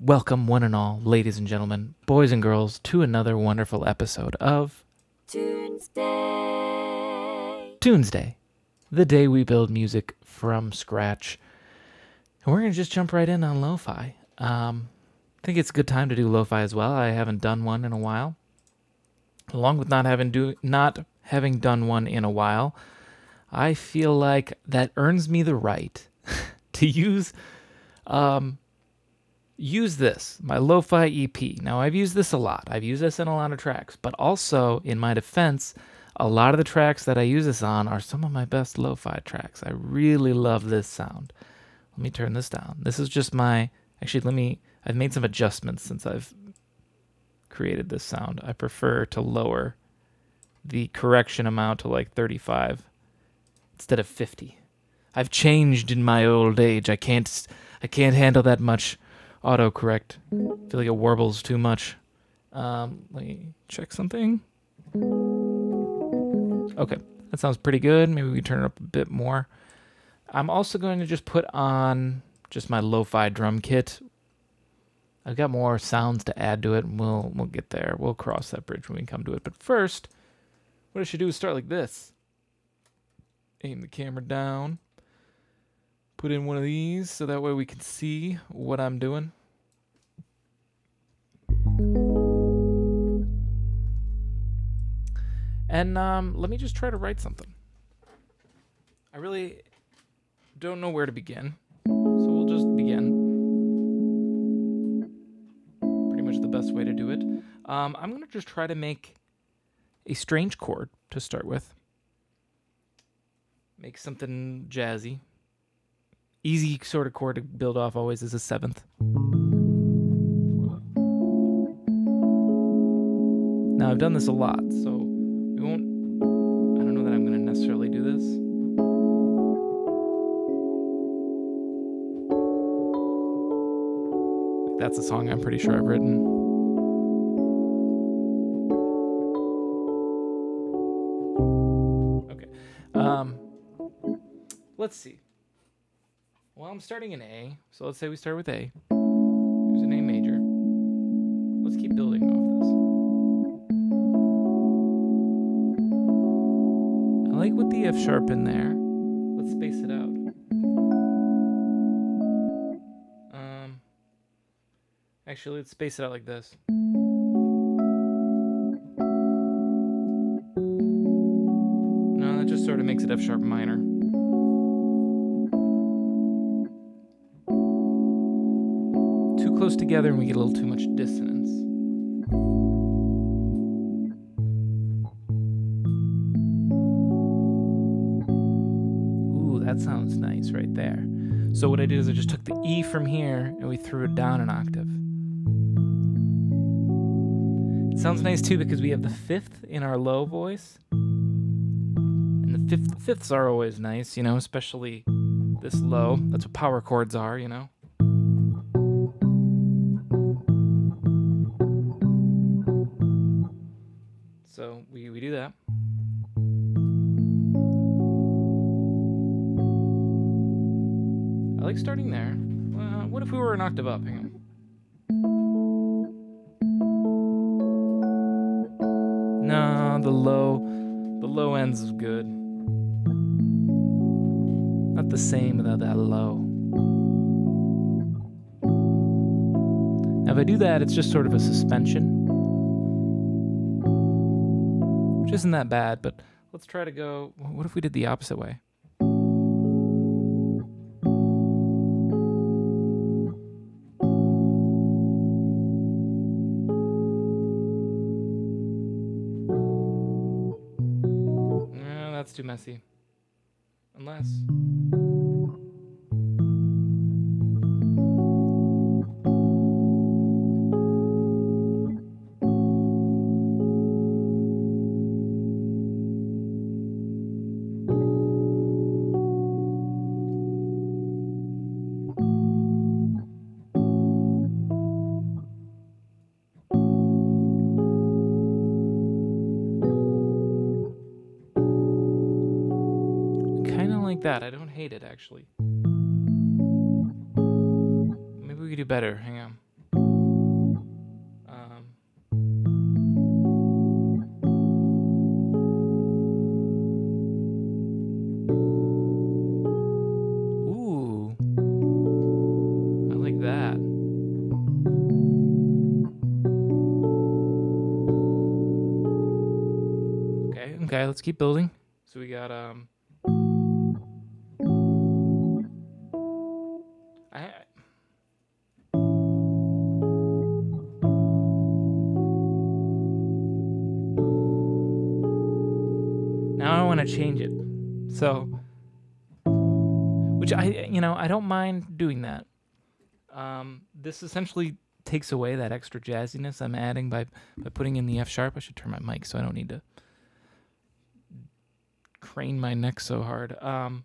Welcome, one and all, ladies and gentlemen, boys and girls, to another wonderful episode of Tunesday. Tunesday, the day we build music from scratch. And we're going to just jump right in on lo fi. Um, I think it's a good time to do lo fi as well. I haven't done one in a while. Along with not having do not having done one in a while, I feel like that earns me the right to use um, use this, my lo-fi EP. Now I've used this a lot. I've used this in a lot of tracks, but also in my defense, a lot of the tracks that I use this on are some of my best lo-fi tracks. I really love this sound. Let me turn this down. This is just my actually let me I've made some adjustments since I've created this sound. I prefer to lower the correction amount to like 35 instead of 50. I've changed in my old age. I can't I can't handle that much autocorrect. I feel like it warbles too much. Um, let me check something. Okay, that sounds pretty good. Maybe we turn it up a bit more. I'm also going to just put on just my lo-fi drum kit. I've got more sounds to add to it, and we'll we'll get there. We'll cross that bridge when we come to it. But first, what I should do is start like this. Aim the camera down. Put in one of these so that way we can see what I'm doing. And um, let me just try to write something. I really don't know where to begin, so we'll just begin. Pretty much the best way to do it. Um, I'm going to just try to make a strange chord to start with. Make something jazzy. Easy sort of chord to build off always is a seventh. Now I've done this a lot, so we won't. I don't know that I'm going to necessarily do this. That's a song I'm pretty sure I've written. Okay. Um, let's see. I'm starting in A, so let's say we start with A. Here's an A major. Let's keep building off this. I like with the F sharp in there. Let's space it out. Um, actually, let's space it out like this. No, that just sort of makes it F sharp minor. Together and we get a little too much dissonance. Ooh, that sounds nice right there. So what I did is I just took the E from here and we threw it down an octave. It sounds nice too because we have the fifth in our low voice. And the fifth fifths are always nice, you know, especially this low. That's what power chords are, you know. An octave up? Hang on. No, the low, the low ends is good. Not the same without that low. Now, if I do that, it's just sort of a suspension, which isn't that bad. But let's try to go. What if we did the opposite way? Messy. Unless. that. I don't hate it, actually. Maybe we could do better. Hang on. Um, let's keep building. So we got um which I you know, I don't mind doing that. Um this essentially takes away that extra jazziness I'm adding by by putting in the F sharp. I should turn my mic so I don't need to crane my neck so hard. Um,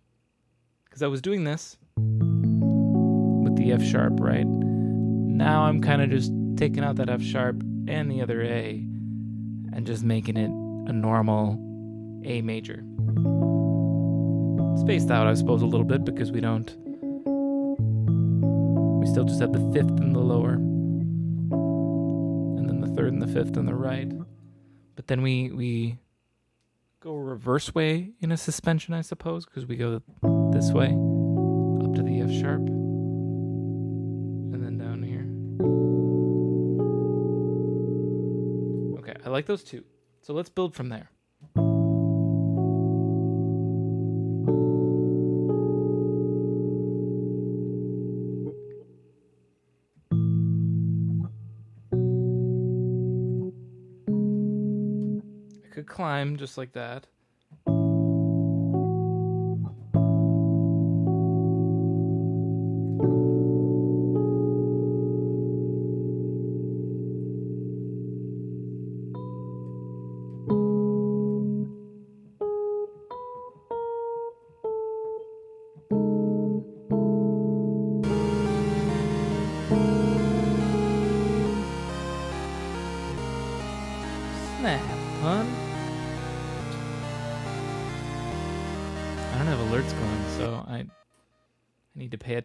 because I was doing this with the F sharp, right? Now I'm kind of just taking out that F sharp and the other A and just making it a normal A major. Spaced out, I suppose, a little bit because we don't. We still just have the fifth in the lower, and then the third and the fifth on the right. But then we we go reverse way in a suspension, I suppose, because we go this way up to the F sharp and then down here. Okay, I like those two. So let's build from there. Climb just like that.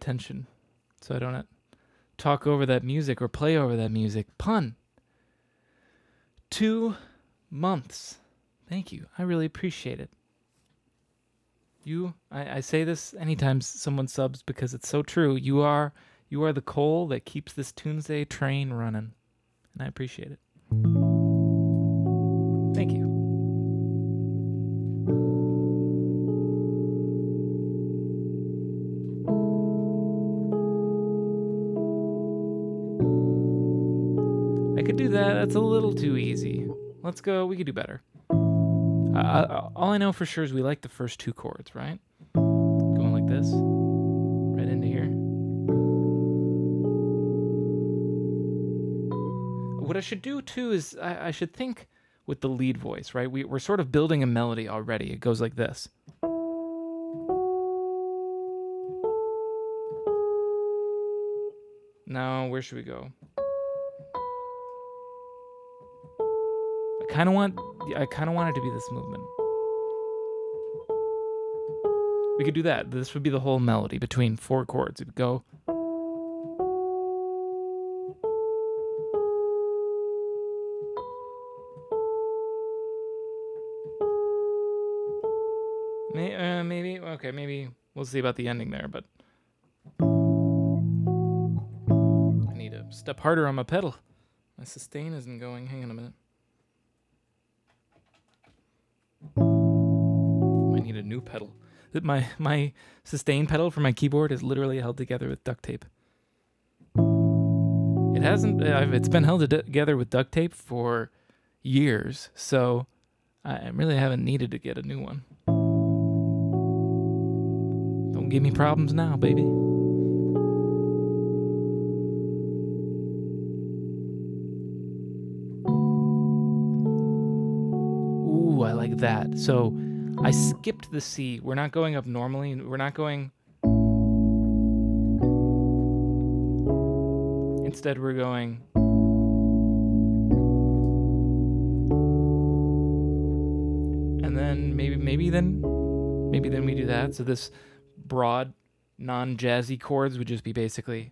Attention so I don't talk over that music or play over that music. Pun. Two months. Thank you. I really appreciate it. You, I, I say this anytime someone subs because it's so true. You are, you are the coal that keeps this Tunesday train running, and I appreciate it. Too easy. Let's go. We could do better. Uh, all I know for sure is we like the first two chords, right? Going like this, right into here. What I should do too is I, I should think with the lead voice, right? We, we're sort of building a melody already. It goes like this. Now, where should we go? Kind of want I kind of want it to be this movement. We could do that. This would be the whole melody between four chords. It would go uh, maybe okay, maybe we'll see about the ending there, but I need to step harder on my pedal. My sustain isn't going. Hang on a minute. Need a new pedal. That My my sustain pedal for my keyboard is literally held together with duct tape. It hasn't. Uh, it's been held together with duct tape for years, so I really haven't needed to get a new one. Don't give me problems now, baby. Ooh, I like that. So I skipped the C. We're not going up normally. We're not going. Instead, we're going. And then maybe, maybe then, maybe then we do that. So this broad, non-jazzy chords would just be basically.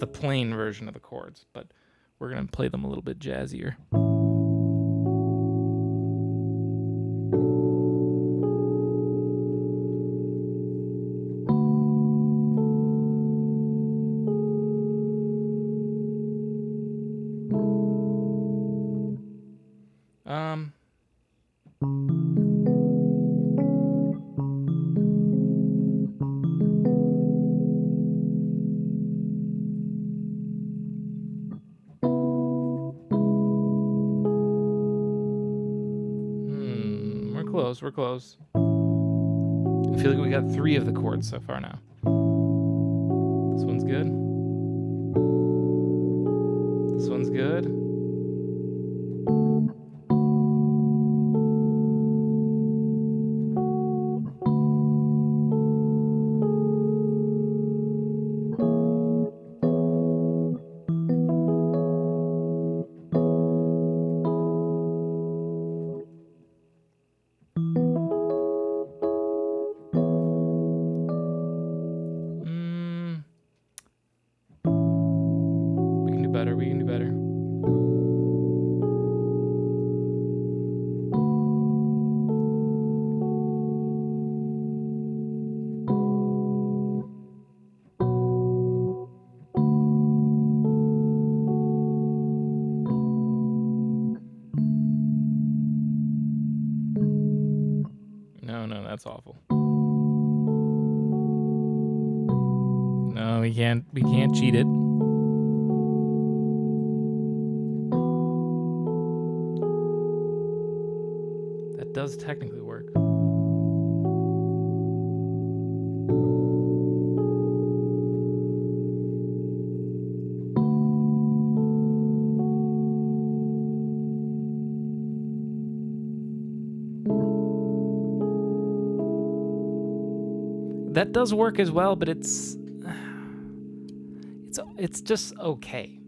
The plain version of the chords, but we're going to play them a little bit jazzier. Close. We're close. I feel like we got three of the chords so far now. This one's good. Does work as well, but it's it's it's just okay.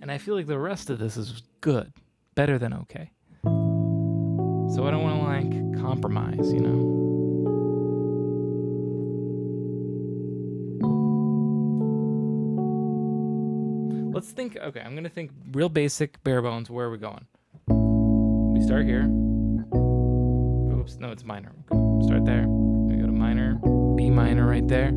And I feel like the rest of this is good, better than okay. So I don't want to like compromise, you know. Let's think. Okay, I'm gonna think real basic, bare bones. Where are we going? We start here. Oops, no, it's minor. Start there. Minor right there,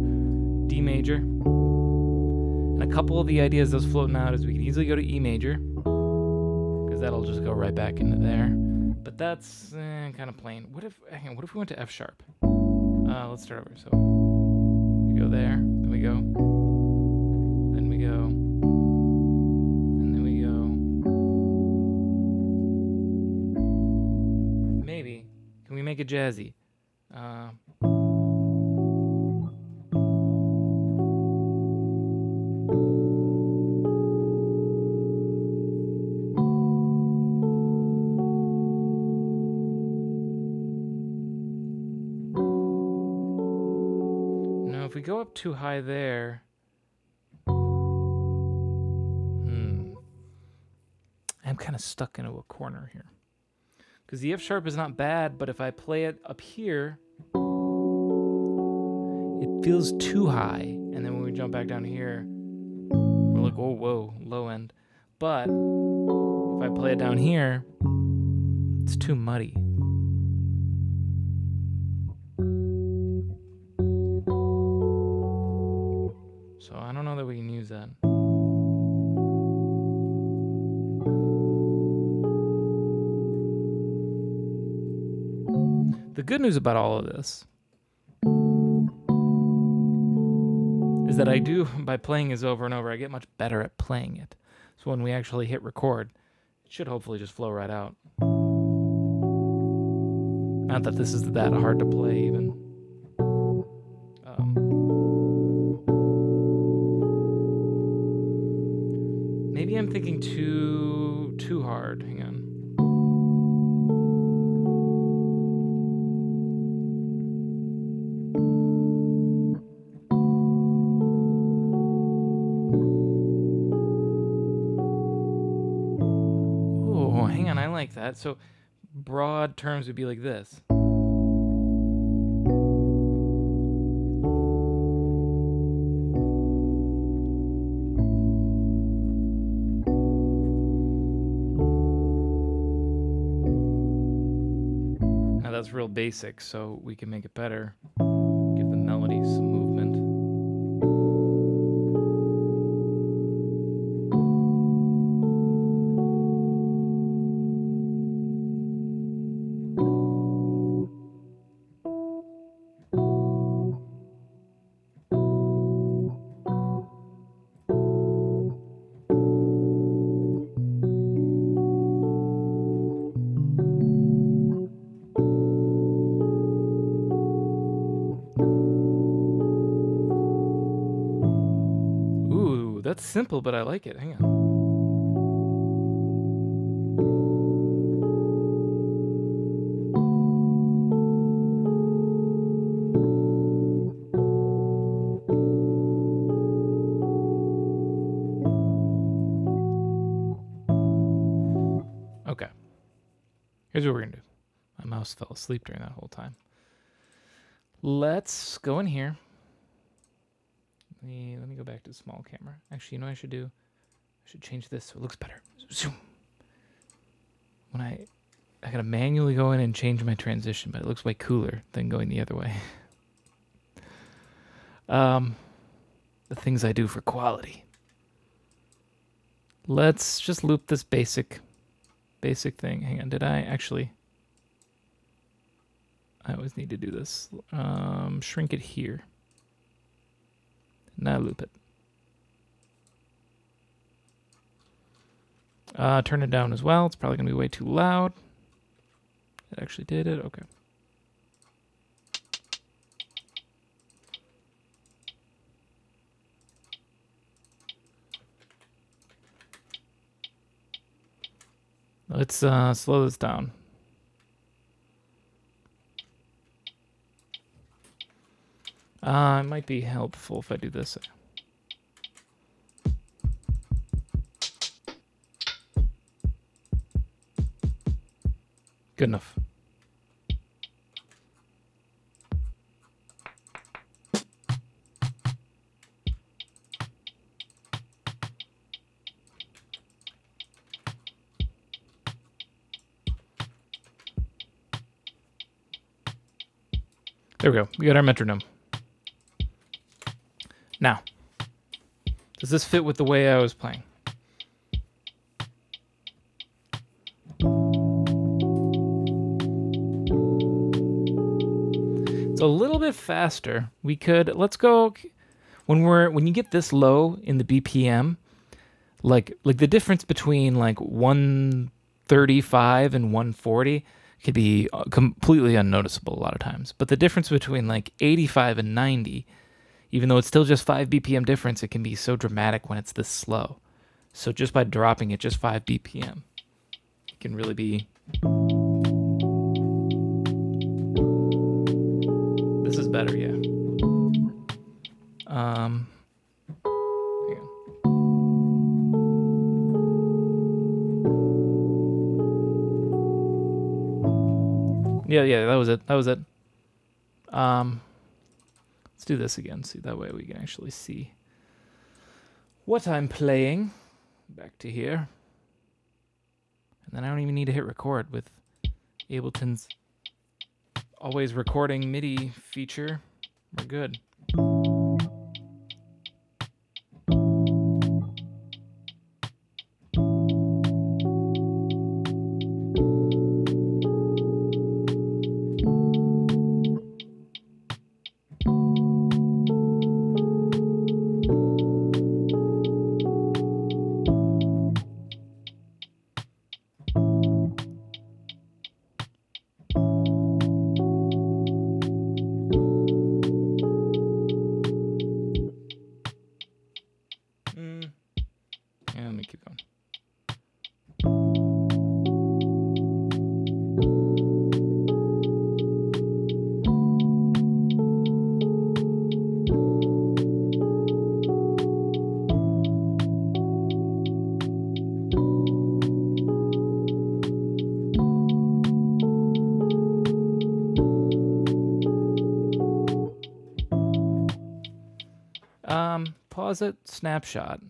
D major. And a couple of the ideas that's floating out is we can easily go to E major, because that'll just go right back into there. But that's eh, kind of plain. What if, hang on, what if we went to F sharp? Uh, let's start over. So we go there, then we go, then we go, and then we go. Maybe. Can we make it jazzy? Too high there. Hmm. I'm kind of stuck into a corner here. Because the F sharp is not bad, but if I play it up here, it feels too high. And then when we jump back down here, we're like, whoa, whoa, low end. But if I play it down here, it's too muddy. Good news about all of this is that I do, by playing this over and over, I get much better at playing it. So when we actually hit record, it should hopefully just flow right out. Not that this is that hard to play, even. That. So broad terms would be like this. Now that's real basic, so we can make it better. That's simple, but I like it. Hang on. Okay. Here's what we're going to do. My mouse fell asleep during that whole time. Let's go in here. Let me, let me go back to the small camera. Actually, you know what I should do? I should change this so it looks better. Zoom. When I I gotta manually go in and change my transition, but it looks way cooler than going the other way. um, the things I do for quality. Let's just loop this basic, basic thing. Hang on, did I actually? I always need to do this. Um, shrink it here. Now loop it. Uh, turn it down as well. It's probably going to be way too loud. It actually did it. Okay. Let's uh, slow this down. Uh, it might be helpful if I do this. Good enough. There we go. We got our metronome. Now, does this fit with the way I was playing? Faster. We could let's go when we're when you get this low in the BPM, like like the difference between like 135 and 140 could be uh, completely unnoticeable a lot of times. But the difference between like 85 and 90, even though it's still just 5 BPM difference, it can be so dramatic when it's this slow. So just by dropping it just 5 BPM, it can really be better, yeah. Um. Yeah, yeah, that was it. That was it. Um, let's do this again. See that way we can actually see what I'm playing. Back to here, and then I don't even need to hit record with Ableton's always recording MIDI feature. We're good. It, snapshot.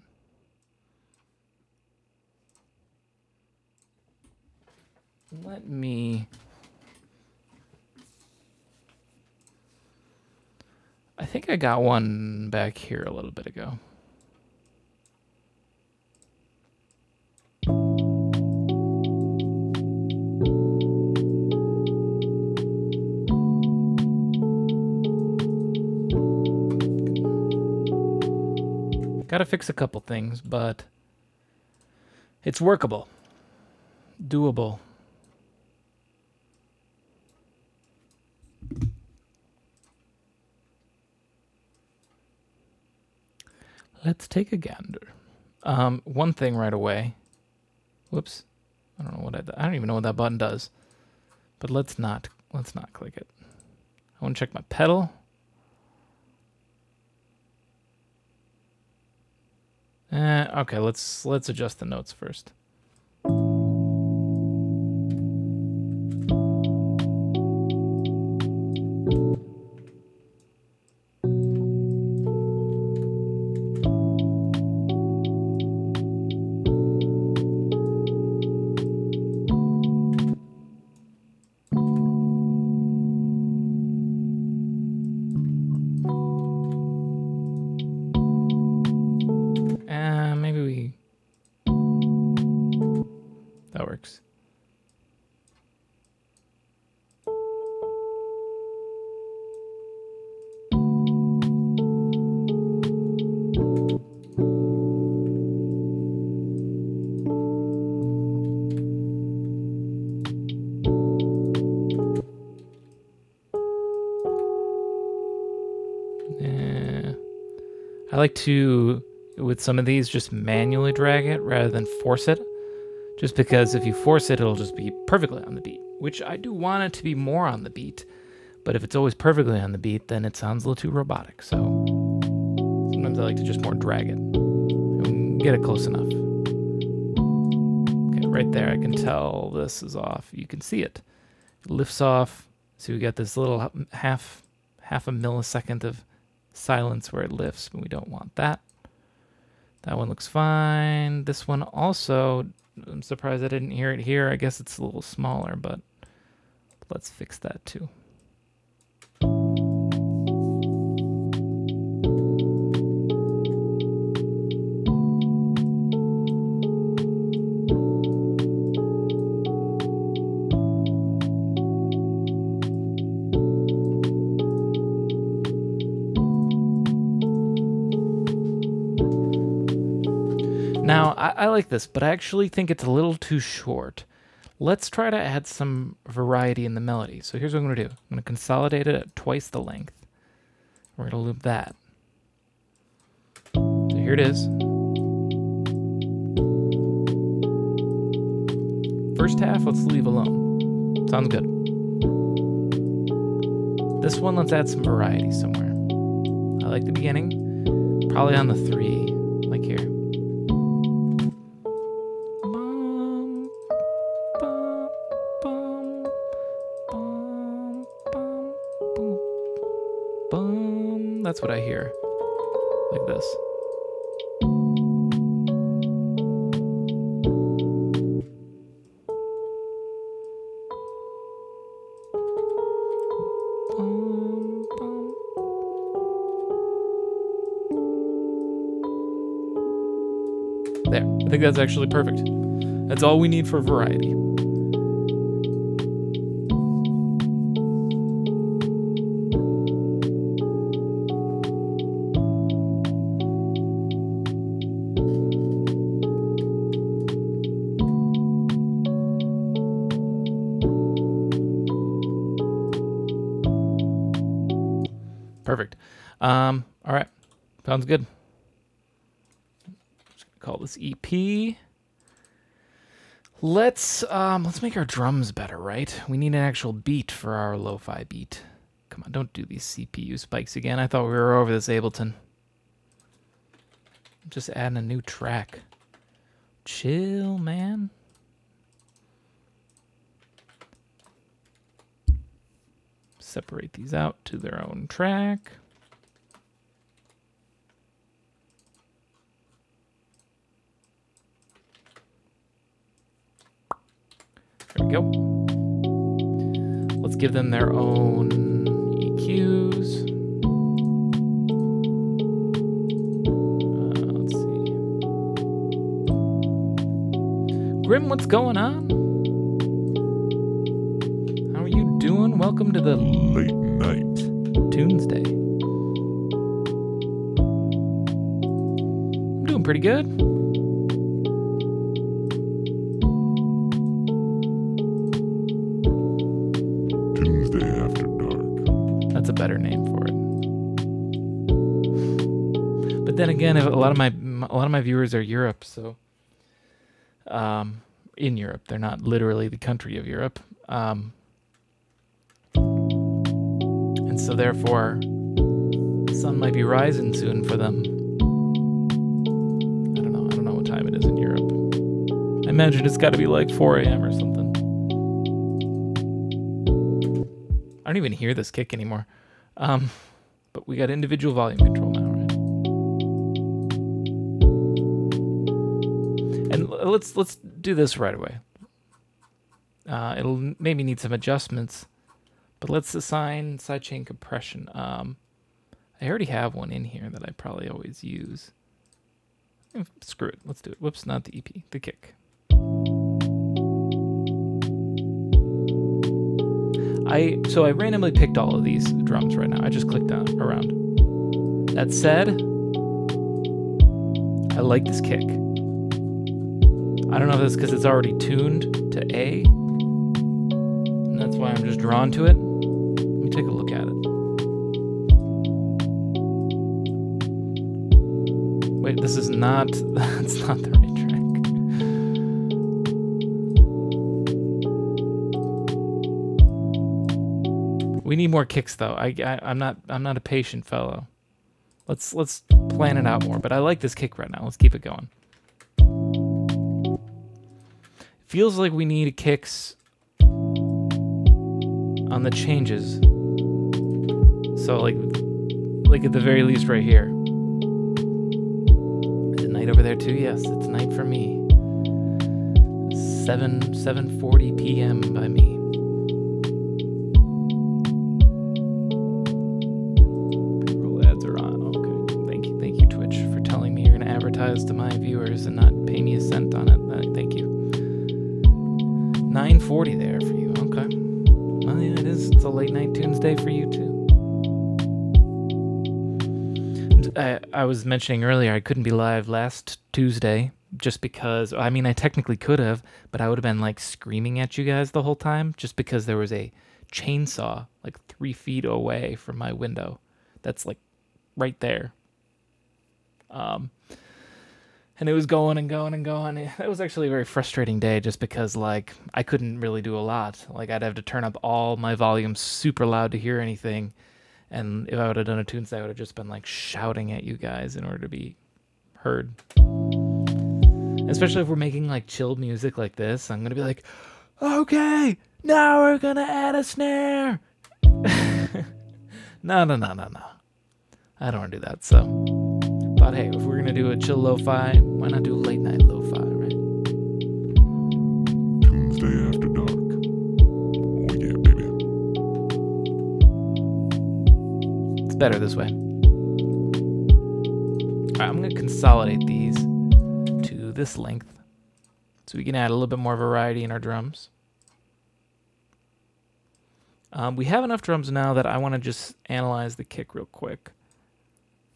Let me. I think I got one back here a little bit ago. Got to fix a couple things, but it's workable, doable. Let's take a gander. Um, one thing right away. Whoops. I don't know what I, I don't even know what that button does. But let's not let's not click it. I want to check my pedal. Eh, okay, let's let's adjust the notes first. Like to, with some of these, just manually drag it rather than force it. Just because if you force it, it'll just be perfectly on the beat, which I do want it to be more on the beat. But if it's always perfectly on the beat, then it sounds a little too robotic. So sometimes I like to just more drag it and get it close enough. Okay, right there, I can tell this is off. You can see it. It lifts off. So we got this little half half a millisecond of silence where it lifts, but we don't want that. That one looks fine. This one also, I'm surprised I didn't hear it here. I guess it's a little smaller, but let's fix that too. I, like this, but I actually think it's a little too short. Let's try to add some variety in the melody. So here's what I'm going to do. I'm going to consolidate it at twice the length. We're going to loop that. So here it is. First half, let's leave alone. Sounds good. This one, let's add some variety somewhere. I like the beginning. Probably on the three, That's what I hear. Like this. There. I think that's actually perfect. That's all we need for variety. Make our drums better, right? We need an actual beat for our lo-fi beat. Come on, don't do these CPU spikes again. I thought we were over this Ableton. I'm Just adding a new track. Chill, man. Separate these out to their own track. There we go. Let's give them their own EQs. Uh, let's see. Grim, what's going on? How are you doing? Welcome to the Late night. Tunesday. I'm doing pretty good. Better name for it. But then again, a lot of my a lot of my viewers are Europe, so um, in Europe, they're not literally the country of Europe, um, and so therefore, the sun might be rising soon for them. I don't know. I don't know what time it is in Europe. I imagine it's got to be like 4 a.m. or something. I don't even hear this kick anymore. Um, but we got individual volume control now, right? And let's let's do this right away. Uh, it'll maybe need some adjustments, but let's assign sidechain compression. Um, I already have one in here that I probably always use. Eh, Screw it. Let's do it. Whoops, not the EP, the kick. I so I randomly picked all of these drums right now. I just clicked on around. That said, I like this kick. I don't know if it's because it's already tuned to A, and that's why I'm just drawn to it. Let me take a look at it. Wait, this is not. That's not the need more kicks, though. I, I I'm not I'm not a patient fellow. Let's let's plan it out more. But I like this kick right now. Let's keep it going. Feels like we need kicks on the changes. So like like at the very least right here. Is it night over there too? Yes, it's night for me. Seven seven forty p.m. by me. I, was mentioning earlier I couldn't be live last Tuesday just because I mean I technically could have, but I would have been like screaming at you guys the whole time just because there was a chainsaw like three feet away from my window. That's like right there. Um, and it was going and going and going. It was actually a very frustrating day just because like I couldn't really do a lot. Like I'd have to turn up all my volume super loud to hear anything. And if I would have done a Tunesday, I would have just been like shouting at you guys in order to be heard. Especially if we're making like chilled music like this, I'm gonna be like, okay, now we're gonna add a snare. no, no, no, no, no. I don't want to do that. So, but hey, if we're gonna do a chill lo-fi, why not do late night lo-fi, It's better this way. All right, I'm going to consolidate these to this length so we can add a little bit more variety in our drums. Um, we have enough drums now that I want to just analyze the kick real quick.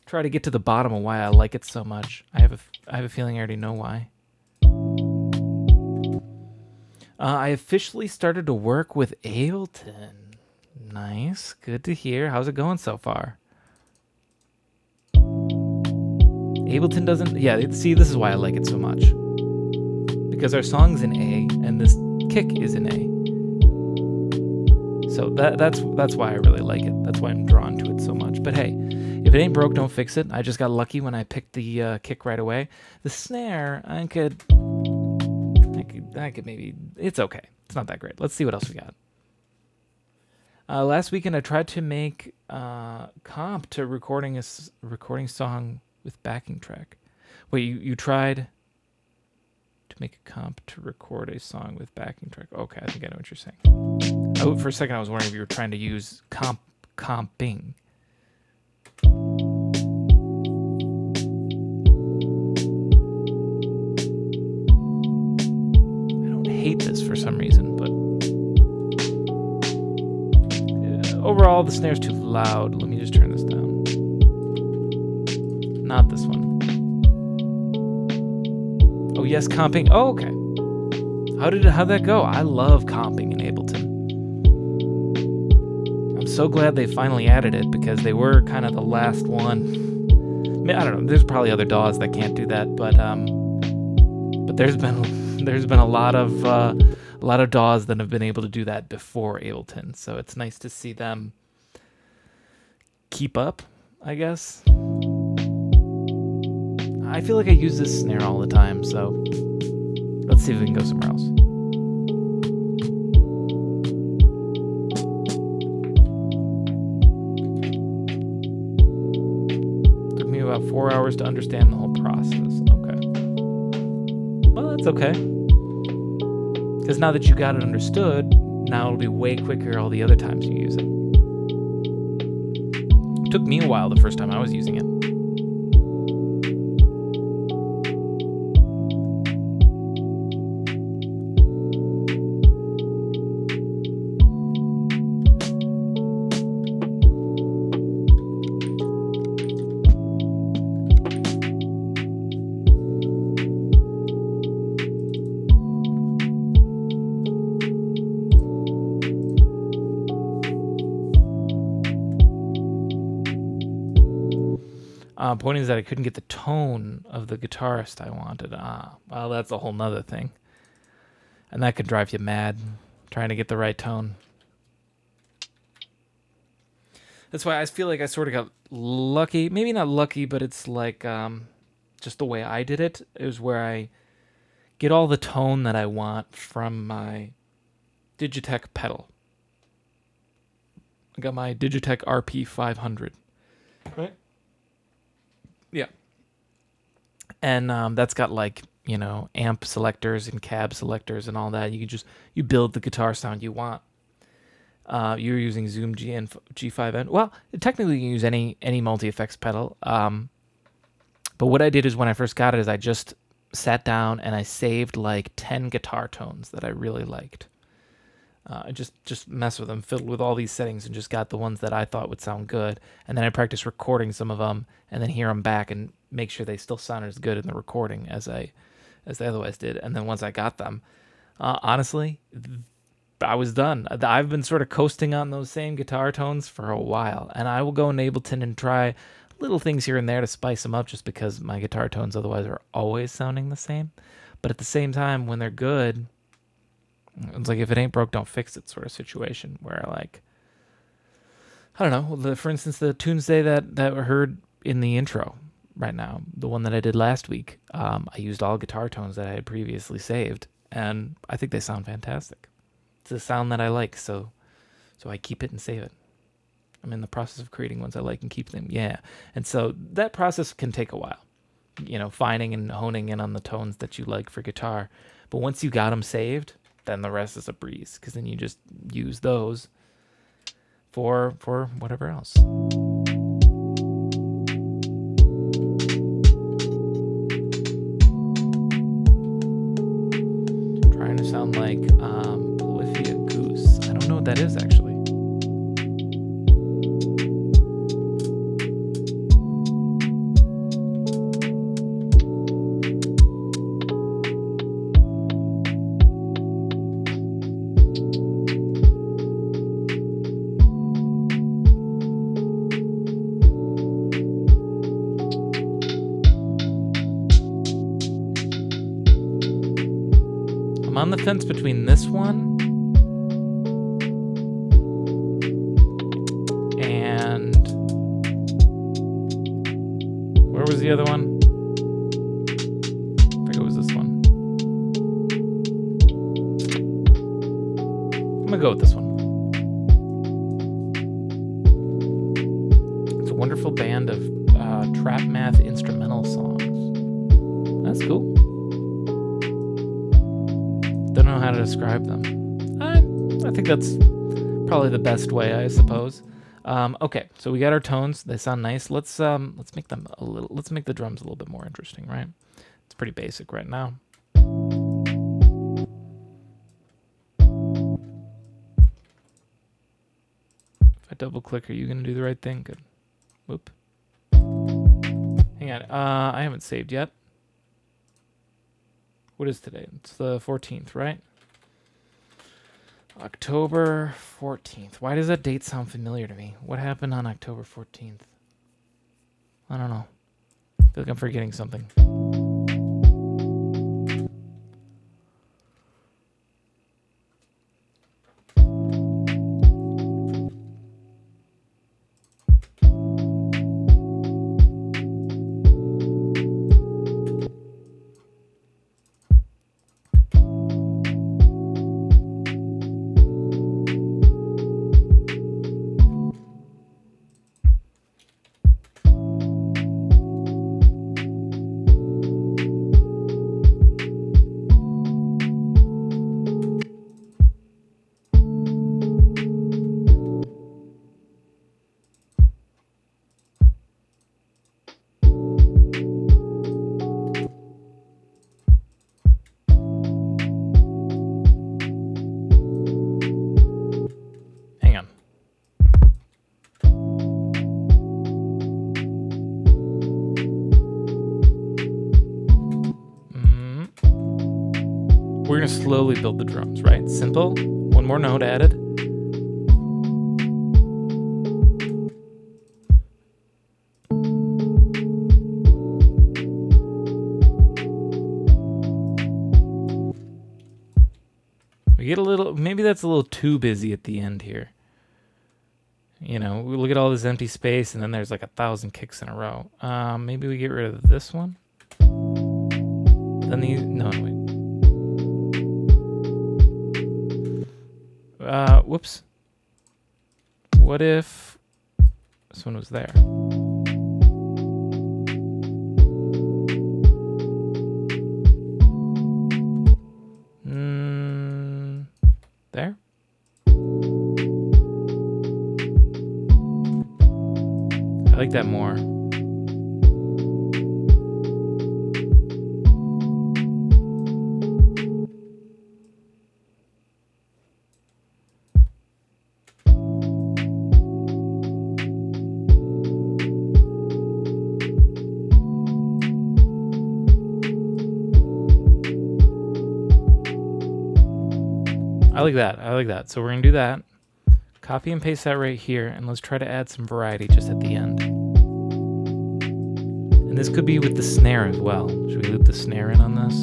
Try to get to the bottom of why I like it so much. I have a, I have a feeling I already know why. Uh, I officially started to work with Ableton. Nice. Good to hear. How's it going so far? Ableton doesn't. Yeah, see, this is why I like it so much. Because our song's in A and this kick is in A. So that that's that's why I really like it. That's why I'm drawn to it so much. But hey, if it ain't broke, don't fix it. I just got lucky when I picked the uh, kick right away. The snare, I could, I could, I could maybe. It's okay. It's not that great. Let's see what else we got. Uh, last weekend, I tried to make uh, comp to recording a s- recording song with backing track. Wait, you, you tried to make a comp to record a song with backing track? Okay, I think I know what you're saying. Oh, for a second, I was wondering if you were trying to use comp comping. I don't hate this for some reason, but overall, the snare's too loud. Let me just turn this down. Not this one. Oh yes, comping. Oh okay. How did how'd that go? I love comping in Ableton. I'm so glad they finally added it because they were kind of the last one I don't know. There's probably other DAWs that can't do that, but um, but there's been there's been a lot of uh, a lot of DAWs that have been able to do that before Ableton. So it's nice to see them keep up. I guess. I feel like I use this snare all the time, so let's see if we can go somewhere else. Took me about four hours to understand the whole process. Okay. Well, that's okay. Because now that you got it understood, now it'll be way quicker all the other times you use it. Took me a while the first time I was using it. That I couldn't get the tone of the guitarist I wanted. Ah, well, that's a whole nother thing. And that could drive you mad, trying to get the right tone. That's why I feel like I sort of got lucky. Maybe not lucky, but it's like um, just the way I did it. It was where I get all the tone that I want from my Digitech pedal. I got my Digitech RP 500. Right? Yeah. And um, that's got like, you know, amp selectors and cab selectors and all that. You can just you build the guitar sound you want. Uh, you're using Zoom GN G5N. Well, technically you can use any any multi effects pedal. Um, but what I did is when I first got it is I just sat down and I saved like 10 guitar tones that I really liked. Uh, I just just mess with them, fiddled with all these settings, and just got the ones that I thought would sound good. And then I practiced recording some of them, and then hear them back and make sure they still sounded as good in the recording as I as they otherwise did. And then once I got them, uh, honestly, I was done. I've been sort of coasting on those same guitar tones for a while, and I will go in Ableton and try little things here and there to spice them up, just because my guitar tones otherwise are always sounding the same. But at the same time, when they're good it's like if it ain't broke, don't fix it sort of situation where like I don't know. The, for instance, the Tunesday that that were heard in the intro right now, the one that I did last week, um, I used all guitar tones that I had previously saved, and I think they sound fantastic. It's a sound that I like, so so I keep it and save it. I'm in the process of creating ones I like and keep them. Yeah, and so that process can take a while. You know, finding and honing in on the tones that you like for guitar. But once you got them saved, then the rest is a breeze because then you just use those for for whatever else. Trying to sound like um, Polyphia Goose. I don't know what that is actually. The fence between this one best way, I suppose. Um, okay, so we got our tones. They sound nice. Let's um, let's make them a little. Let's make the drums a little bit more interesting, right? It's pretty basic right now. If I double click, are you gonna do the right thing? Good. Whoop. Hang on. Uh, I haven't saved yet. What is today? It's the 14th, right? October 14th. Why does that date sound familiar to me? What happened on October 14th? I don't know. I feel like I'm forgetting something. Slowly build the drums, right? Simple. One more note added. We get a little, maybe that's a little too busy at the end here. You know, we look at all this empty space and then there's like a thousand kicks in a row. Um, maybe we get rid of this one. Then the, no, no, wait. Uh, whoops. What if this one was there? Like that. I like that. So we're going to do that. Copy and paste that right here, and let's try to add some variety just at the end. And this could be with the snare as well. Should we loop the snare in on this?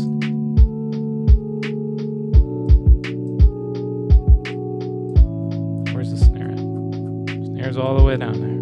Where's the snare? Snare's all the way down there.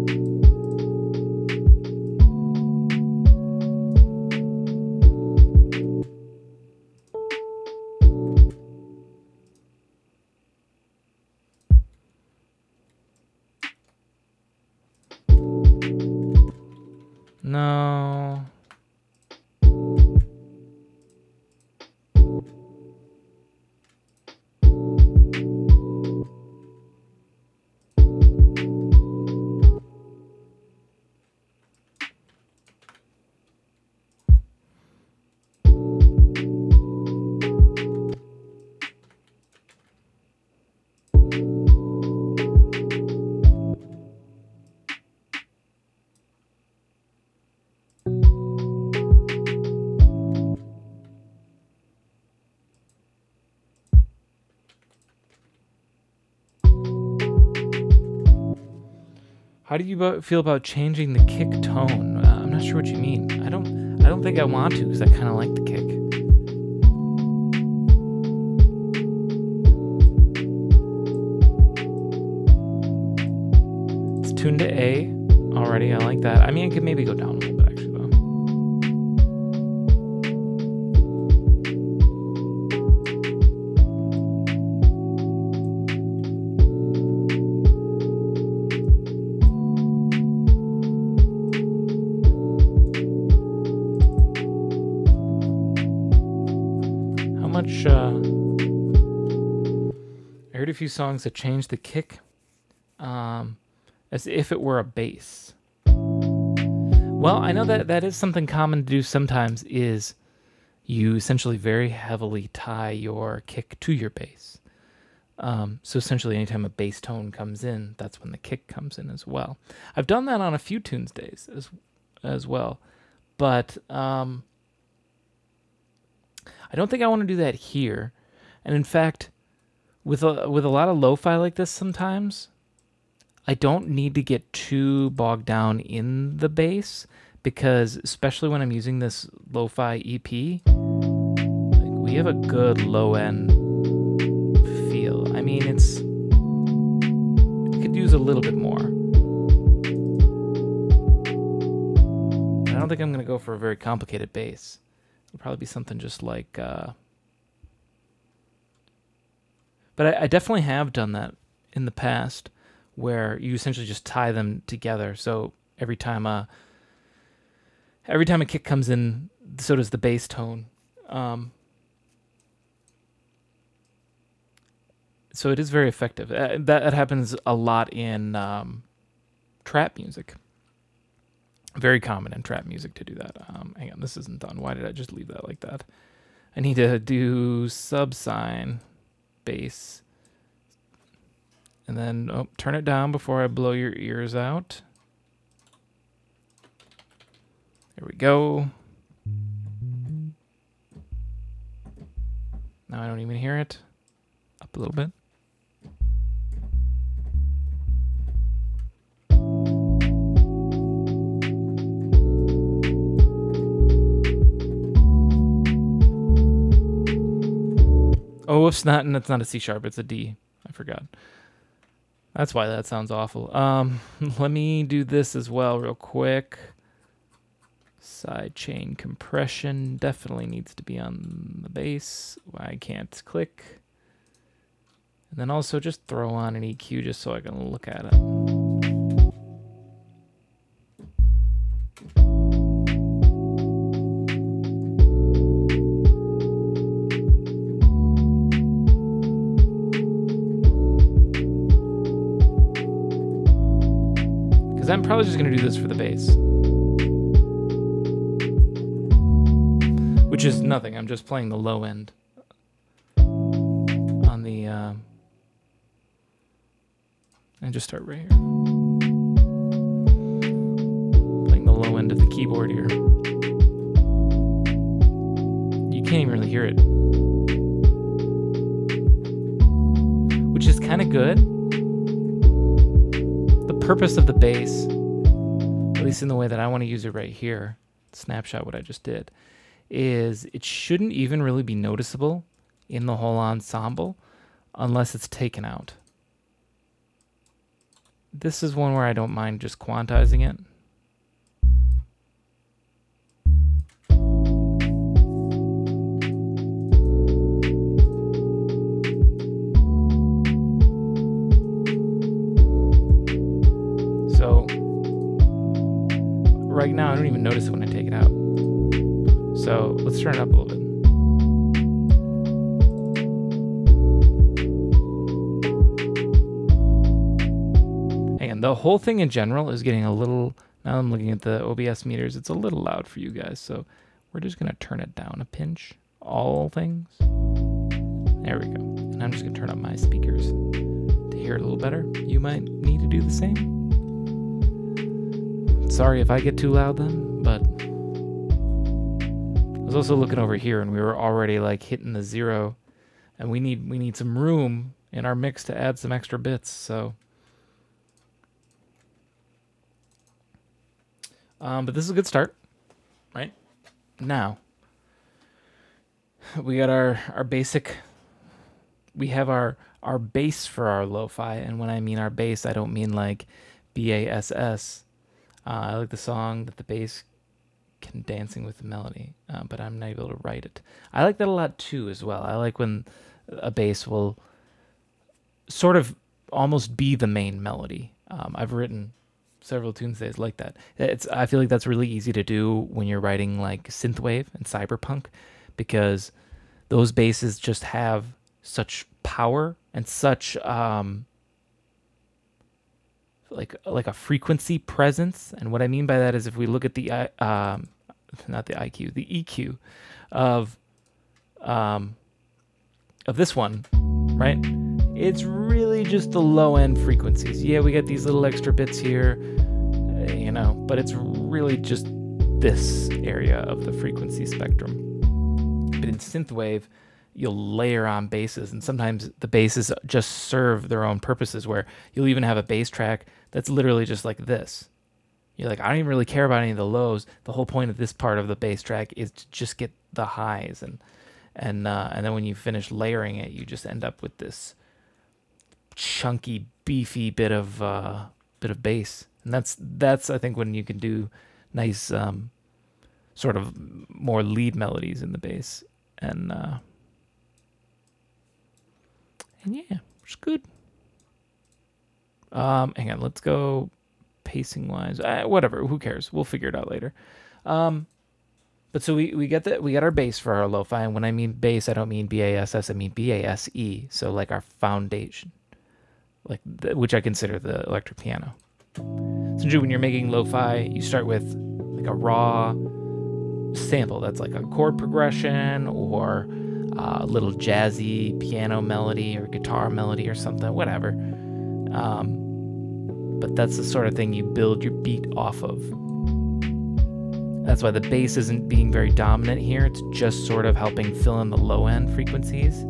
How do you feel about changing the kick tone? Uh, I'm not sure what you mean. I don't. I don't think I want to because I kind of like the kick. It's tuned to A already. I like that. I mean, I could maybe go down few songs that change the kick, um, as if it were a bass. Well, I know that that is something common to do sometimes. Is you essentially very heavily tie your kick to your bass. Um, so essentially, anytime a bass tone comes in, that's when the kick comes in as well. I've done that on a few Tunesdays as as well, but um, I don't think I want to do that here. And in fact, with a with a lot of lo-fi like this, sometimes I don't need to get too bogged down in the bass because especially when I'm using this lo-fi EP, like we have a good low end feel. I mean, it's it could use a little bit more. I don't think I'm gonna go for a very complicated bass. It'll probably be something just like. Uh, but I, I definitely have done that in the past, where you essentially just tie them together. So every time a every time a kick comes in, so does the bass tone. Um, so it is very effective. Uh, that, that happens a lot in um, trap music. Very common in trap music to do that. Um, hang on, this isn't done. Why did I just leave that like that? I need to do subsine bass. And then oh, turn it down before I blow your ears out. There we go. Now I don't even hear it. Up a little bit. Oh, it's not, and it's not a C sharp. It's a D. I forgot. That's why that sounds awful. Um, let me do this as well, real quick. Side chain compression definitely needs to be on the bass. I can't click. And then also just throw on an EQ just so I can look at it. Because I'm probably just going to do this for the bass. Which is nothing. I'm just playing the low end on the. Uh, and just start right here. Playing the low end of the keyboard here. You can't even really hear it. Which is kind of good. Purpose of the bass, at least in the way that I want to use it right here, snapshot what I just did, is it shouldn't even really be noticeable in the whole ensemble unless it's taken out. This is one where I don't mind just quantizing it. Right now I don't even notice it when I take it out. So let's turn it up a little bit. And the whole thing in general is getting a little. Now I'm looking at the OBS meters. It's a little loud for you guys, so we're just gonna turn it down a pinch. All things. There we go. And I'm just gonna turn up my speakers to hear it a little better. You might need to do the same. Sorry if I get too loud then, but I was also looking over here and we were already like hitting the zero and we need we need some room in our mix to add some extra bits, so Um, but this is a good start, right? Now, we got our our basic. We have our our base for our lo-fi, and when I mean our bass, I don't mean like B A S S. Uh, I like the song that the bass can dancing with the melody, uh, but I'm not able to write it. I like that a lot too, as well. I like when a bass will sort of almost be the main melody. Um, I've written several Tunesdays like that. It's I feel like that's really easy to do when you're writing like synthwave and cyberpunk because those basses just have such power and such um like like a frequency presence and what I mean by that is if we look at the um not the IQ the EQ of um of this one right it's really just the low end frequencies. Yeah, we got these little extra bits here, uh, you know, but it's really just this area of the frequency spectrum. But in synthwave, you'll layer on basses, and sometimes the basses just serve their own purposes. Where you'll even have a bass track that's literally just like this, you're like, I don't even really care about any of the lows. The whole point of this part of the bass track is to just get the highs, and and uh, and then when you finish layering it, you just end up with this chunky, beefy bit of uh, bit of bass, and that's that's I think when you can do nice um, sort of more lead melodies in the bass, and uh, and yeah, it's good. Um, hang on, let's go pacing wise. Uh, whatever, who cares? We'll figure it out later. Um, but so we, we get the we get our base for our lo-fi, and when I mean base, I don't mean B A S S, I mean B A S E. So like our foundation, like the, which I consider the electric piano. Essentially, when you're making lo-fi, you start with like a raw sample that's like a chord progression or a little jazzy piano melody or guitar melody or something, whatever. Um, but that's the sort of thing you build your beat off of. That's why the bass isn't being very dominant here. It's just sort of helping fill in the low end frequencies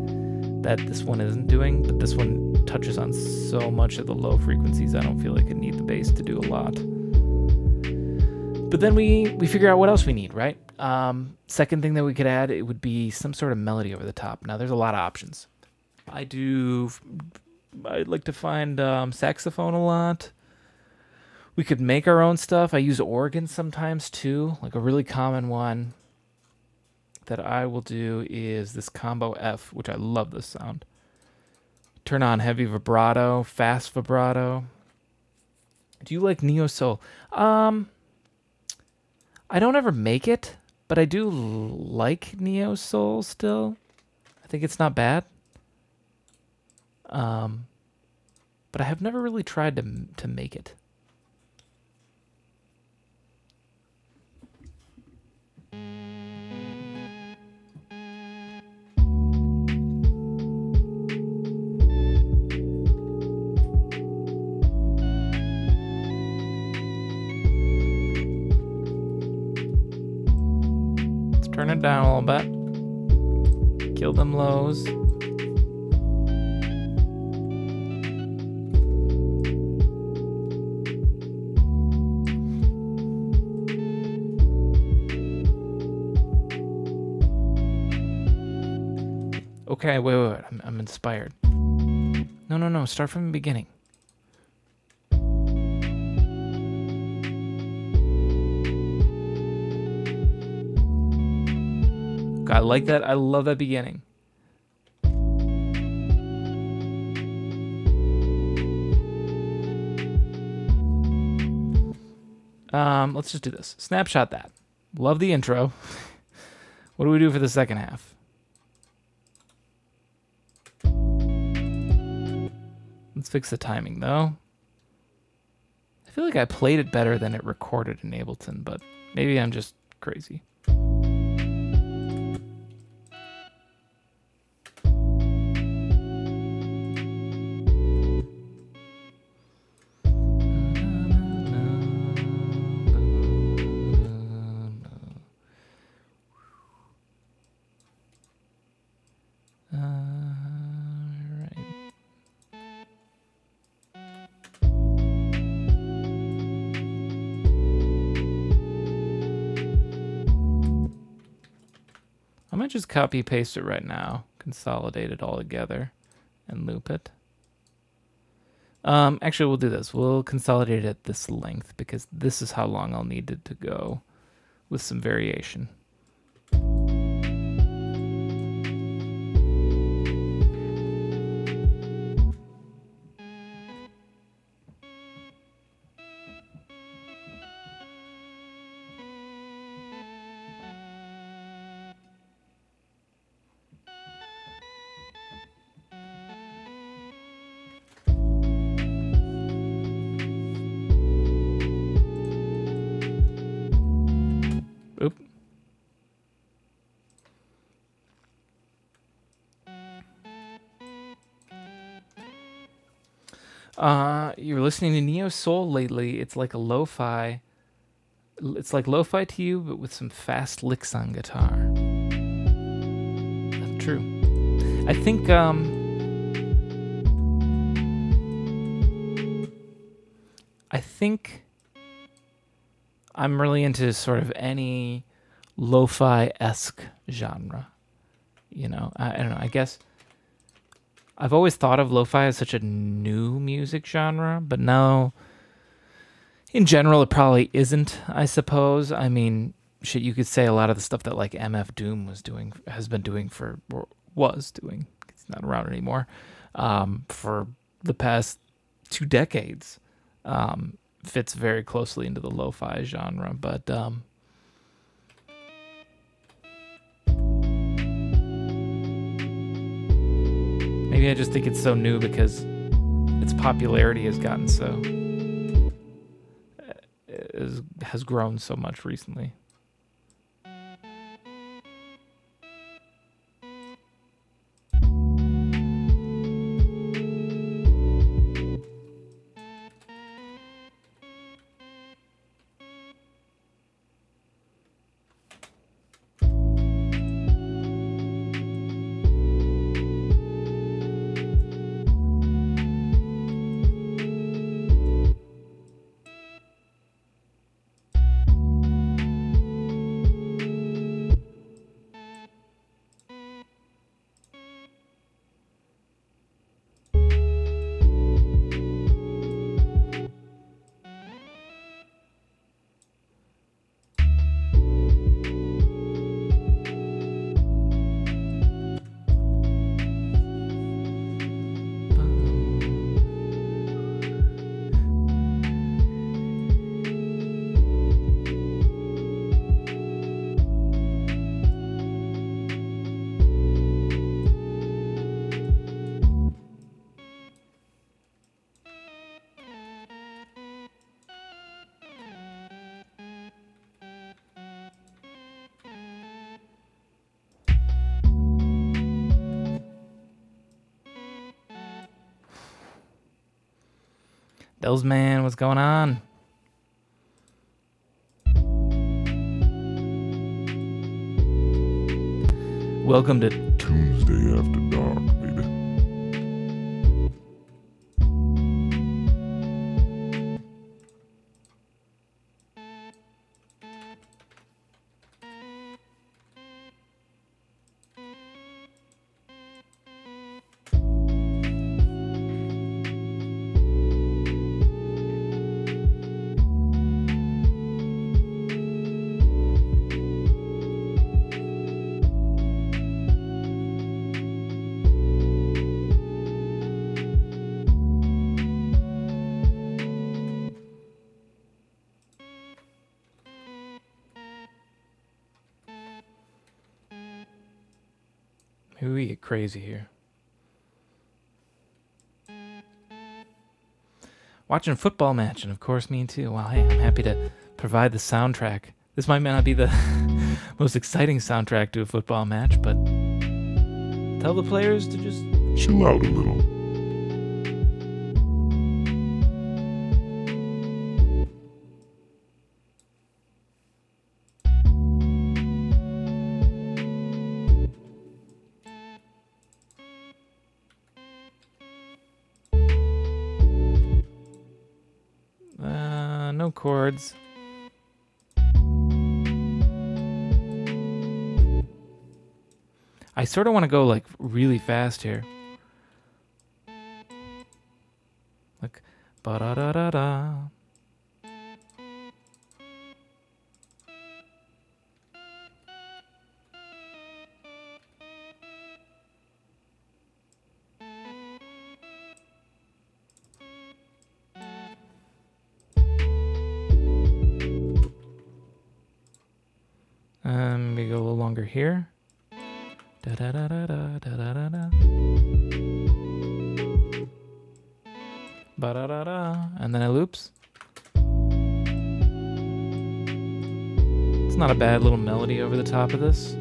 that this one isn't doing, but this one touches on so much of the low frequencies. I don't feel like it need the bass to do a lot. But then we we figure out what else we need, right? Um, second thing that we could add it would be some sort of melody over the top. Now there's a lot of options. I do. I'd like to find um, saxophone a lot. We could make our own stuff. I use organs sometimes too. Like a really common one that I will do is this combo F, which I love this sound. Turn on heavy vibrato, fast vibrato. Do you like neo soul? Um, I don't ever make it, but I do like neo soul still. I think it's not bad. Um, but I have never really tried to to make it. Let's turn it down a little bit. Kill them lows. Okay, wait, wait, wait. I'm, I'm inspired. No, no, no. Start from the beginning. I like that. I love that beginning. Um, let's just do this. Snapshot that. Love the intro. what do we do for the second half? Let's fix the timing though. I feel like I played it better than it recorded in Ableton, but maybe I'm just crazy. Just copy paste it right now, consolidate it all together, and loop it. Um, actually, we'll do this. We'll consolidate it at this length because this is how long I'll need it to go with some variation. Listening to Neo Soul lately. It's like a lo-fi. It's like lo-fi to you, but with some fast licks on guitar. That's true. I think um. I think I'm really into sort of any lo-fi esque genre. You know, I, I don't know. I guess I've always thought of lo-fi as such a new music genre, but now, in general, it probably isn't. I suppose. I mean, shit, you could say a lot of the stuff that like MF Doom was doing has been doing for or was doing. It's not around anymore. Um, for the past two decades, um, fits very closely into the lo-fi genre, but um, maybe I just think it's so new because its popularity has gotten so uh, has grown so much recently. Dells man, what's going on? Welcome to Tunesday after dark, crazy here. Watching a football match, and of course, me too. Well, hey, I'm happy to provide the soundtrack. This might not be the most exciting soundtrack to a football match, but tell the players to just Chill out a little. Chords. I sort of want to go like really fast here. Like ba da da da da. here. Da da da da da da da da. Ba da da da, and then it loops. It's not a bad little melody over the top of this.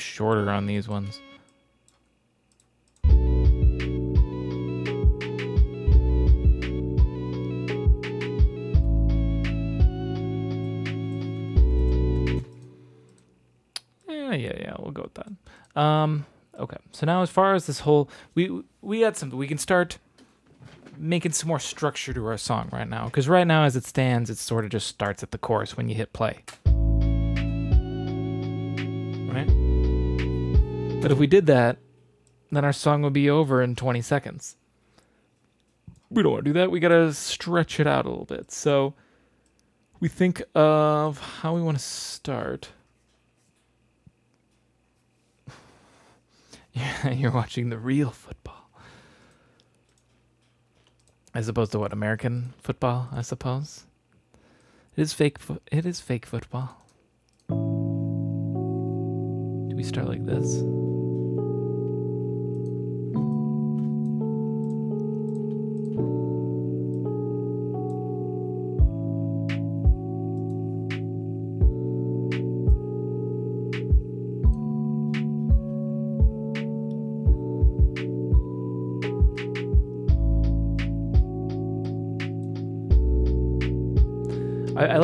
Maybe shorter on these ones. Yeah, yeah, yeah. We'll go with that. Um, okay. So now, as far as this whole, we we got something. We can start making some more structure to our song right now. Because right now, as it stands, it sort of just starts at the chorus when you hit play. But if we did that, then our song would be over in 20 seconds. We don't want to do that. We got to stretch it out a little bit. So we think of how we want to start. Yeah, you're watching the real football. As opposed to what American football, I suppose. It is fake. It is fake football. Do we start like this?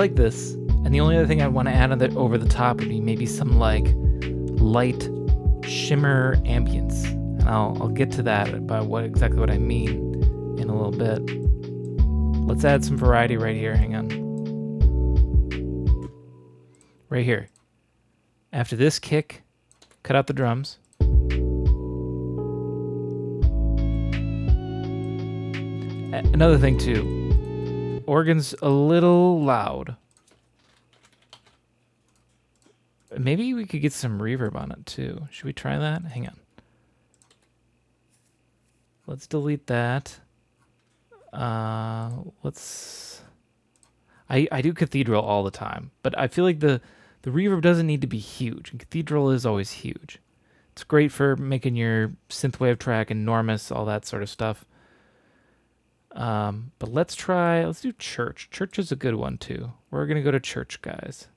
Like this. And the only other thing I want to add on the, over the top would be maybe some like light shimmer ambience. And I'll, I'll get to that by what exactly what I mean in a little bit. Let's add some variety right here. Hang on. Right here. After this kick, cut out the drums. Another thing too, organ's a little loud. Maybe we could get some reverb on it too. Should we try that? Hang on. Let's delete that. Uh, let's. I I do cathedral all the time, but I feel like the the reverb doesn't need to be huge. Cathedral is always huge. It's great for making your synthwave track enormous, all that sort of stuff. Um, but let's try. Let's do church. Church is a good one too. We're gonna go to church, guys.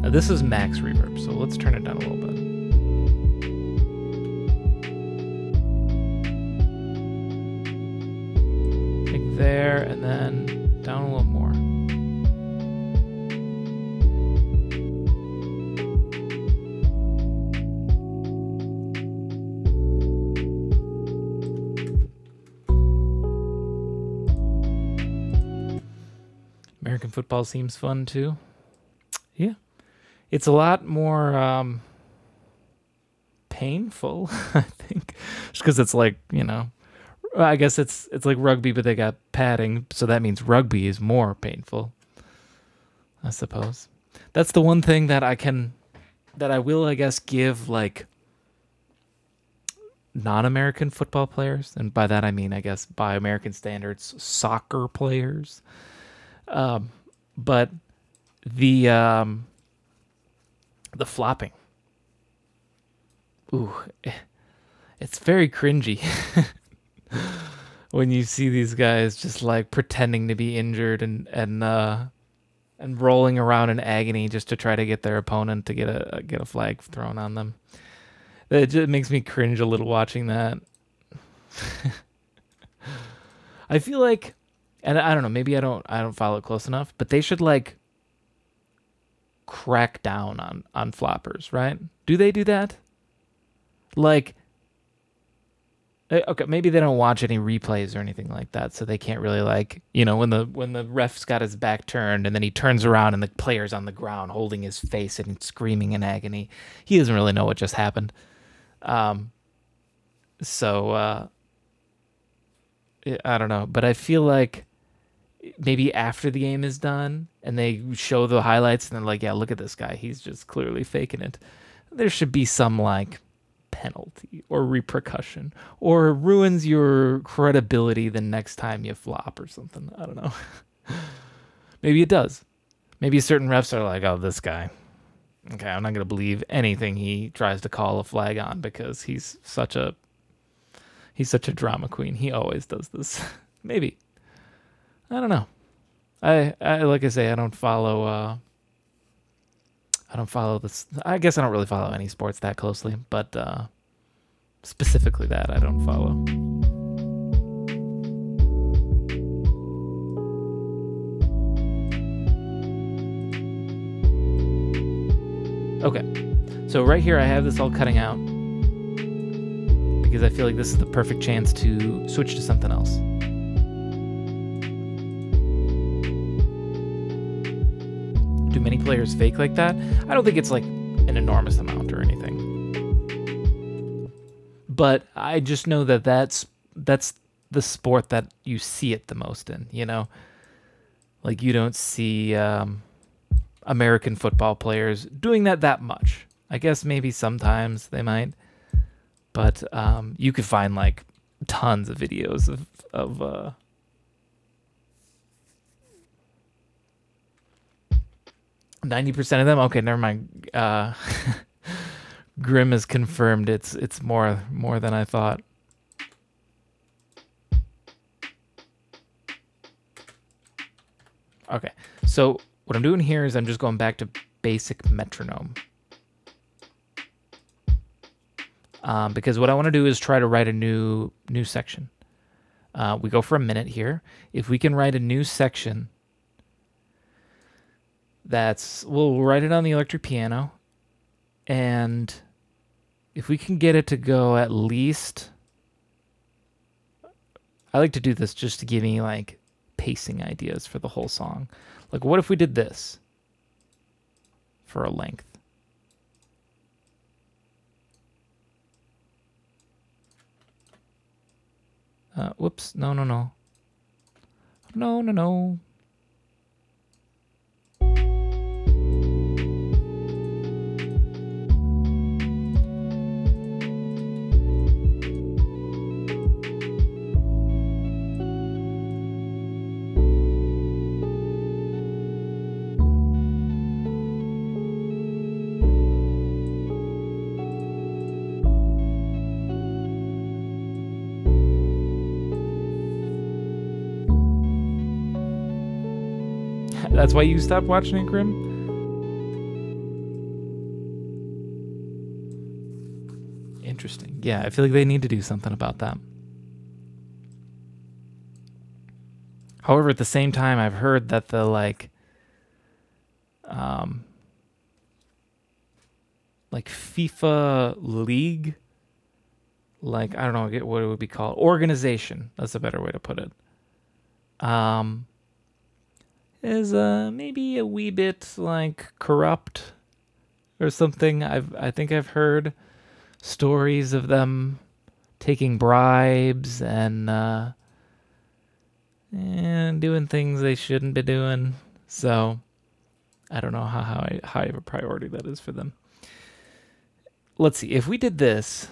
Now, this is max reverb, so let's turn it down a little bit. There, and then down a little more. American football seems fun too. Yeah. It's a lot more um, painful, I think, just because it's like you know, I guess it's it's like rugby, but they got padding, so that means rugby is more painful. I suppose that's the one thing that I can, that I will, I guess, give like non-American football players, and by that I mean, I guess, by American standards, soccer players. Um, but the um, the flopping. Ooh, eh, it's very cringy when you see these guys just like pretending to be injured and and uh, and rolling around in agony just to try to get their opponent to get a get a flag thrown on them. It just makes me cringe a little watching that. I feel like, and I don't know, maybe I don't I don't follow it close enough, but they should like crack down on on floppers, right? Do they do that? Like eh, okay, maybe they don't watch any replays or anything like that, so they can't really like, you know, when the when the ref's got his back turned and then he turns around and the player's on the ground holding his face and screaming in agony. He doesn't really know what just happened. Um so uh I don't know, but I feel like maybe after the game is done and they show the highlights and they're like, yeah, look at this guy. He's just clearly faking it. There should be some like penalty or repercussion or ruins your credibility the next time you flop or something. I don't know. maybe it does. Maybe certain refs are like, oh, this guy. Okay, I'm not going to believe anything he tries to call a flag on because he's such a he's such a drama queen. He always does this. maybe. I don't know. I, I like I say, I don't follow. Uh, I don't follow this. I guess I don't really follow any sports that closely, but uh, specifically that I don't follow. Okay, so right here I have this all cutting out because I feel like this is the perfect chance to switch to something else. Many players fake like that? I don't think it's like an enormous amount or anything. But I just know that that's that's the sport that you see it the most in, you know? Like you don't see um, American football players doing that that much. I guess maybe sometimes they might, but um, you could find like tons of videos of of uh, ninety percent of them. Okay, never mind. Uh, Grim is confirmed. It's it's more more than I thought. Okay, so what I'm doing here is I'm just going back to basic metronome. Um, because what I want to do is try to write a new new section. Uh, we go for a minute here. If we can write a new section, that's we'll write it on the electric piano, and if we can get it to go at least, I like to do this just to give me like pacing ideas for the whole song. Like, what if we did this for a length? Uh, whoops. No, no, no. No, no, no. That's why you stopped watching it, Grim? Interesting. Yeah, I feel like they need to do something about that. However, at the same time, I've heard that the like, um, like FIFA League, like I don't know what it would be called, organization. That's a better way to put it. Um, is uh maybe a wee bit like corrupt or something. I've I think I've heard stories of them taking bribes and uh and doing things they shouldn't be doing. So I don't know how high, high of a priority that is for them. Let's see. If we did this,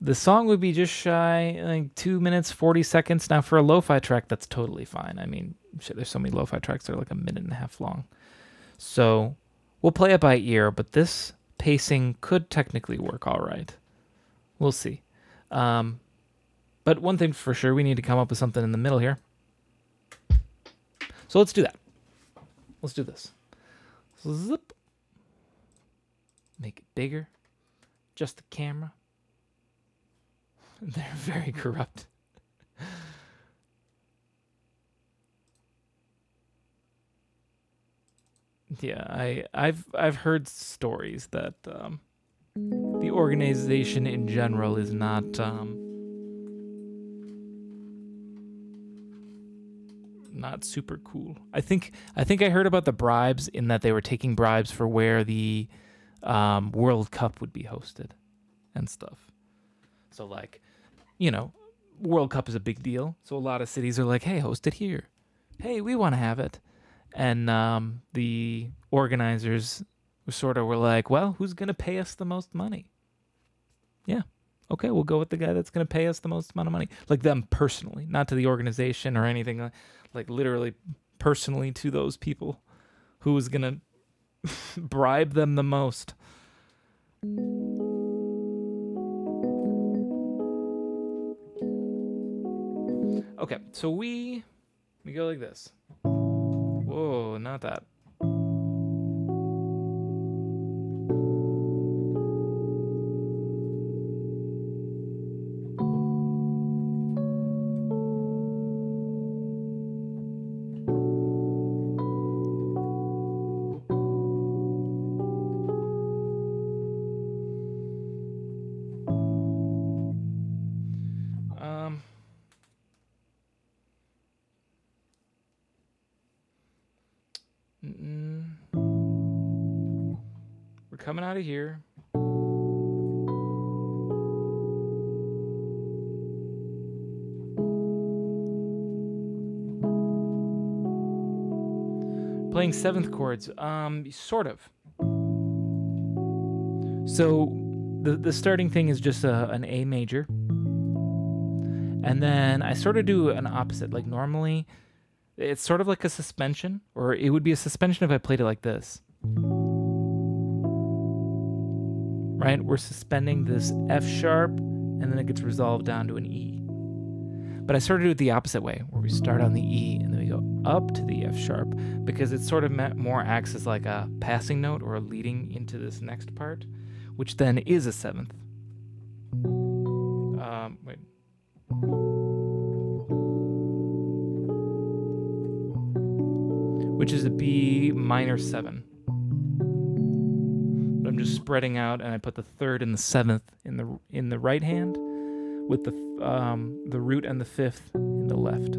the song would be just shy like 2 minutes 40 seconds. Now for a lo-fi track that's totally fine. I mean, shit, there's so many lo-fi tracks that are like a minute and a half long. So we'll play it by ear, but this pacing could technically work all right. We'll see. Um, but one thing for sure, we need to come up with something in the middle here. So let's do that. Let's do this. Zip. Make it bigger. Just the camera. They're very corrupt. Yeah, I I've I've heard stories that um, the organization in general is not um, not super cool. I think I think I heard about the bribes in that they were taking bribes for where the um, World Cup would be hosted and stuff. So like, you know, World Cup is a big deal. So a lot of cities are like, "Hey, host it here. Hey, we want to have it." and um, the organizers sort of were like, "Well, who's going to pay us the most money?" Yeah, okay, we'll go with the guy that's going to pay us the most amount of money, like them personally, not to the organization or anything, like, like literally personally to those people, who was going to bribe them the most. Okay, so we we go like this. Whoa, not that. Of here. Playing seventh chords, um, sort of. So, the the starting thing is just a, an A major, and then I sort of do an opposite. Like normally, it's sort of like a suspension, or it would be a suspension if I played it like this. Right? We're suspending this F sharp, and then it gets resolved down to an E. But I started it the opposite way, where we start on the E and then we go up to the F sharp, because it sort of more acts as like a passing note or a leading into this next part, which then is a seventh. Um, wait. which is a B minor seven. Just spreading out, and I put the third and the seventh in the in the right hand, with the um, the root and the fifth in the left.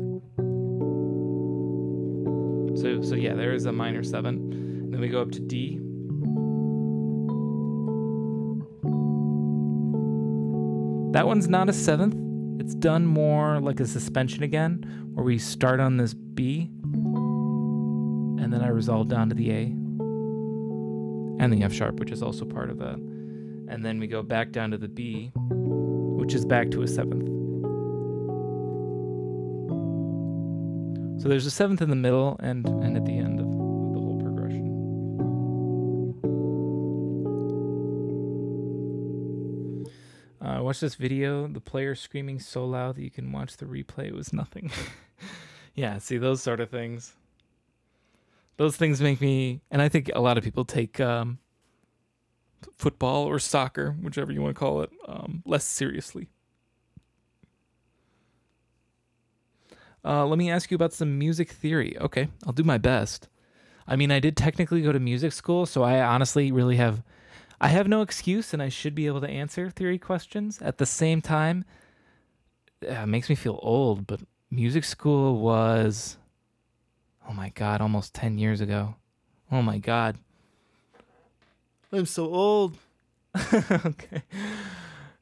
So so yeah, there is a minor seven. And then we go up to D. That one's not a seventh. It's done more like a suspension again, where we start on this B and then I resolve down to the A and the F sharp, which is also part of that. And then we go back down to the B, which is back to a seventh. So there's a seventh in the middle and, and at the end of, the whole progression. Uh, watch this video. The player screaming so loud that you can watch the replay. It was nothing. yeah, see those sort of things those things make me and i think a lot of people take um, football or soccer whichever you want to call it um, less seriously. Uh, let me ask you about some music theory. Okay i'll do my best. I mean i did technically go to music school so i honestly really have i have no excuse and i should be able to answer theory questions. At the same time it makes me feel old but music school was Oh my god, almost 10 years ago. Oh my god. I'm so old. okay.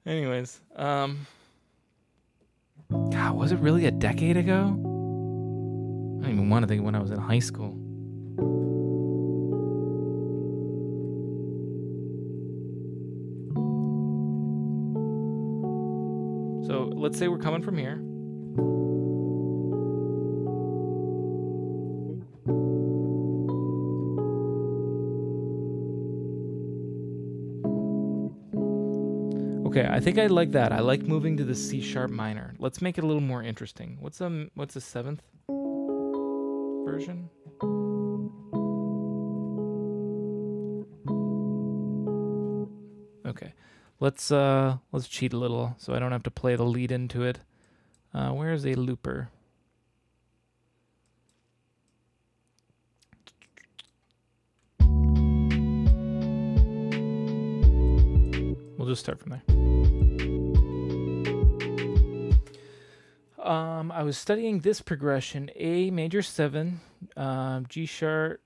Anyways, um God, was it really a decade ago? I don't even want to think when I was in high school. So let's say we're coming from here. Okay, I think I like that. I like moving to the C sharp minor. Let's make it a little more interesting. What's um what's the seventh version? Okay. Let's uh let's cheat a little so I don't have to play the lead into it. Uh where is a looper? Just start from there. Um, I was studying this progression: A major seven, um, G sharp,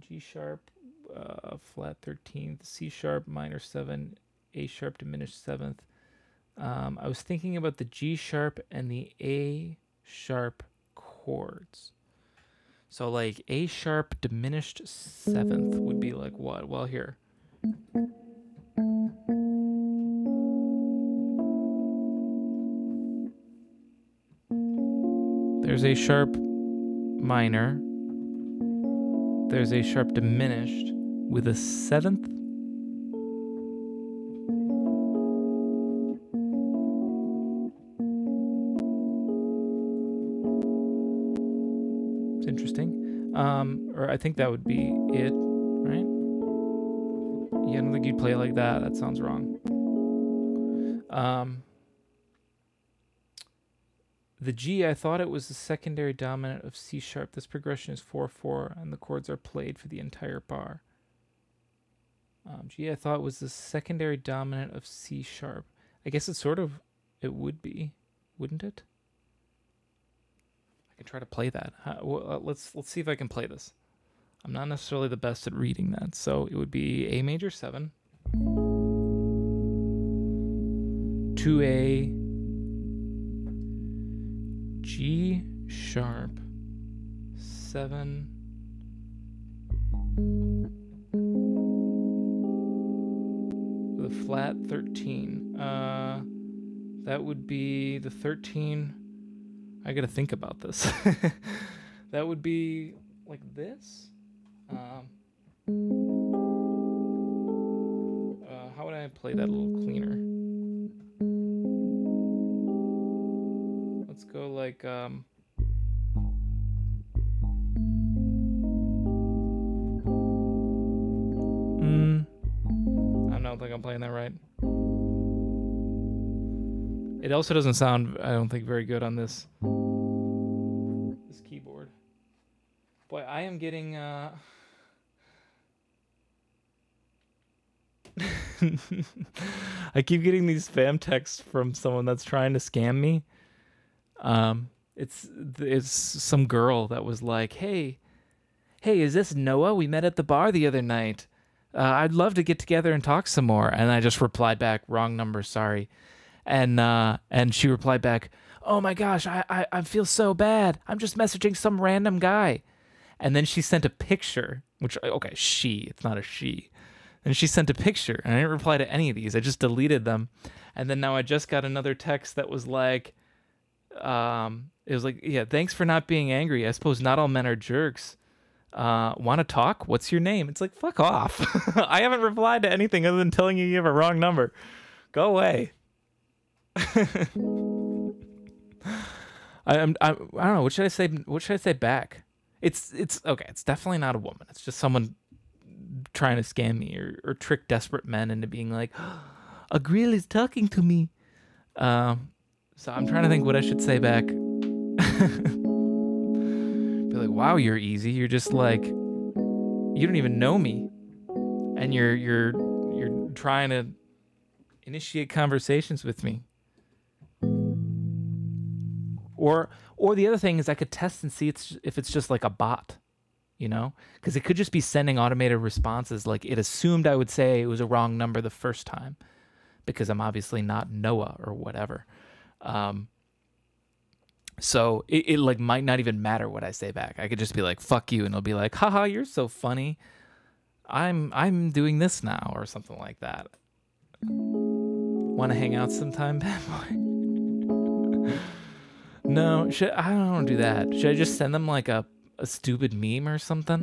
G sharp, uh, flat thirteenth, C sharp minor seven, A sharp diminished seventh. Um, I was thinking about the G sharp and the A sharp chords. So like A sharp diminished seventh would be like what? Well, here. There's a sharp minor. There's a sharp diminished with a seventh. It's interesting. Um, or I think that would be it, right? Yeah, I don't think you'd play like that. That sounds wrong. Um, the G, I thought it was the secondary dominant of C sharp. This progression is 4 4, and the chords are played for the entire bar. Um, G, I thought was the secondary dominant of C sharp. I guess it's sort of, it would be, wouldn't it? I can try to play that. Well, uh, let's let's see if I can play this. I'm not necessarily the best at reading that, so it would be A major seven to a G sharp seven with a flat 13. Uh, that would be the 13. I gotta think about this. that would be like this. Um, uh, how would I play that a little cleaner? Go like um. Mm, I don't think I'm playing that right. It also doesn't sound, I don't think, very good on this this keyboard. Boy, I am getting uh I keep getting these spam texts from someone that's trying to scam me. Um it's it's some girl that was like, "Hey, hey, is this Noah? We met at the bar the other night. Uh, I'd love to get together and talk some more." And I just replied back, "Wrong number, sorry." And uh, and she replied back, "Oh my gosh, I, I I feel so bad. I'm just messaging some random guy." And then she sent a picture, which okay, she, it's not a she. And she sent a picture, and I didn't reply to any of these. I just deleted them. And then now I just got another text that was like, um, it was like, yeah, thanks for not being angry. I suppose not all men are jerks. Uh, want to talk? What's your name? It's like, fuck off. I haven't replied to anything other than telling you you have a wrong number. Go away. I, I'm, I, I don't know. What should I say? What should I say back? It's, it's okay. It's definitely not a woman. It's just someone trying to scam me or, or trick desperate men into being like, a grill is talking to me. Um, so I'm trying to think what I should say back. Be like, wow, you're easy. You're just like, you don't even know me, and you're you're you're trying to initiate conversations with me. Or or the other thing is I could test and see it's if it's just like a bot, you know, because it could just be sending automated responses. Like it assumed I would say it was a wrong number the first time, because I'm obviously not Noah or whatever. Um, so it, it like might not even matter what I say back. I could just be like, fuck you, and it'll be like, haha, you're so funny. I'm I'm doing this now or something like that. Wanna hang out sometime, bad boy? no, should I don't do that. Should I just send them like a, a stupid meme or something?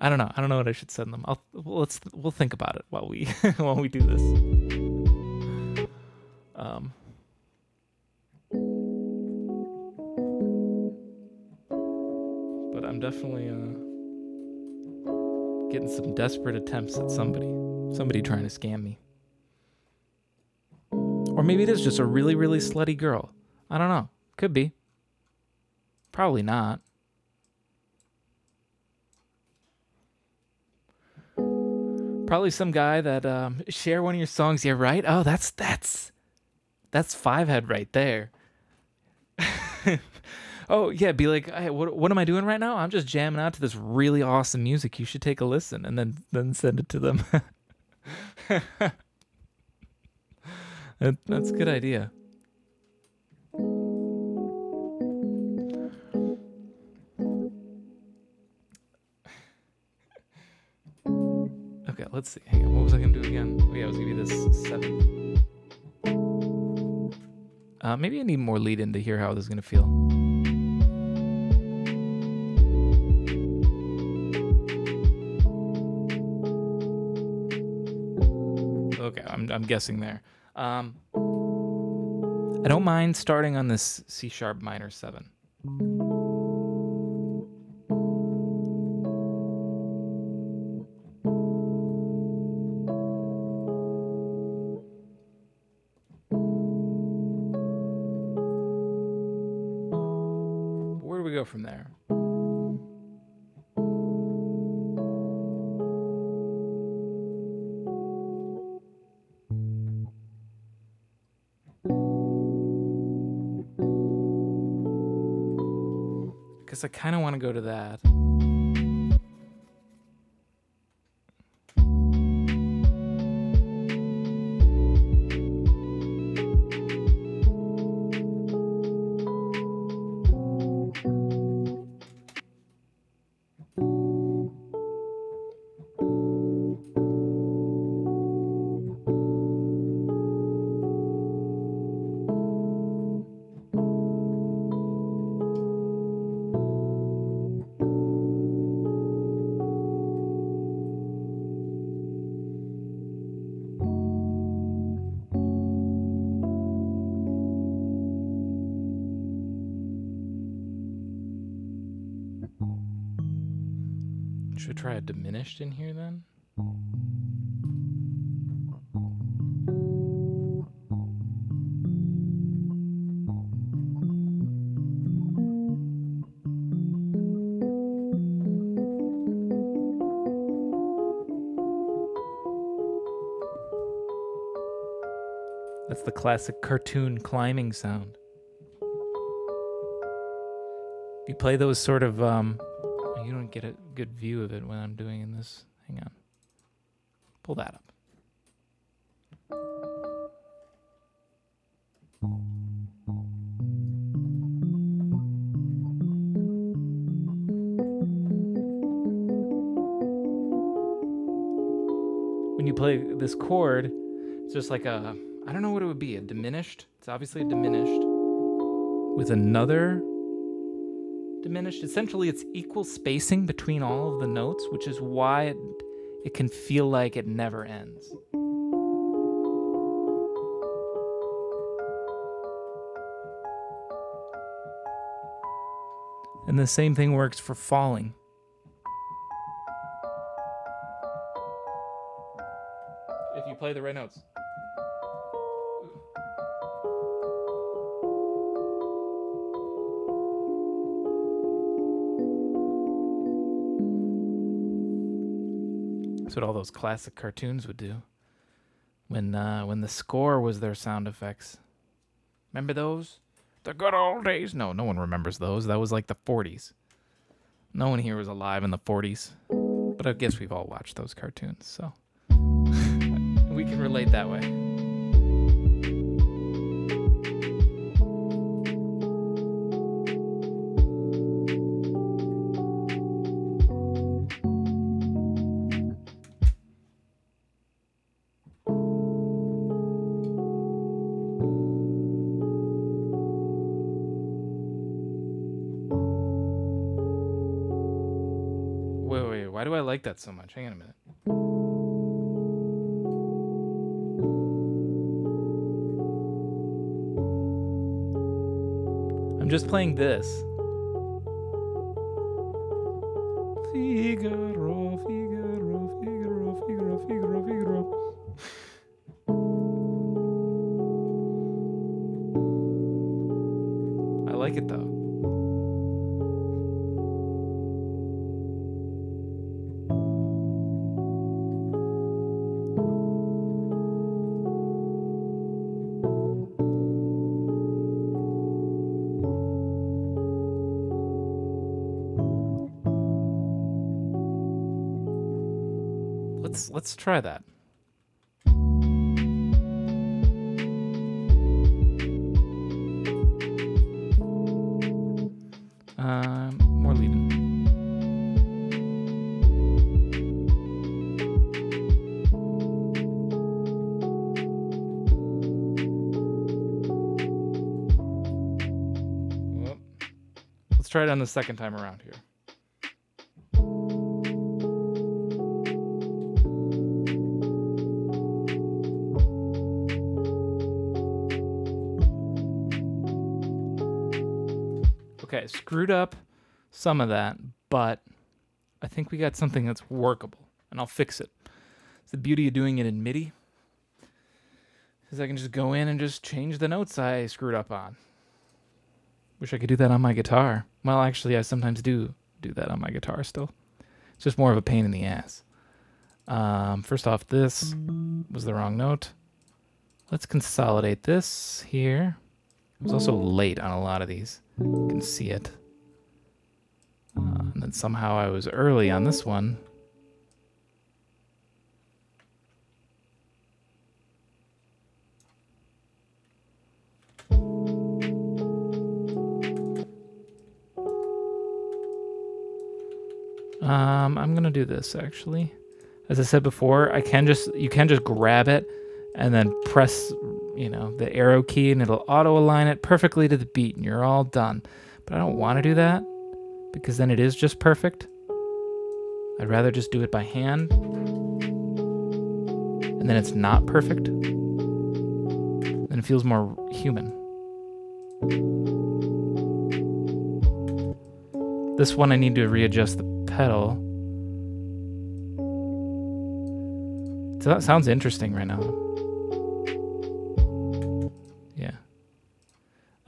I don't know. I don't know what I should send them. I'll let's we'll think about it while we while we do this. Um, but I'm definitely uh, getting some desperate attempts at somebody, somebody trying to scam me. Or maybe it is just a really, really slutty girl. I don't know. Could be. Probably not. Probably some guy that um, share one of your songs. Yeah, right. Oh, that's that's that's five head right there. oh yeah, be like, hey, what what am I doing right now? I'm just jamming out to this really awesome music. You should take a listen, and then then send it to them. that, that's a good idea. Okay, let's see. Hang on. What was I gonna do again? Oh yeah, I was gonna do this seven. Uh, maybe I need more lead in to hear how this is going to feel. Okay, I'm, I'm guessing there. Um, I don't mind starting on this C sharp minor 7. I kind of want to go to that. Try a diminished in here then? That's the classic cartoon climbing sound. You play those sort of um, you don't get a good view of it when I'm doing in this. Hang on. Pull that up. When you play this chord, it's just like a, I don't know what it would be, a diminished. It's obviously a diminished with another diminished. Essentially, it's equal spacing between all of the notes, which is why it, it can feel like it never ends. And the same thing works for falling. If you play the right notes. What all those classic cartoons would do. When uh, when the score was their sound effects. Remember those? The good old days. No, no one remembers those. That was like the 40s. No one here was alive in the 40s. But I guess we've all watched those cartoons, so we can relate that way. That so much? Hang on a minute. I'm just playing this. Let's try that. Um, more leading. Let's try it on the second time around here. Screwed up some of that, but I think we got something that's workable, and I'll fix it. It's the beauty of doing it in MIDI, is I can just go in and just change the notes I screwed up on. Wish I could do that on my guitar. Well, actually, I sometimes do do that on my guitar still. It's just more of a pain in the ass. Um, first off, this was the wrong note. Let's consolidate this here. I was also late on a lot of these. You can see it. Uh, and then somehow I was early on this one. Um, I'm gonna do this actually. As I said before, I can just you can just grab it and then press, you know, the arrow key and it'll auto align it perfectly to the beat and you're all done. But I don't want to do that because then it is just perfect. I'd rather just do it by hand. And then it's not perfect. Then it feels more human. This one I need to readjust the pedal. So that sounds interesting right now.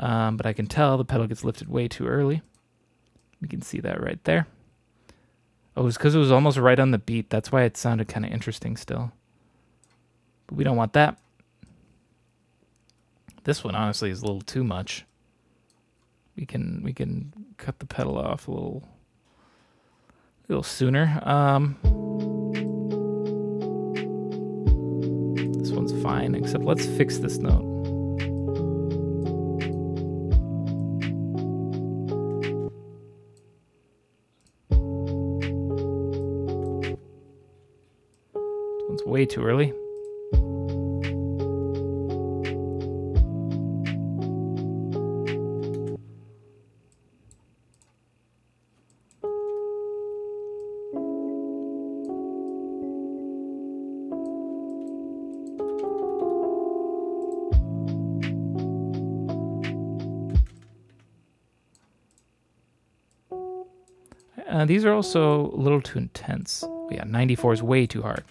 Um, but I can tell the pedal gets lifted way too early. We can see that right there. Oh, it's because it was almost right on the beat. That's why it sounded kind of interesting still. But we don't want that. This one honestly is a little too much. We can we can cut the pedal off a little a little sooner. Um, this one's fine, except let's fix this note. Way too early. Uh, these are also a little too intense. Yeah, 94 is way too hard.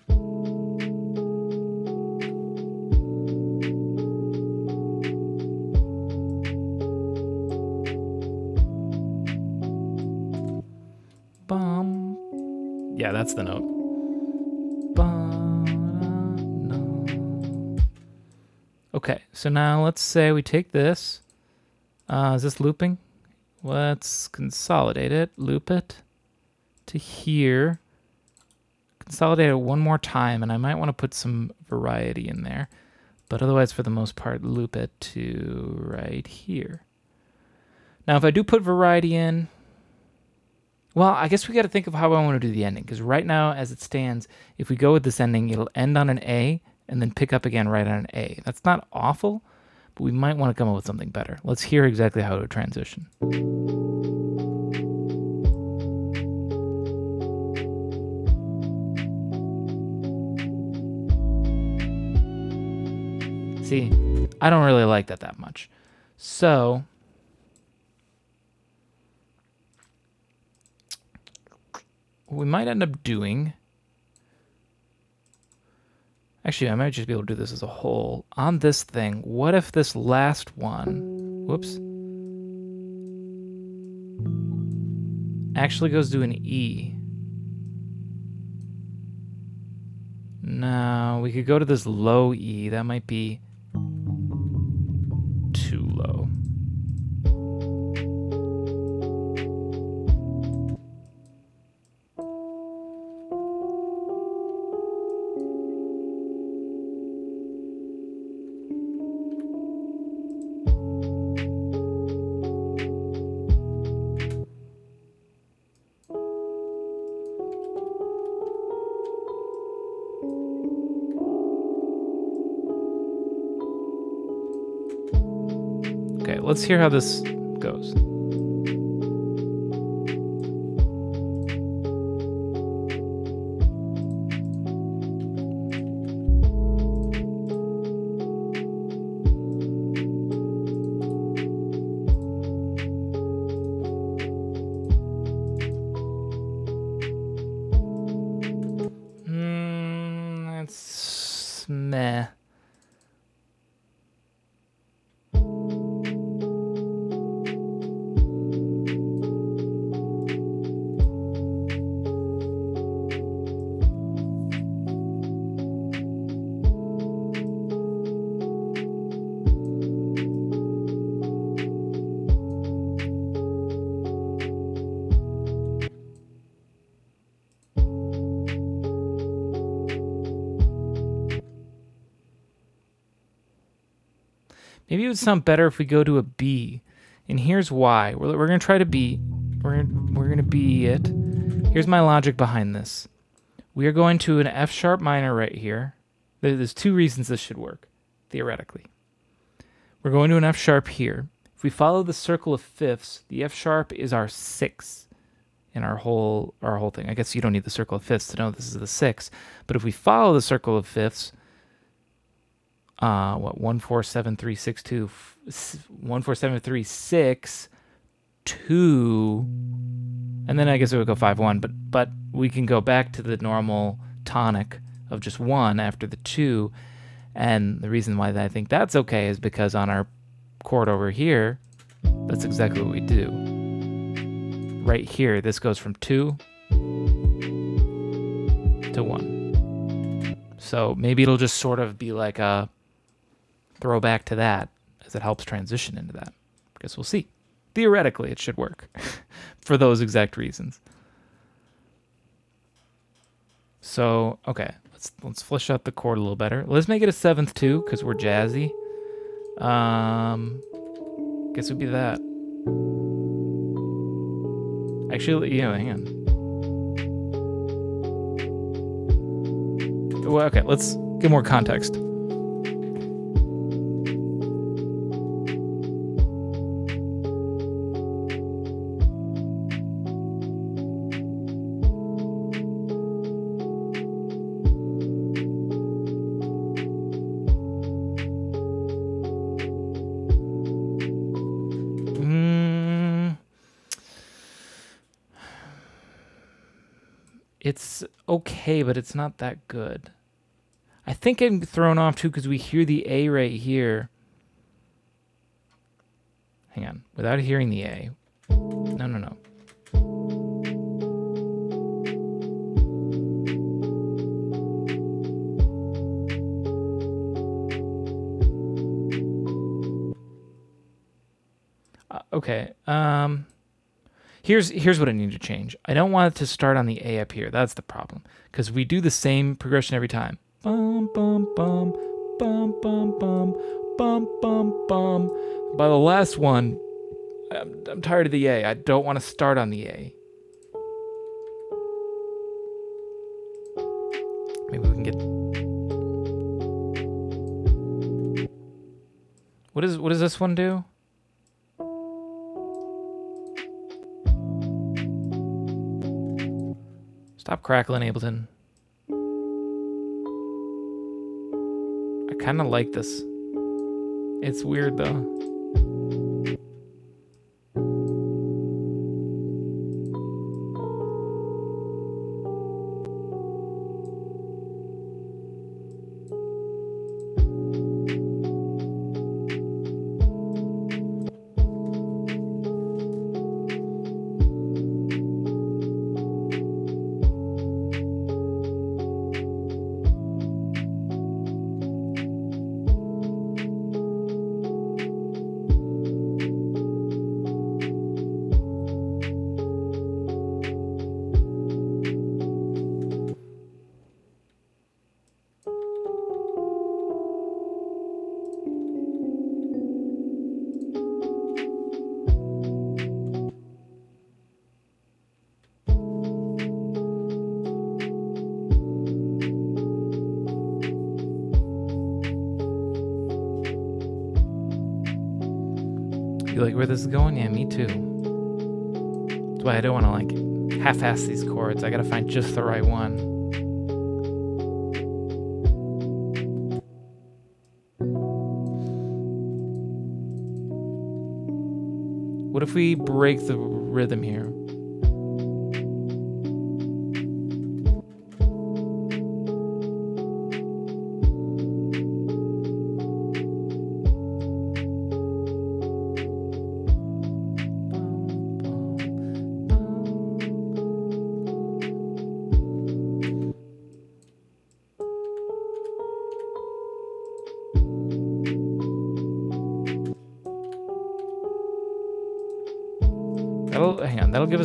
That's the note. Okay, so now let's say we take this. Uh, is this looping? Let's consolidate it, loop it to here. Consolidate it one more time, and I might want to put some variety in there. But otherwise, for the most part, loop it to right here. Now, if I do put variety in, well, I guess we got to think of how I want to do the ending. Because right now, as it stands, if we go with this ending, it'll end on an A and then pick up again right on an A. That's not awful, but we might want to come up with something better. Let's hear exactly how to transition. See, I don't really like that that much. So, we might end up doing. Actually, I might just be able to do this as a whole. On this thing, what if this last one, whoops, actually goes to an E? No, we could go to this low E. That might be let's hear how this sound better if we go to a B. And here's why. We're, we're going to try to B. We're, we're going to B it. Here's my logic behind this. We are going to an F sharp minor right here. There's two reasons this should work, theoretically. We're going to an F sharp here. If we follow the circle of fifths, the F sharp is our six in our whole our whole thing. I guess you don't need the circle of fifths to know this is the six. But if we follow the circle of fifths, uh, what one four seven three six two one four seven three six two, and then I guess it would go five one. But but we can go back to the normal tonic of just one after the two, and the reason why I think that's okay is because on our chord over here, that's exactly what we do. Right here, this goes from two to one. So maybe it'll just sort of be like a throwback to that as it helps transition into that. Because we'll see. Theoretically, it should work for those exact reasons. So okay, let's let's flesh out the chord a little better. Let's make it a seventh too, because we're jazzy. Um, guess would be that. Actually, yeah, hang on. Well, okay, let's get more context. Okay, but it's not that good. I think I'm thrown off too because we hear the A right here. Hang on, without hearing the A. No, no, no. Uh, okay. Um here's here's what I need to change. I don't want it to start on the A up here. That's the problem because we do the same progression every time. Bum bum bum bum bum bum bum bum bum. By the last one, I'm, I'm tired of the A. I don't want to start on the A. Maybe we can get. What is what does this one do? Stop crackling, Ableton. I kind of like this. It's weird though. Half-ass these chords. I gotta find just the right one. What if we break the rhythm here?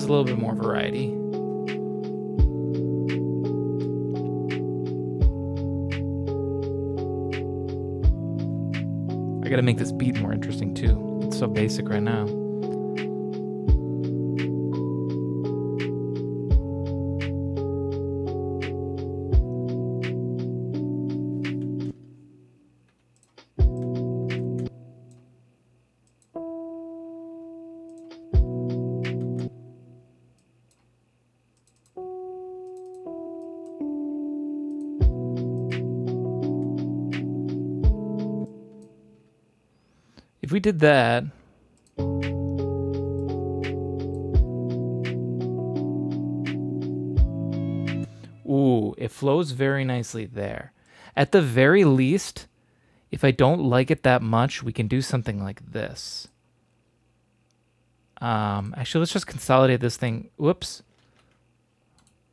A little bit more variety. I got to make this beat more interesting too. It's so basic right now. Did that, ooh, it flows very nicely there. At the very least, if I don't like it that much, we can do something like this. Um, actually, let's just consolidate this thing. Whoops.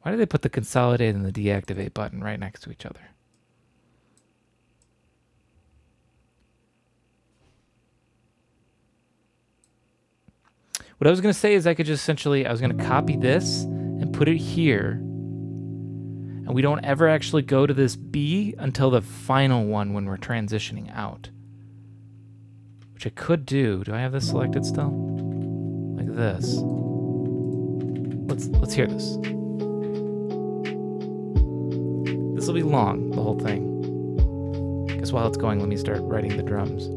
Why did they put the consolidate and the deactivate button right next to each other? What I was going to say is I could just essentially, I was going to copy this and put it here. And we don't ever actually go to this B until the final one when we're transitioning out. Which I could do. Do I have this selected still? Like this. Let's let's hear this. This will be long, the whole thing. Because while it's going, let me start writing the drums.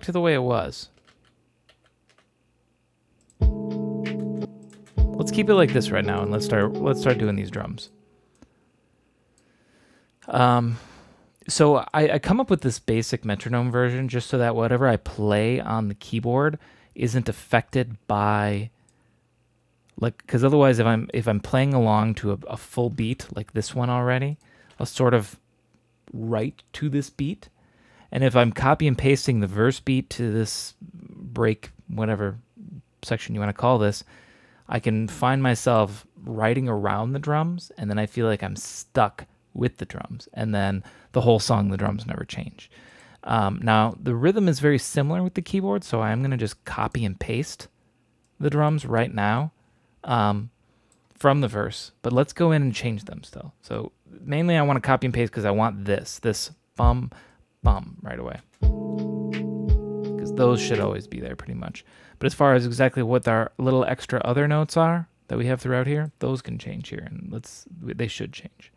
Back to the way it was. Let's keep it like this right now and let's start let's start doing these drums. Um so I, I come up with this basic metronome version just so that whatever I play on the keyboard isn't affected by like because otherwise if I'm if I'm playing along to a, a full beat like this one already, I'll sort of write to this beat. And if I'm copy and pasting the verse beat to this break, whatever section you want to call this, I can find myself writing around the drums, and then I feel like I'm stuck with the drums. And then the whole song, the drums never change. Um, now, the rhythm is very similar with the keyboard, so I'm going to just copy and paste the drums right now um, from the verse. But let's go in and change them still. So mainly I want to copy and paste because I want this, this bum, bum right away. Because those should always be there pretty much. But as far as exactly what our little extra other notes are that we have throughout here, those can change here, and let's they should change.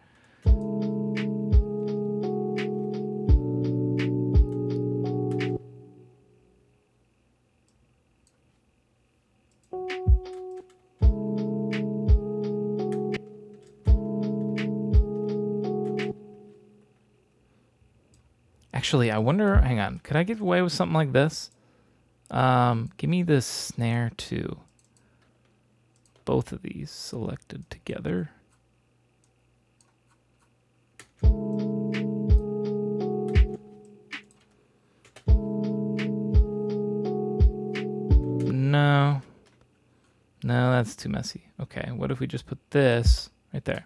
Actually, I wonder. Hang on, could I get away with something like this? Um, give me the snare too. Both of these selected together. No. No, that's too messy. Okay, what if we just put this right there?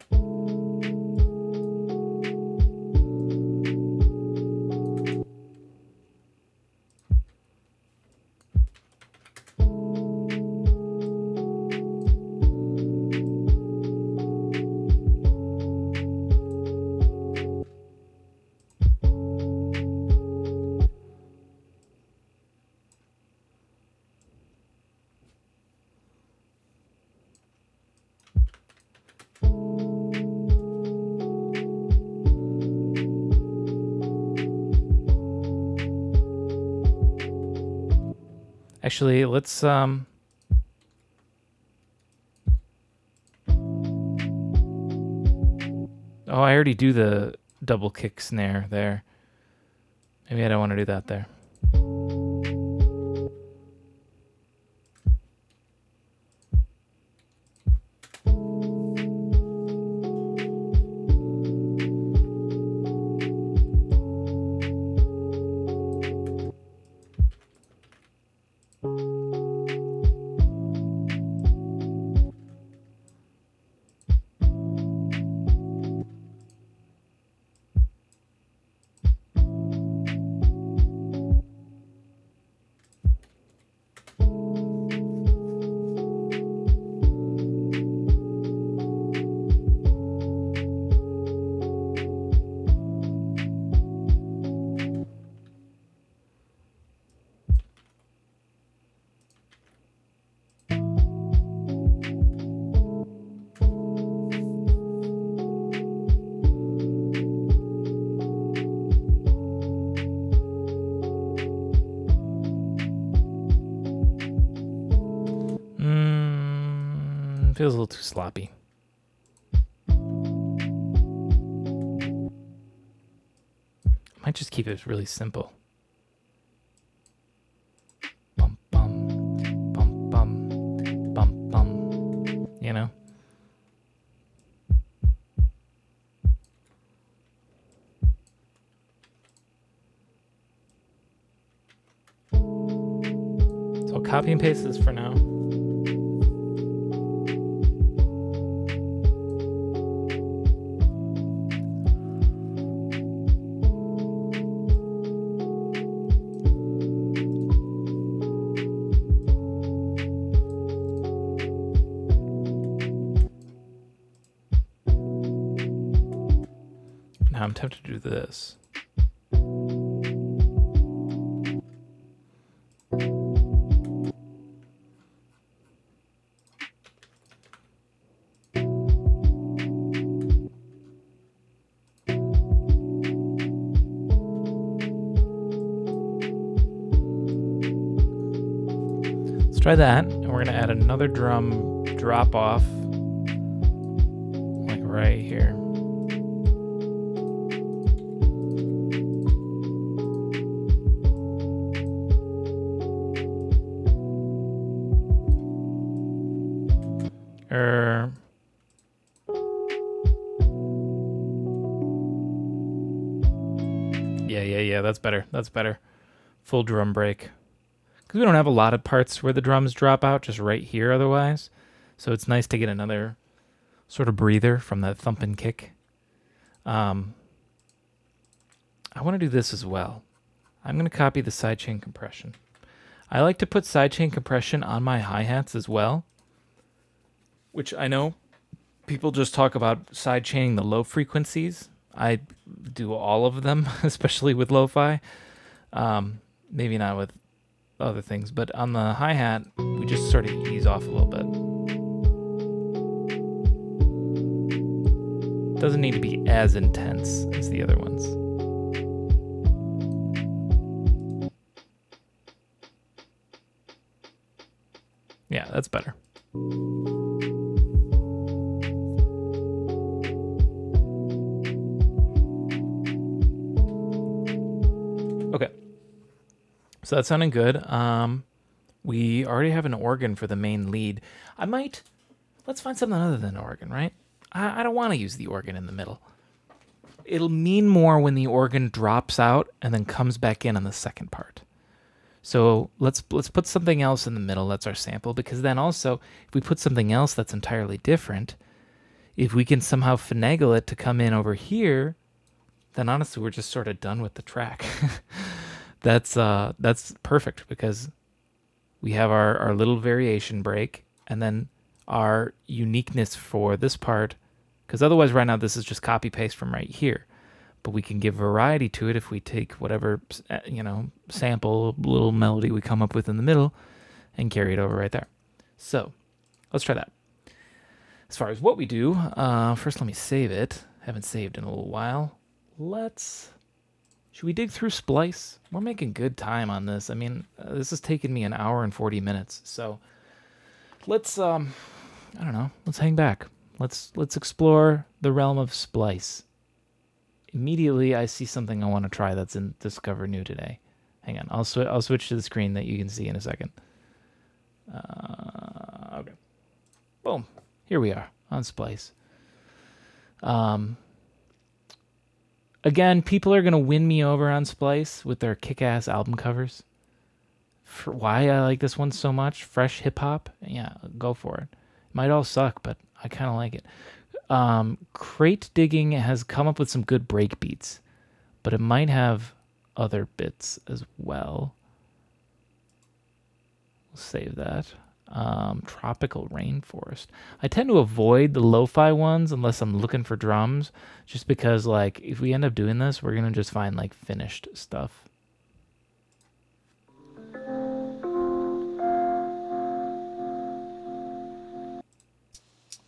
Actually, let's um Oh, I already do the double kick snare there. Maybe I don't want to do that there. Feels a little too sloppy. I Might just keep it really simple. Bum bum bum bum bum bum. You know? So I'll copy and paste this for now. Now this. Let's try that. And we're going to add another drum drop off. That's better. Full drum break. Because we don't have a lot of parts where the drums drop out, just right here otherwise. So it's nice to get another sort of breather from that thumping kick. Um, I want to do this as well. I'm going to copy the sidechain compression. I like to put sidechain compression on my hi-hats as well which I know people just talk about sidechaining the low frequencies. I do all of them, especially with lo-fi. Um, maybe not with other things, but on the hi hat, we just sort of ease off a little bit. Doesn't need to be as intense as the other ones. Yeah, that's better. So that's sounding good. Um, we already have an organ for the main lead. I might let's find something other than organ, right? I, I don't want to use the organ in the middle. It'll mean more when the organ drops out and then comes back in on the second part. So let's let's put something else in the middle. That's our sample because then also if we put something else that's entirely different, if we can somehow finagle it to come in over here, then honestly we're just sort of done with the track. that's uh that's perfect because we have our, our little variation break and then our uniqueness for this part because otherwise right now this is just copy paste from right here. But we can give variety to it if we take whatever uh, you know sample little melody we come up with in the middle and carry it over right there. So let's try that. As far as what we do uh, first let me save it. Haven't saved in a little while. Let's should we dig through splice? We're making good time on this. I mean uh, this has taken me an hour and 40 minutes. So let's um i don't know. Let's hang back. Let's let's explore the realm of splice. Immediately I see something I want to try that's in Discover New today. Hang on, I'll sw- I'll switch to the screen that you can see in a second. Uh, okay, boom, here we are on Splice. Um, again, people are gonna win me over on Splice with their kick-ass album covers. For why I like this one so much, fresh hip hop. Yeah, go for it. Might all suck, but I kind of like it um, crate digging has come up with some good break beats, but it might have other bits as well. We'll save that. Um, tropical rainforest. I tend to avoid the lo-fi ones unless I'm looking for drums, just because like if we end up doing this, we're gonna just find like finished stuff.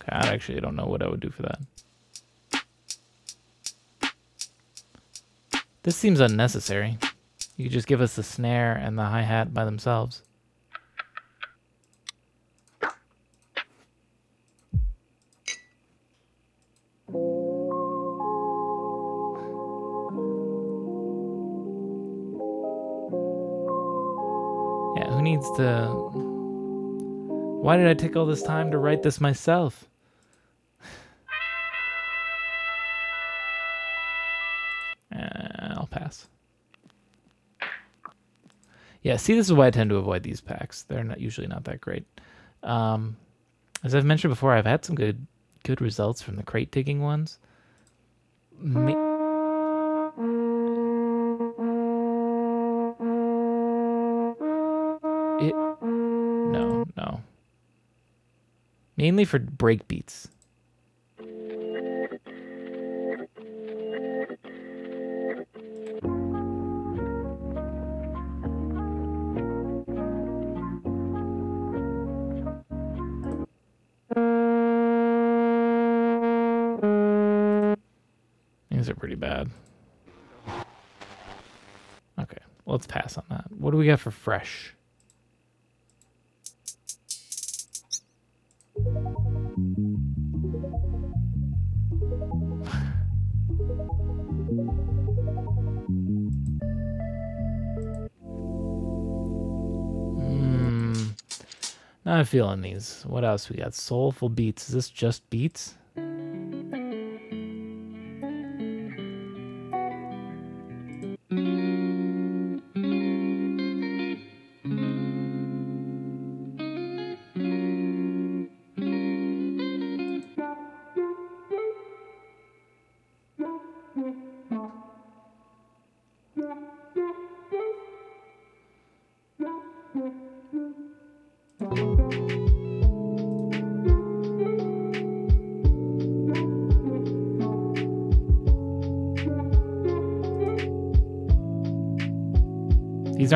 Okay, I actually don't know what I would do for that. This seems unnecessary. You could just give us the snare and the hi-hat by themselves. Needs to. Why did I take all this time to write this myself? Uh, I'll pass. Yeah, see, this is why I tend to avoid these packs. They're not usually not that great. Um, as I've mentioned before, I've had some good good results from the crate digging ones. Mainly for break beats. These are pretty bad. Okay, let's pass on that. What do we got for fresh? Feeling these. What else we got? Soulful beats. Is this just beats?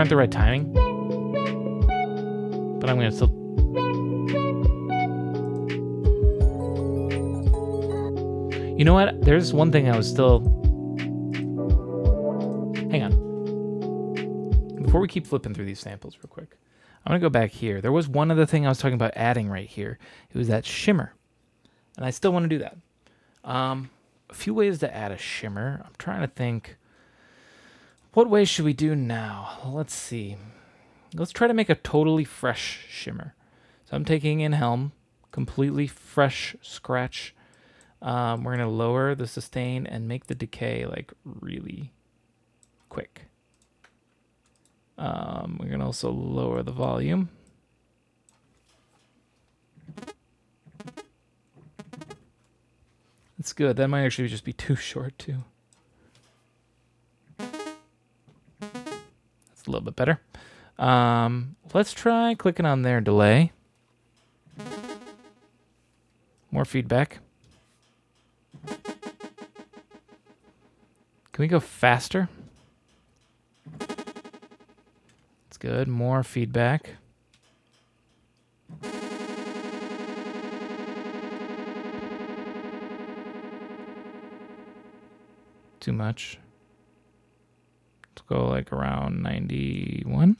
Aren't the right timing. But I'm gonna still. You know what? There's one thing I was still. Hang on. Before we keep flipping through these samples, real quick, I'm gonna go back here. There was one other thing I was talking about adding right here. It was that shimmer, and I still want to do that. Um, a few ways to add a shimmer. I'm trying to think. What way should we do now? Let's see. Let's try to make a totally fresh shimmer. So I'm taking in Helm, completely fresh scratch. Um, we're going to lower the sustain and make the decay like really quick. Um, we're going to also lower the volume. That's good. That might actually just be too short too. A little bit better. Um, let's try clicking on their delay. More feedback. Can we go faster? That's good. More feedback. Too much go like around 91.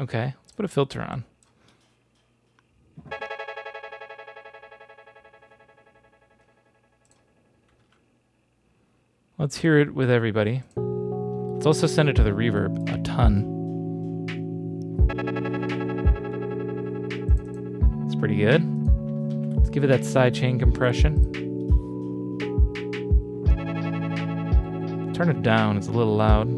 Okay, let's put a filter on. Let's hear it with everybody. Let's also send it to the reverb a ton. It's pretty good. Let's give it that sidechain compression. Turn it down, it's a little loud.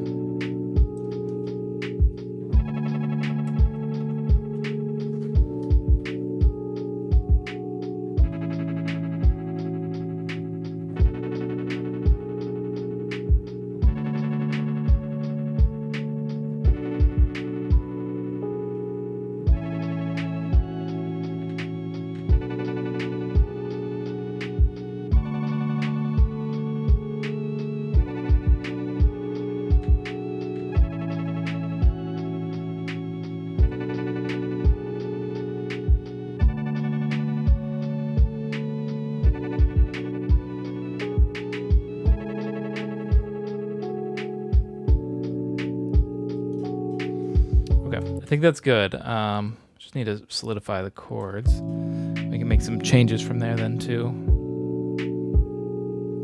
Think that's good. Um, just need to solidify the chords. We can make some changes from there then too.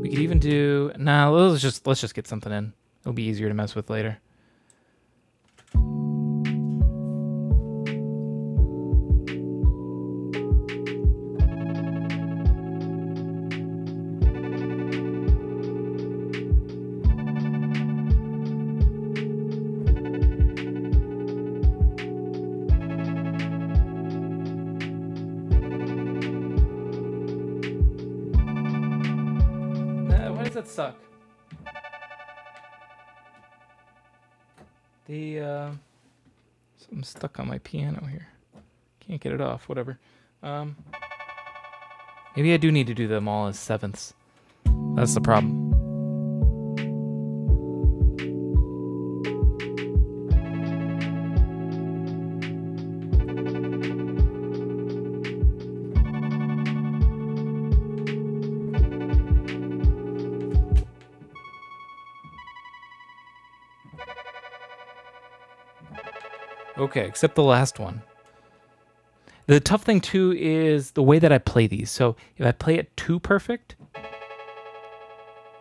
We could even do. Nah, let's just let's just get something in. It'll be easier to mess with later. Stuck on my piano here. Can't get it off. Whatever. Um, maybe I do need to do them all as sevenths. That's the problem. Okay, except the last one. The tough thing too is the way that I play these. So if I play it too perfect,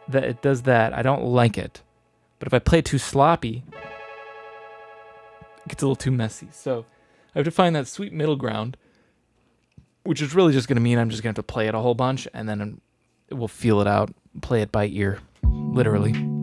that it does that. I don't like it. But if I play it too sloppy, it gets a little too messy. So I have to find that sweet middle ground, which is really just going to mean I'm just going to have to play it a whole bunch and then we'll feel it out, play it by ear, literally.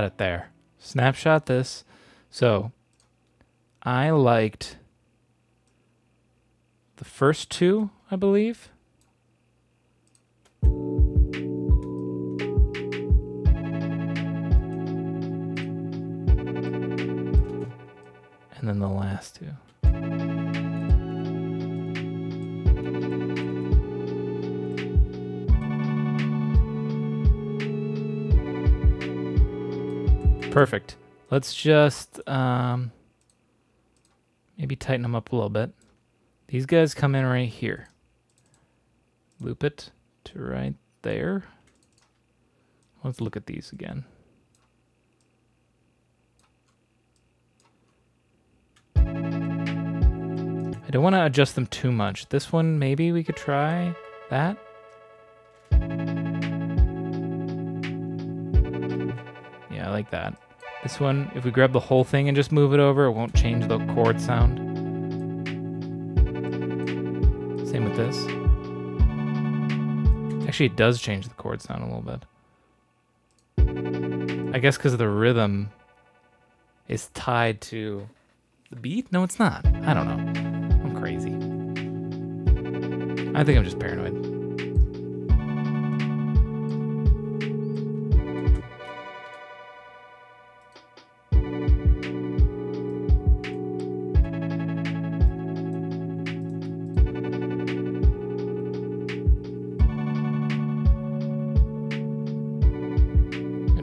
Got it there. Snapshot this. So I liked the first two, I believe. And then the last two. Perfect. Let's just um, maybe tighten them up a little bit. These guys come in right here. Loop it to right there. Let's look at these again. I don't want to adjust them too much. This one, maybe we could try that. I like that. This one, if we grab the whole thing and just move it over, it won't change the chord sound. Same with this. Actually, it does change the chord sound a little bit. I guess because the rhythm is tied to the beat? No, it's not. I don't know. I'm crazy. I think I'm just paranoid.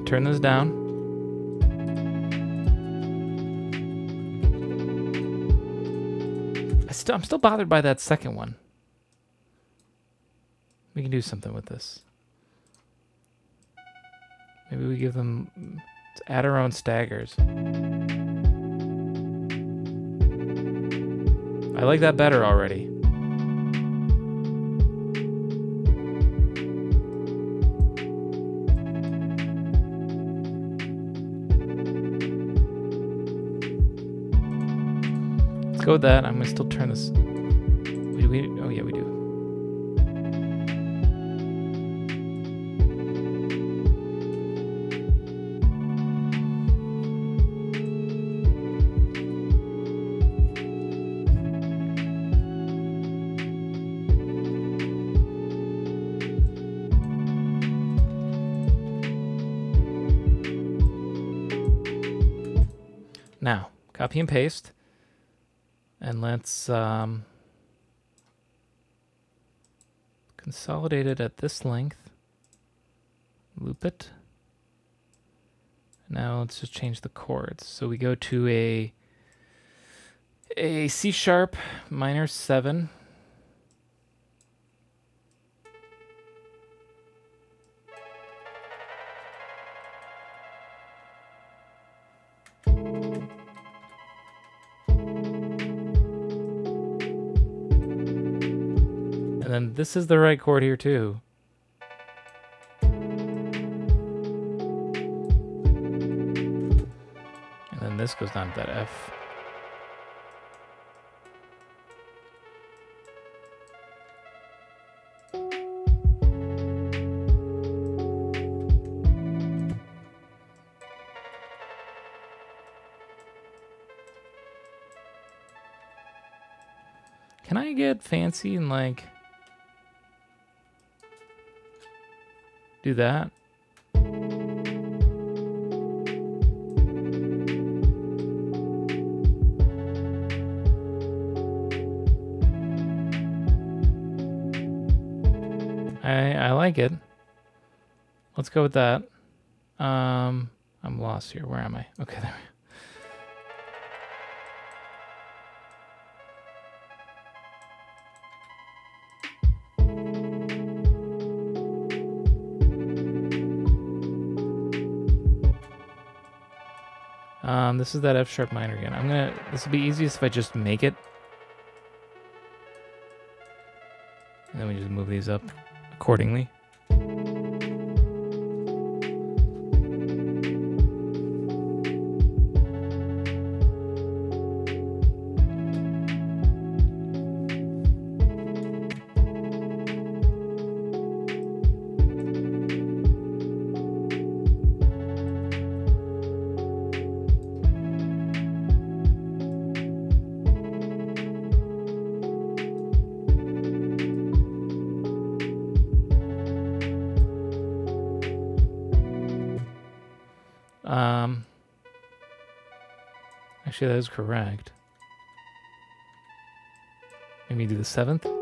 Turn this down. I still, I'm still bothered by that second one. We can do something with this. Maybe we give them add our own staggers. I like that better already. Go with that. I'm gonna still turn this. We? Oh yeah, we do. Now, Copy and paste. Let's um, consolidate it at this length. Loop it. Now let's just change the chords. So we go to a a C sharp minor 7. This is the right chord here too. And then this goes down to that F. Can I get fancy and like do that? I I like it. Let's go with that. Um I'm lost here. Where am I? Okay, there. This is that F sharp minor again. I'm gonna. This will be easiest if I just make it, and then we just move these up accordingly. Is correct. Maybe do the seventh.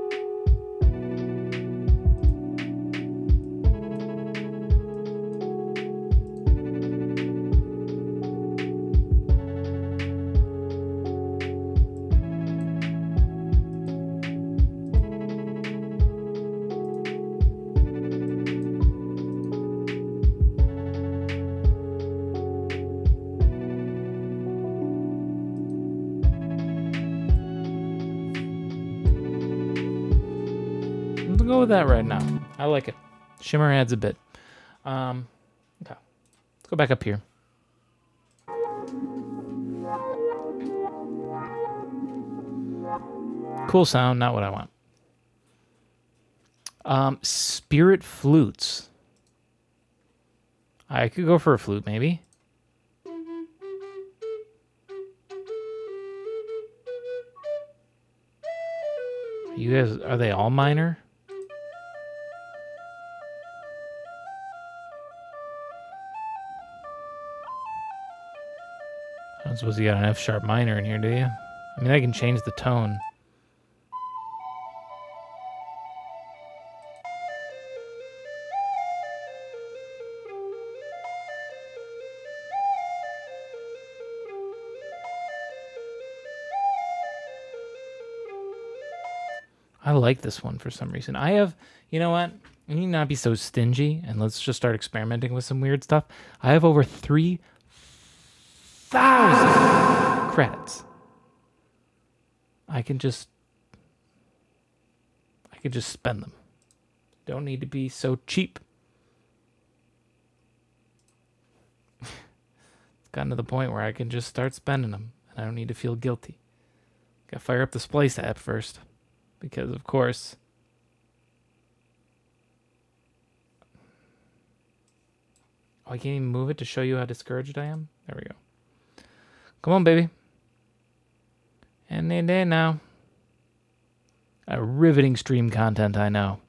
Shimmer adds a bit. Um, okay. Let's go back up here. Cool sound, not what I want. Um, spirit flutes. I could go for a flute, maybe. You guys, are they all minor? Don't you got an F sharp minor in here, do you? I mean, I can change the tone. I like this one for some reason. I have, you know what? You need not be so stingy and let's just start experimenting with some weird stuff. I have over 3,000 credits. I can just I can just spend them. Don't need to be so cheap. it's gotten to the point where I can just start spending them and I don't need to feel guilty. Got to fire up the Splice app first because of course Oh, I can't even move it to show you how discouraged I am. There we go. Come on, baby. Any day now. A riveting stream content, I know.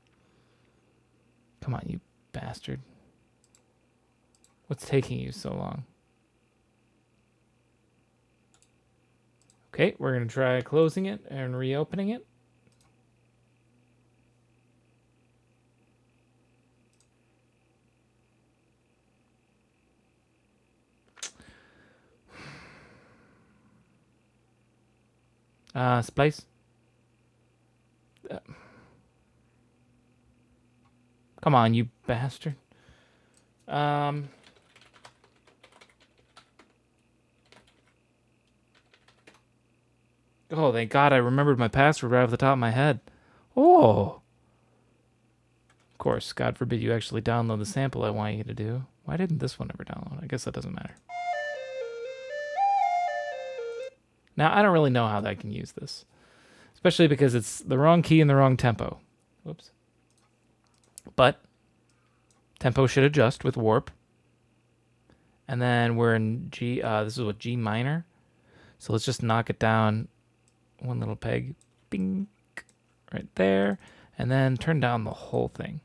Come on, you bastard. What's taking you so long? Okay, we're going to try closing it and reopening it. Uh, Splice. Uh, come on, you bastard. Um. Oh, thank God I remembered my password right off the top of my head. Oh. Of course, God forbid you actually download the sample I want you to do. Why didn't this one ever download? I guess that doesn't matter. Now, I don't really know how I can use this, especially because it's the wrong key and the wrong tempo. Whoops. But tempo should adjust with warp. And then we're in G, uh, this is what, G minor. So let's just knock it down one little peg, bing, right there, and then turn down the whole thing.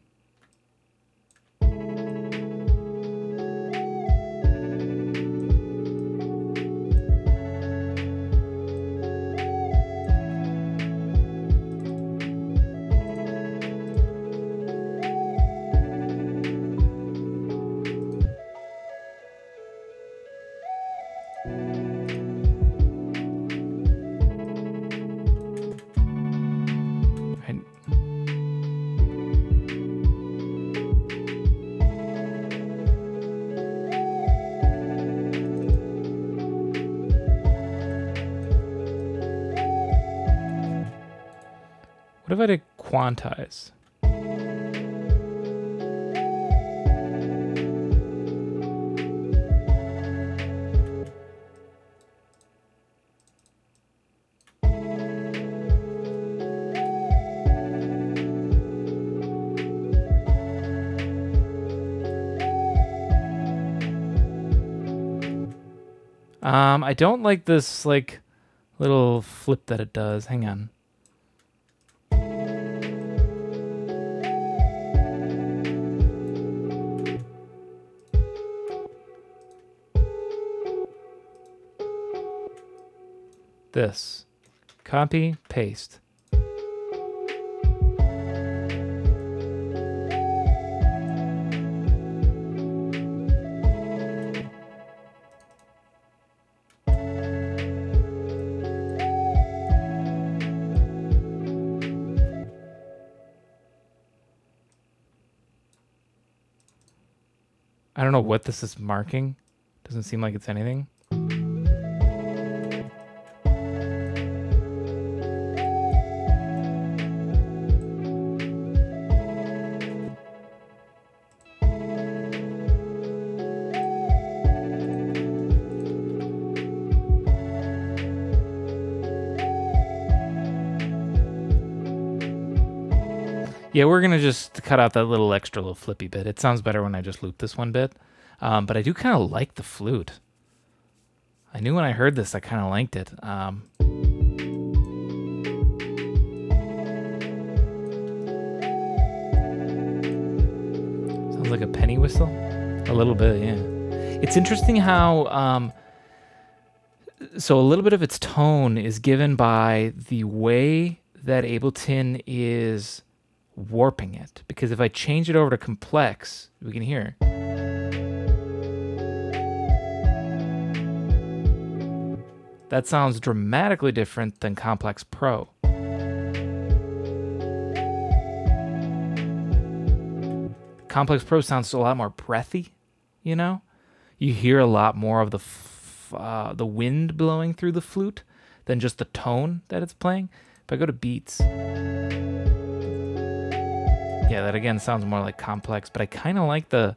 Quantize? Um, I don't like this like little flip that it does. Hang on. This. Copy, paste. I don't know what this is marking. Doesn't seem like it's anything. Yeah, we're gonna just cut out that little extra little flippy bit. It sounds better when I just loop this one bit. Um, but I do kind of like the flute. I knew when I heard this, I kind of liked it. Um, sounds like a penny whistle. A little bit, yeah. It's interesting how. Um, so a little bit of its tone is given by the way that Ableton is warping it. Because if I change it over to complex, we can hear. That sounds dramatically different than Complex Pro. Complex Pro sounds a lot more breathy, you know? You hear a lot more of the uh, the wind blowing through the flute than just the tone that it's playing. If I go to beats, yeah, that again sounds more like complex, but I kind of like the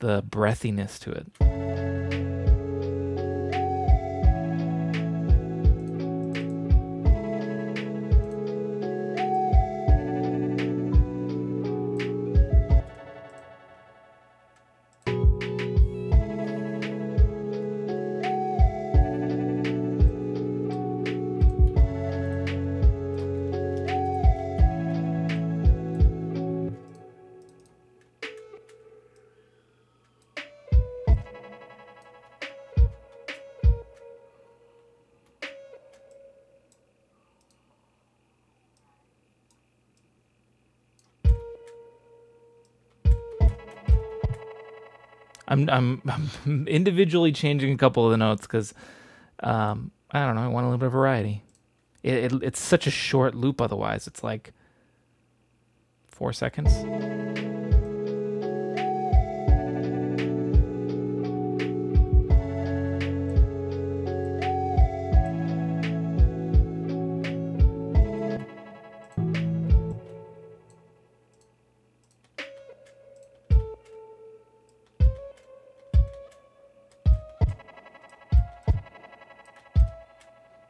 the breathiness to it. I'm I'm, individually changing a couple of the notes because um, I don't know. I want a little bit of variety. It, it it's such a short loop. Otherwise, it's like four seconds.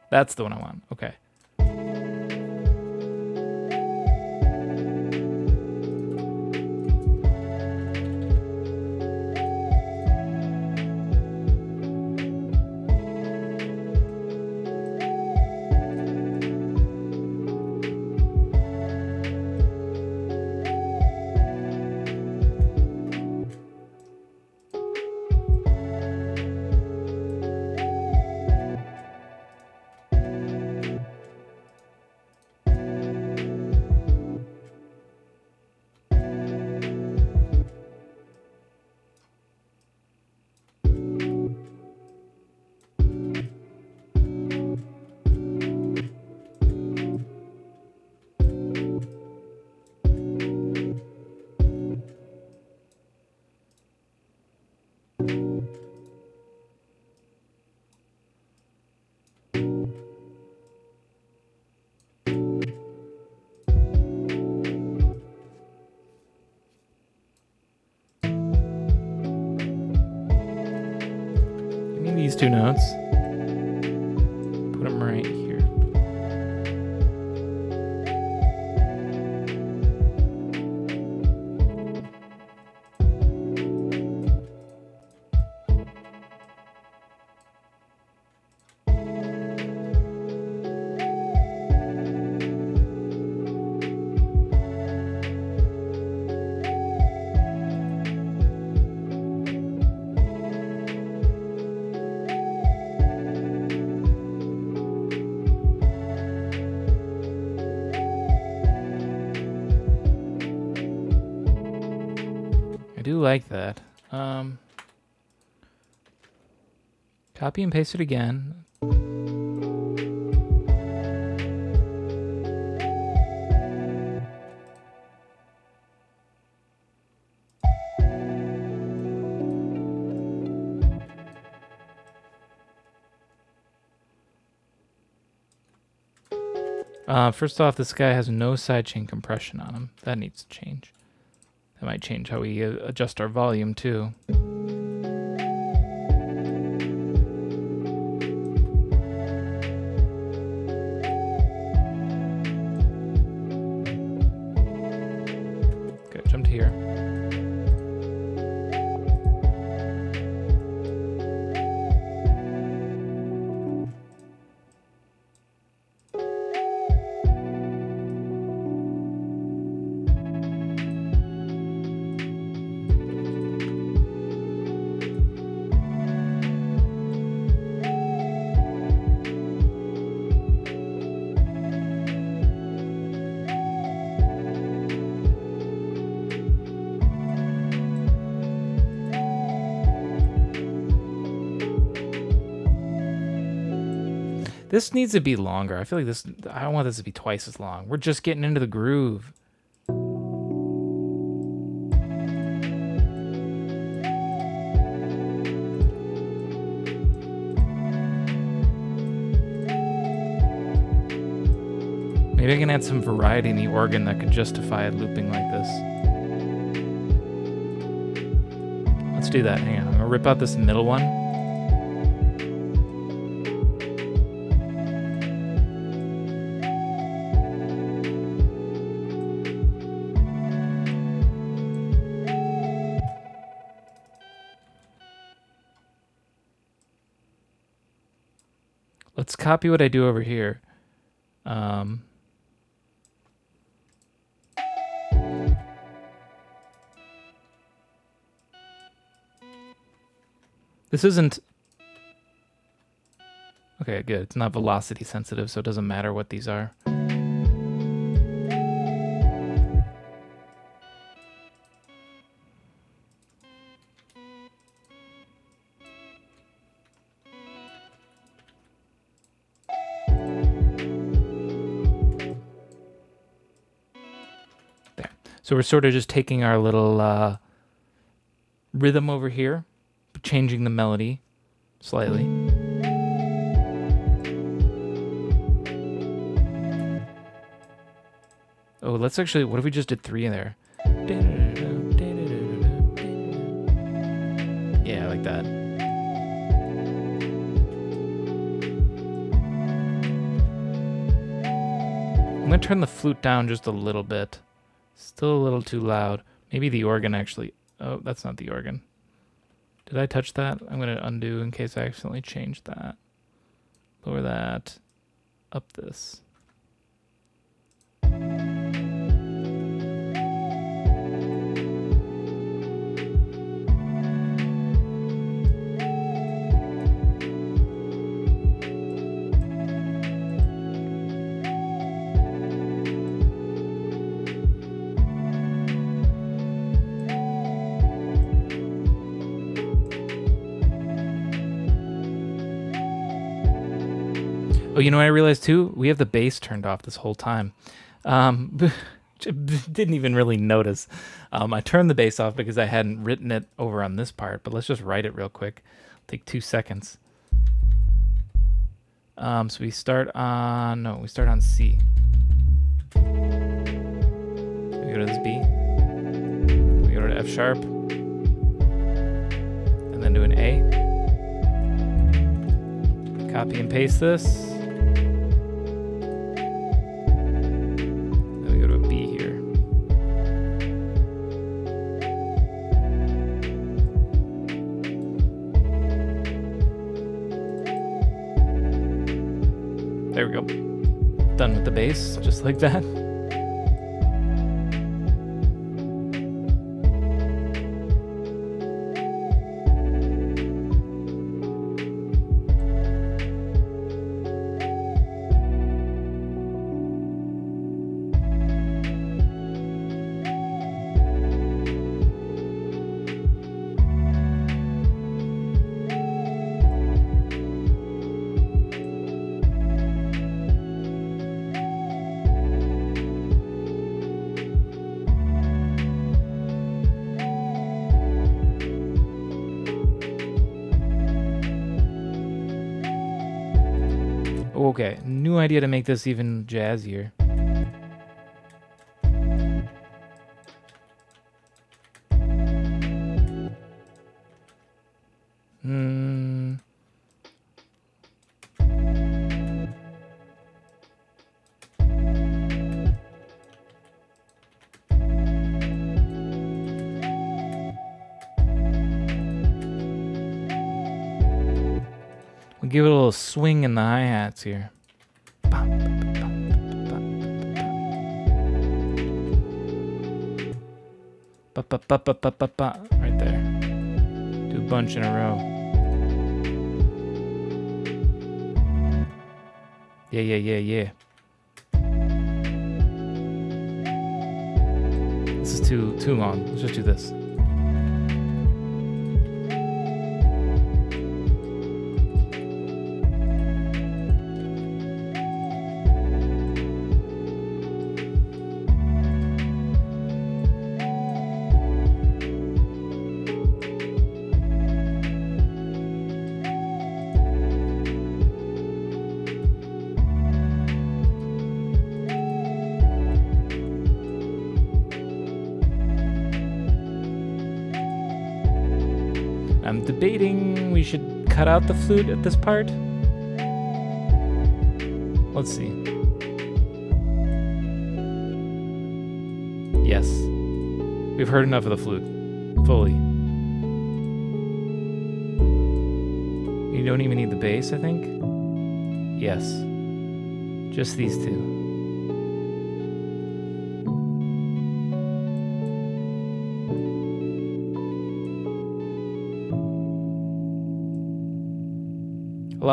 That's the one I want. Okay. Two notes. Like that. Um, copy and paste it again. Uh, first off, this guy has no sidechain compression on him. That needs to change. Might change how we uh, adjust our volume too. This needs to be longer. I feel like this. I don't want this to be twice as long. We're just getting into the groove. Maybe I can add some variety in the organ that could justify it looping like this. Let's do that. Hang on. I'm gonna rip out this middle one. Copy what I do over here. Um, this isn't. Okay, good. It's not velocity sensitive, so it doesn't matter what these are. So we're sort of just taking our little uh, rhythm over here, changing the melody slightly. Oh, let's actually. What if we just did three in there? Yeah, I like that. I'm gonna turn the flute down just a little bit. Still a little too loud. Maybe the organ actually. Oh, that's not the organ. Did I touch that? I'm gonna undo in case I accidentally changed that. Lower that. Up this. Oh, you know what I realized too? We have the bass turned off this whole time. Um, didn't even really notice. Um, I turned the bass off because I hadn't written it over on this part, but let's just write it real quick. Take two seconds. Um, so we start on, no, we start on C. We go to this B. We go to F sharp. And then do an A. Copy and paste this. We go. Done with the bass, just like that. Make this even jazzier. Hmm. We'll give it a little swing in the hi hats here. Ba, ba, ba, ba, ba, ba, ba. Right there. Do a bunch in a row. Yeah, yeah, yeah, yeah. This is too too long. Let's just do this. Out the flute at this part. Let's see. Yes. We've heard enough of the flute. Fully. You don't even need the bass, I think? Yes. Just these two.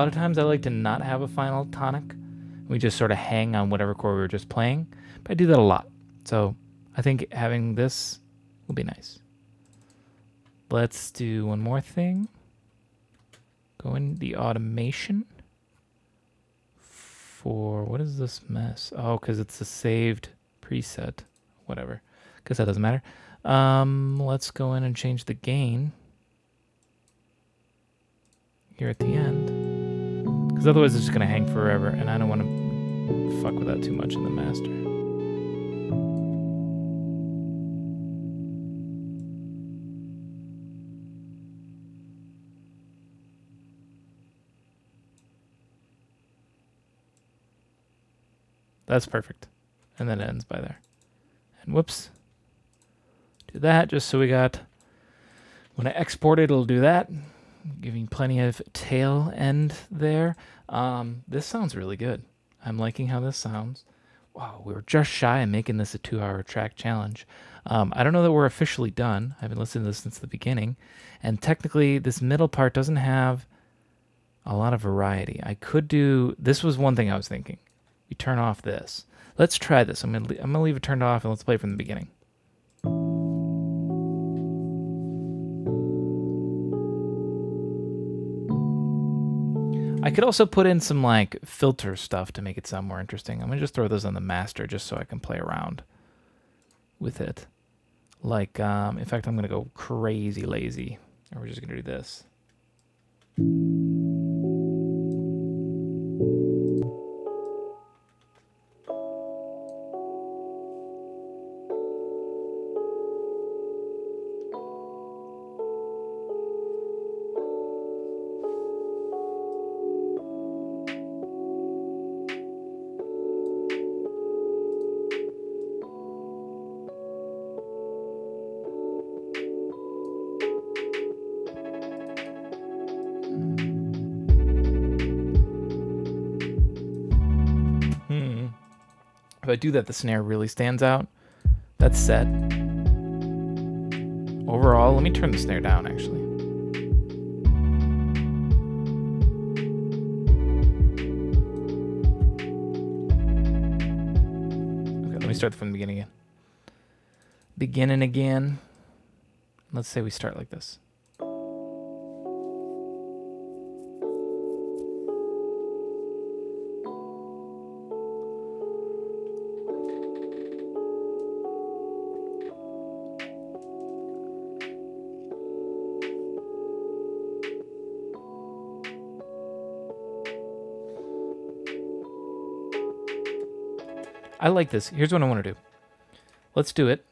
Lot of times I like to not have a final tonic. We just sort of hang on whatever chord we were just playing. But I do that a lot. So I think having this will be nice. Let's do one more thing. Go in the automation for what is this mess? Oh, because it's a saved preset. Whatever. Guess that doesn't matter. Um, let's go in and change the gain here at the end. Because otherwise it's just going to hang forever, and I don't want to fuck with that too much in the master. That's perfect. And then it ends by there. And whoops. Do that just so we got. When I export it, it'll do that. Giving plenty of tail end there. Um, this sounds really good. I'm liking how this sounds. Wow, we were just shy of making this a two hour track challenge. Um, I don't know that we're officially done. I've been listening to this since the beginning. And technically, this middle part doesn't have a lot of variety. I could do. This was one thing I was thinking. We turn off this. Let's try this. I'm gonna I'm gonna leave it turned off and let's play from the beginning. I could also put in some like filter stuff to make it sound more interesting. I'm gonna just throw those on the master just so I can play around with it. Like, um, in fact, I'm gonna go crazy lazy, and we're just gonna do this. I do that, the snare really stands out. That's set. Overall, let me turn the snare down actually. Okay, let me start from the beginning again. Beginning again. Let's say we start like this. I like this. Here's what I want to do. Let's do it.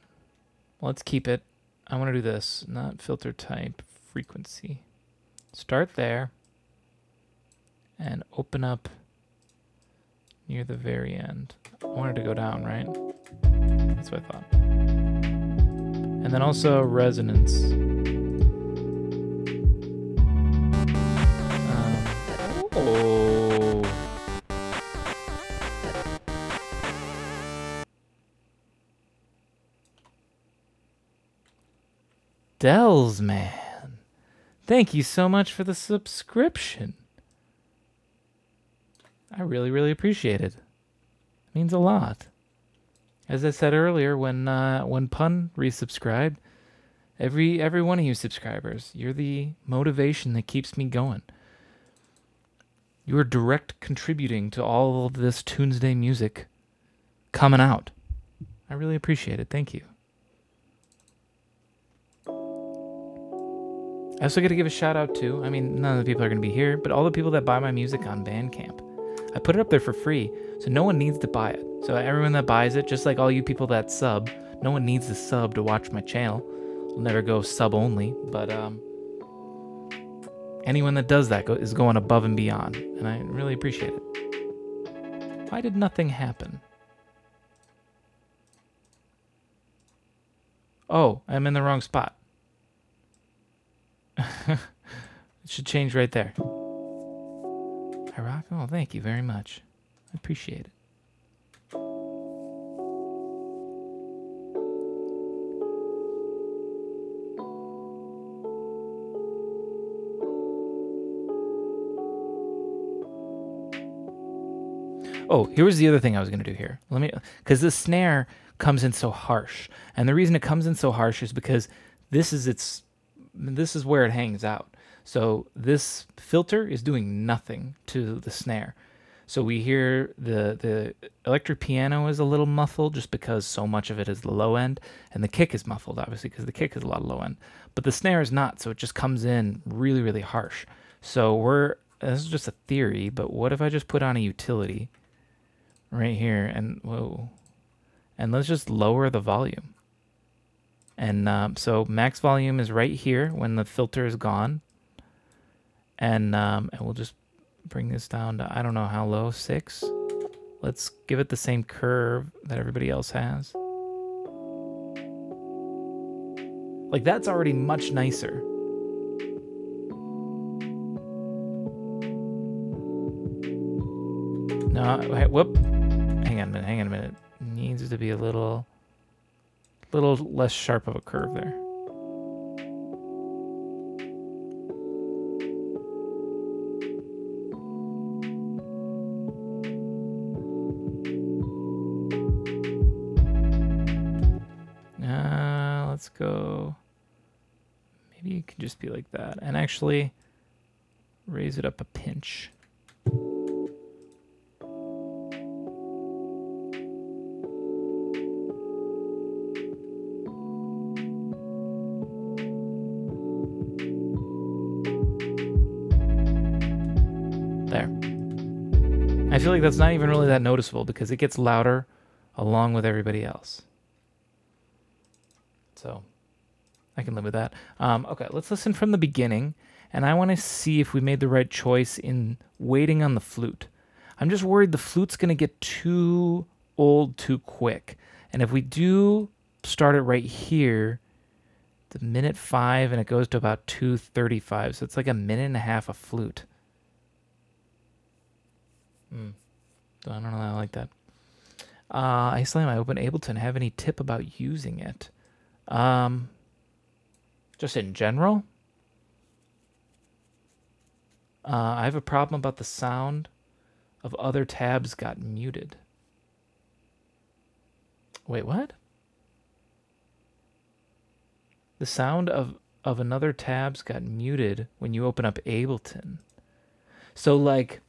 Let's keep it. I want to do this, not filter type, frequency. Start there and open up near the very end. I wanted to go down, right? That's what I thought. And then also resonance. Dells, man. Thank you so much for the subscription. I really, really appreciate it. It means a lot. As I said earlier, when uh, when Pun resubscribed, every every one of you subscribers, you're the motivation that keeps me going. You are direct contributing to all of this Tunesday music coming out. I really appreciate it. Thank you. I also got to give a shout out to, I mean, none of the people are going to be here, but all the people that buy my music on Bandcamp. I put it up there for free, so no one needs to buy it. So everyone that buys it, just like all you people that sub, no one needs to sub to watch my channel. I'll never go sub only, but um, anyone that does that is going above and beyond, and I really appreciate it. Why did nothing happen? Oh, I'm in the wrong spot. it should change right there. Hi, Rock. Oh, thank you very much. I appreciate it. Oh, here was the other thing I was going to do here. Let me, because the snare comes in so harsh, and the reason it comes in so harsh is because this is its, this is where it hangs out. So this filter is doing nothing to the snare. So we hear the the electric piano is a little muffled just because so much of it is the low end, and the kick is muffled obviously because the kick is a lot of low end, but the snare is not. So it just comes in really really harsh. So we're this is just a theory, but what if I just put on a utility right here and whoa, and let's just lower the volume. And um, so max volume is right here when the filter is gone. And, um, and we'll just bring this down to, I don't know how low, six. Let's give it the same curve that everybody else has. Like that's already much nicer. No, whoop. Hang on a minute, hang on a minute. Needs to be a little little less sharp of a curve there. Uh, let's go. Maybe it could just be like that. And actually raise it up a pinch. Feel like that's not even really that noticeable because it gets louder along with everybody else. So I can live with that. Um, okay, let's listen from the beginning. And I want to see if we made the right choice in waiting on the flute. I'm just worried the flute's going to get too old too quick. And if we do start it right here, the minute five and it goes to about 235. So it's like a minute and a half of flute. Hmm. I don't know. I like that. Uh, I slam. I open Ableton. Have any tip about using it? Um, just in general. Uh, I have a problem about the sound of other tabs got muted. Wait, what? The sound of of another tabs got muted when you open up Ableton. So like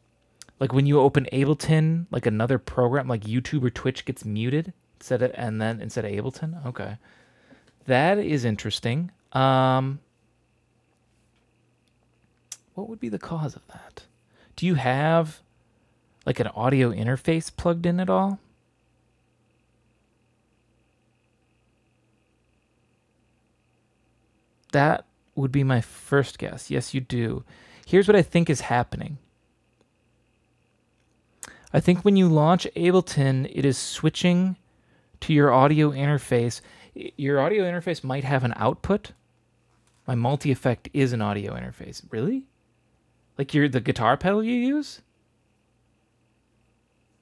like when you open Ableton, like another program like YouTube or Twitch gets muted instead of and then instead of Ableton. Okay. That is interesting. Um what would be the cause of that? Do you have like an audio interface plugged in at all? That would be my first guess. Yes, you do. Here's what I think is happening. I think when you launch Ableton, it is switching to your audio interface. Your audio interface might have an output. My multi effect is an audio interface. Really? Like your the guitar pedal you use?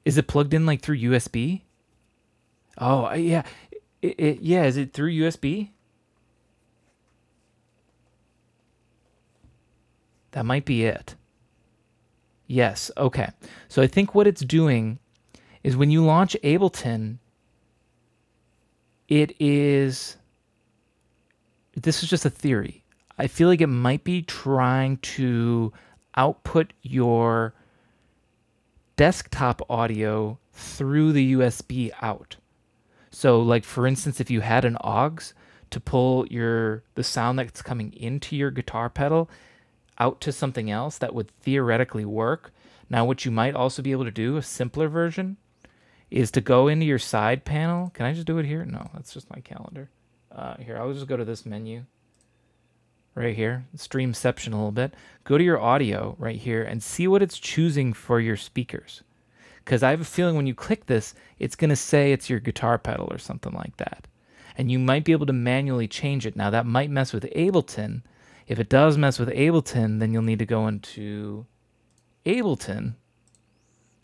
Is it plugged in like through USB? Oh, yeah. It, it, yeah, is it through USB? That might be it. Yes, okay. So I think what it's doing is when you launch Ableton, it is. This is just a theory. I feel like it might be trying to output your desktop audio through the USB out. So like for instance if you had an aux to pull your the sound that's coming into your guitar pedal out to something else that would theoretically work. Now what you might also be able to do a simpler version is to go into your side panel. Can I just do it here? No, that's just my calendar. Uh, here, I'll just go to this menu right here, Streamception a little bit. Go to your audio right here and see what it's choosing for your speakers. Because I have a feeling when you click this, it's going to say it's your guitar pedal or something like that. And you might be able to manually change it. Now, that might mess with Ableton. If it does mess with Ableton, then you'll need to go into Ableton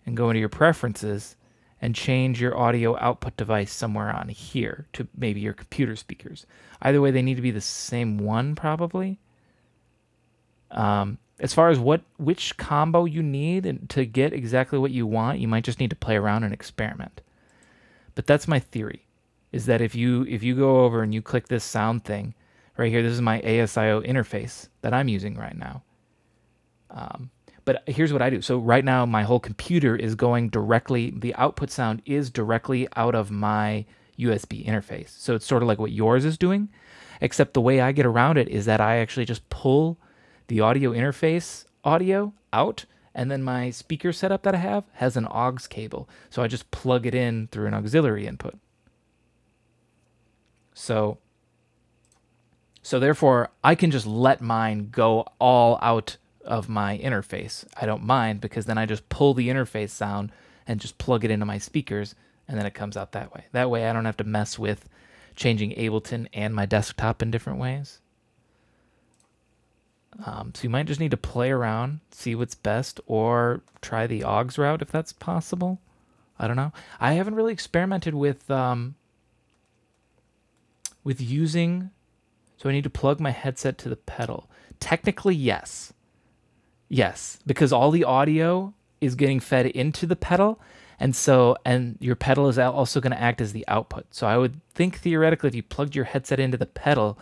and go into your preferences and change your audio output device somewhere on here to maybe your computer speakers. Either way, they need to be the same one probably. Um, as far as what which combo you need to get exactly what you want, you might just need to play around and experiment. But that's my theory, is that if you if you go over and you click this sound thing right here, this is my ASIO interface that I'm using right now. Um, But here's what I do. So right now, my whole computer is going directly. The output sound is directly out of my USB interface. So it's sort of like what yours is doing, except the way I get around it is that I actually just pull the audio interface audio out and then my speaker setup that I have has an aux cable. So I just plug it in through an auxiliary input. So so therefore I can just let mine go all out of my interface. I don't mind because then I just pull the interface sound and just plug it into my speakers and then it comes out that way. That way I don't have to mess with changing Ableton and my desktop in different ways. Um, so you might just need to play around, see what's best, or try the aux route if that's possible. I don't know. I haven't really experimented with um, with using. So I need to plug my headset to the pedal. Technically, yes, yes, because all the audio is getting fed into the pedal, and so and your pedal is also going to act as the output. So I would think theoretically, if you plugged your headset into the pedal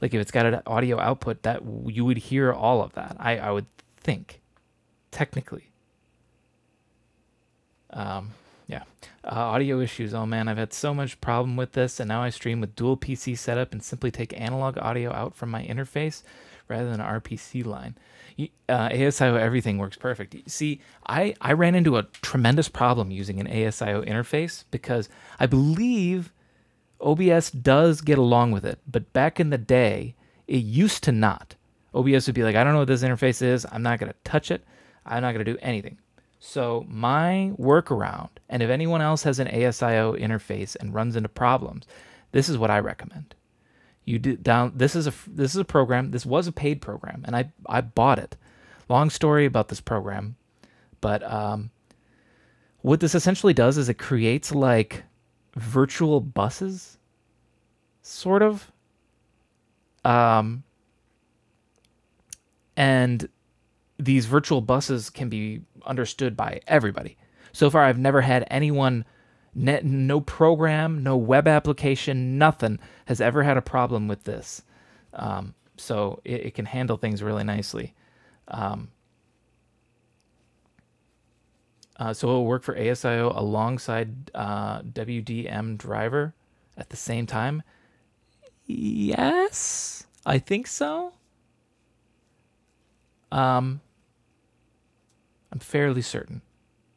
like if it's got an audio output that you would hear all of that i i would think technically um yeah uh, audio issues oh man i've had so much problem with this and now i stream with dual pc setup and simply take analog audio out from my interface rather than an rpc line uh, asio everything works perfect see i i ran into a tremendous problem using an asio interface because i believe OBS does get along with it, but back in the day, it used to not. OBS would be like, I don't know what this interface is. I'm not going to touch it. I'm not going to do anything. So my workaround, and if anyone else has an ASIO interface and runs into problems, this is what I recommend. You do down. This is a this is a program. This was a paid program, and I I bought it. Long story about this program, but um, what this essentially does is it creates like virtual buses, sort of. Um, and these virtual buses can be understood by everybody. So far, I've never had anyone, net, no program, no web application, nothing has ever had a problem with this. Um, so it, it, can handle things really nicely. Um, uh, so it will work for ASIO alongside uh, WDM driver at the same time. Yes, I think so. Um, I'm fairly certain.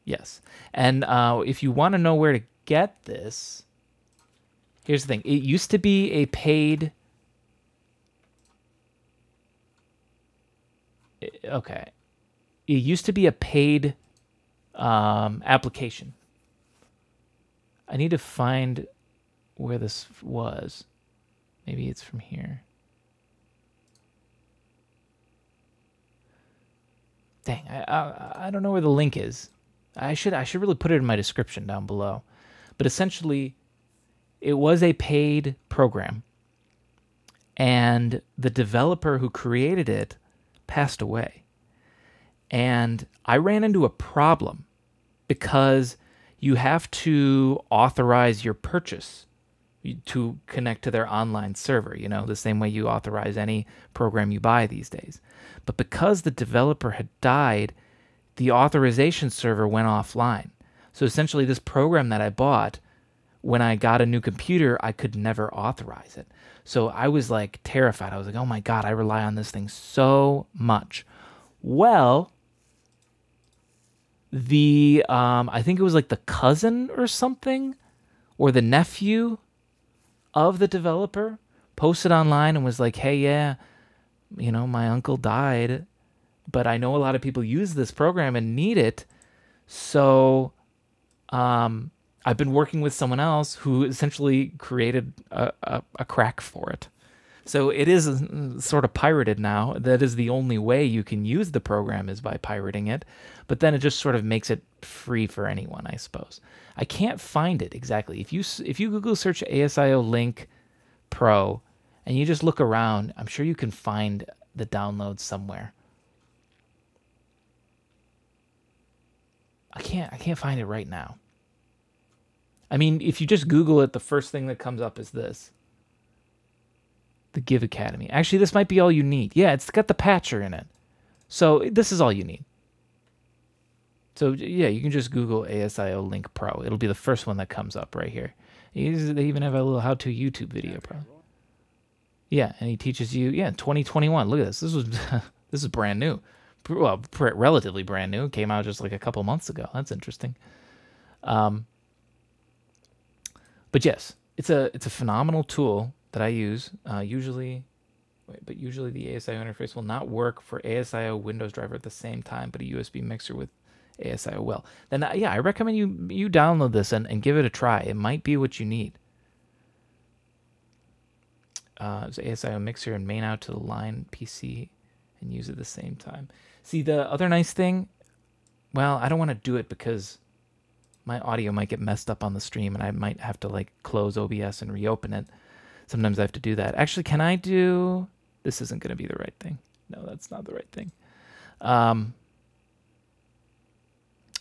Yes. And uh, if you want to know where to get this, here's the thing. It used to be a paid. Okay. It used to be a paid um, application. I need to find where this was. Maybe it's from here. Dang, I, I, I don't know where the link is. I should I should really put it in my description down below. But essentially, it was a paid program, and the developer who created it passed away. And I ran into a problem because you have to authorize your purchase to connect to their online server, you know, the same way you authorize any program you buy these days. But because the developer had died, the authorization server went offline. So essentially, this program that I bought, when I got a new computer, I could never authorize it. So I was like terrified. I was like, oh my God, I rely on this thing so much. Well, the um, I think it was like the cousin or something, or the nephew of the developer posted online and was like, "Hey, yeah, you know, my uncle died, but I know a lot of people use this program and need it, so um, I've been working with someone else who essentially created a, a, a crack for it." So it is uh, sort of pirated now. That is the only way you can use the program is by pirating it. But then it just sort of makes it free for anyone, I suppose. I can't find it exactly. If you if you Google search ASIO Link Pro and you just look around, I'm sure you can find the download somewhere. I can't I can't find it right now. I mean, if you just Google it, the first thing that comes up is this the Give Academy. Actually, this might be all you need. Yeah, it's got the patcher in it. So this is all you need. So yeah, you can just Google ASIO Link Pro. It'll be the first one that comes up right here. They even have a little how-to YouTube video, pro. Yeah, and he teaches you. Yeah, 2021. Look at this. This was this is brand new. Well, relatively brand new. Came out just like a couple months ago. That's interesting. Um, but yes, it's a it's a phenomenal tool that I use. Uh, usually, but usually the ASIO interface will not work for ASIO Windows driver at the same time, but a USB mixer with ASIO will. Then uh, yeah, I recommend you you download this and, and give it a try. It might be what you need. Uh, ASIO mixer and main out to the line PC and use it at the same time. See the other nice thing, well, I don't want to do it because my audio might get messed up on the stream and I might have to like close OBS and reopen it. Sometimes I have to do that. Actually, can I do this isn't going to be the right thing. No, that's not the right thing. Um,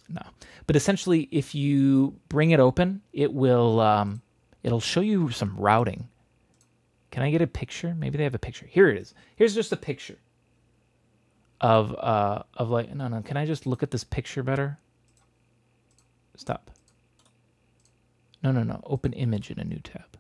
no. But essentially, if you bring it open, it will um, it'll show you some routing. Can I get a picture? Maybe they have a picture. Here it is. Here's just a picture of uh of like no no. Can I just look at this picture better? Stop. No no no. Open image in a new tab.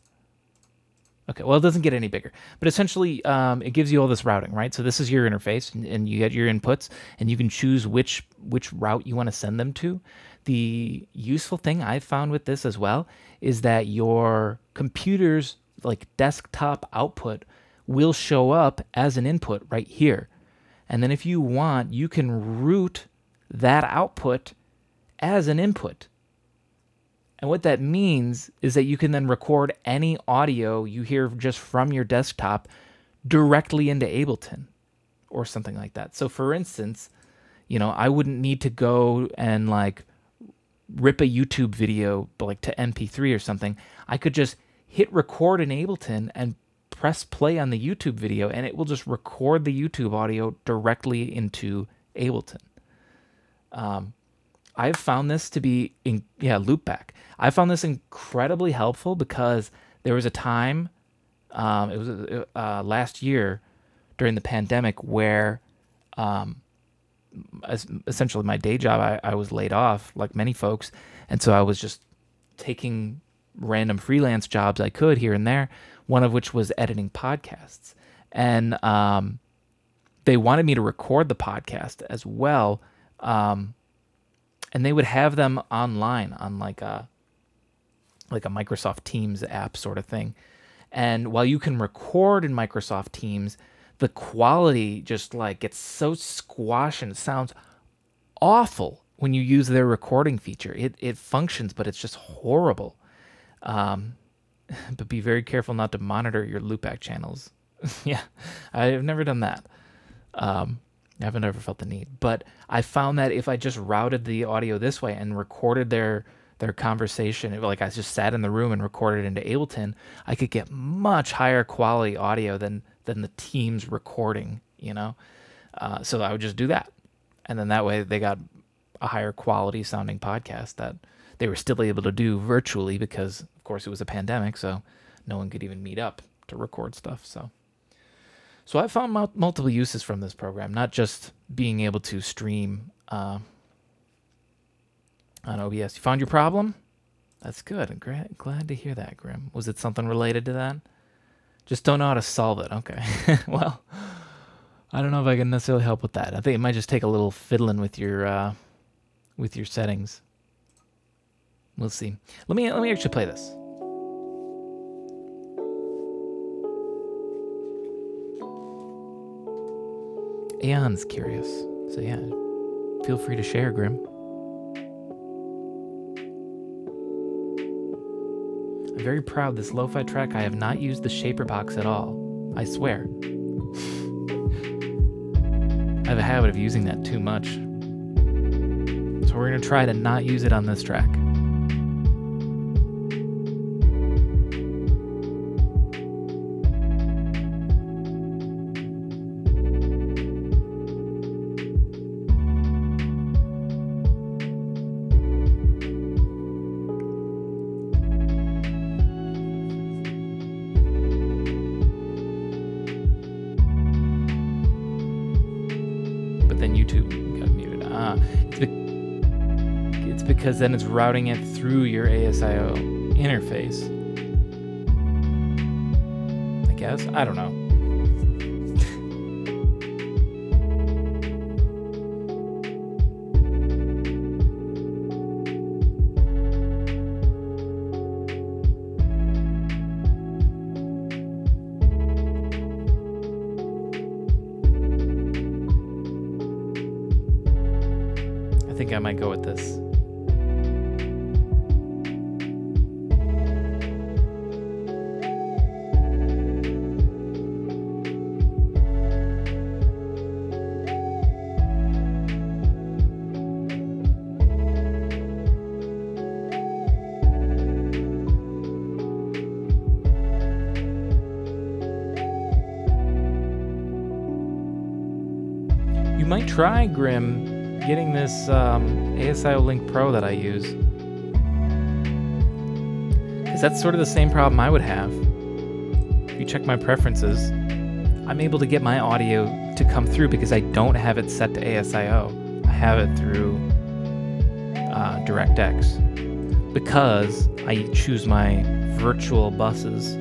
Okay, well, it doesn't get any bigger, but essentially, um, it gives you all this routing, right? So this is your interface, and, and you get your inputs, and you can choose which which route you want to send them to. The useful thing I've found with this as well is that your computer's like desktop output will show up as an input right here, and then if you want, you can route that output as an input. And what that means is that you can then record any audio you hear just from your desktop directly into Ableton or something like that. So for instance, you know, I wouldn't need to go and like rip a YouTube video like to MP3 or something. I could just hit record in Ableton and press play on the YouTube video and it will just record the YouTube audio directly into Ableton. Um, I've found this to be in yeah loopback. I found this incredibly helpful because there was a time, um, it was uh, last year during the pandemic where, um, essentially my day job I, I was laid off like many folks, and so I was just taking random freelance jobs I could here and there. One of which was editing podcasts, and um, they wanted me to record the podcast as well. Um, and they would have them online on like a like a Microsoft Teams app sort of thing. And while you can record in Microsoft Teams, the quality just like gets so squashed and it sounds awful when you use their recording feature. It it functions, but it's just horrible. Um, but be very careful not to monitor your loopback channels. yeah, I've never done that. Um, I haven't ever felt the need, but I found that if I just routed the audio this way and recorded their their conversation, like I just sat in the room and recorded into Ableton, I could get much higher quality audio than than the Teams recording. You know, uh, so I would just do that, and then that way they got a higher quality sounding podcast that they were still able to do virtually because, of course, it was a pandemic, so no one could even meet up to record stuff. So. So I found multiple uses from this program, not just being able to stream uh, on OBS. You found your problem? That's good. I'm glad, glad to hear that, Grim. Was it something related to that? Just don't know how to solve it. Okay. well, I don't know if I can necessarily help with that. I think it might just take a little fiddling with your uh, with your settings. We'll see. Let me let me actually play this. Aeon's curious. So yeah, feel free to share, Grim. I'm very proud this lo-fi track I have not used the ShaperBox at all. I swear. I have a habit of using that too much. So we're to try to not use it on this track. Because then it's routing it through your ASIO interface. I guess. I don't know. Um, ASIO Link Pro that I use. Because that's sort of the same problem I would have. If you check my preferences, I'm able to get my audio to come through because I don't have it set to ASIO. I have it through uh, DirectX. Because I choose my virtual buses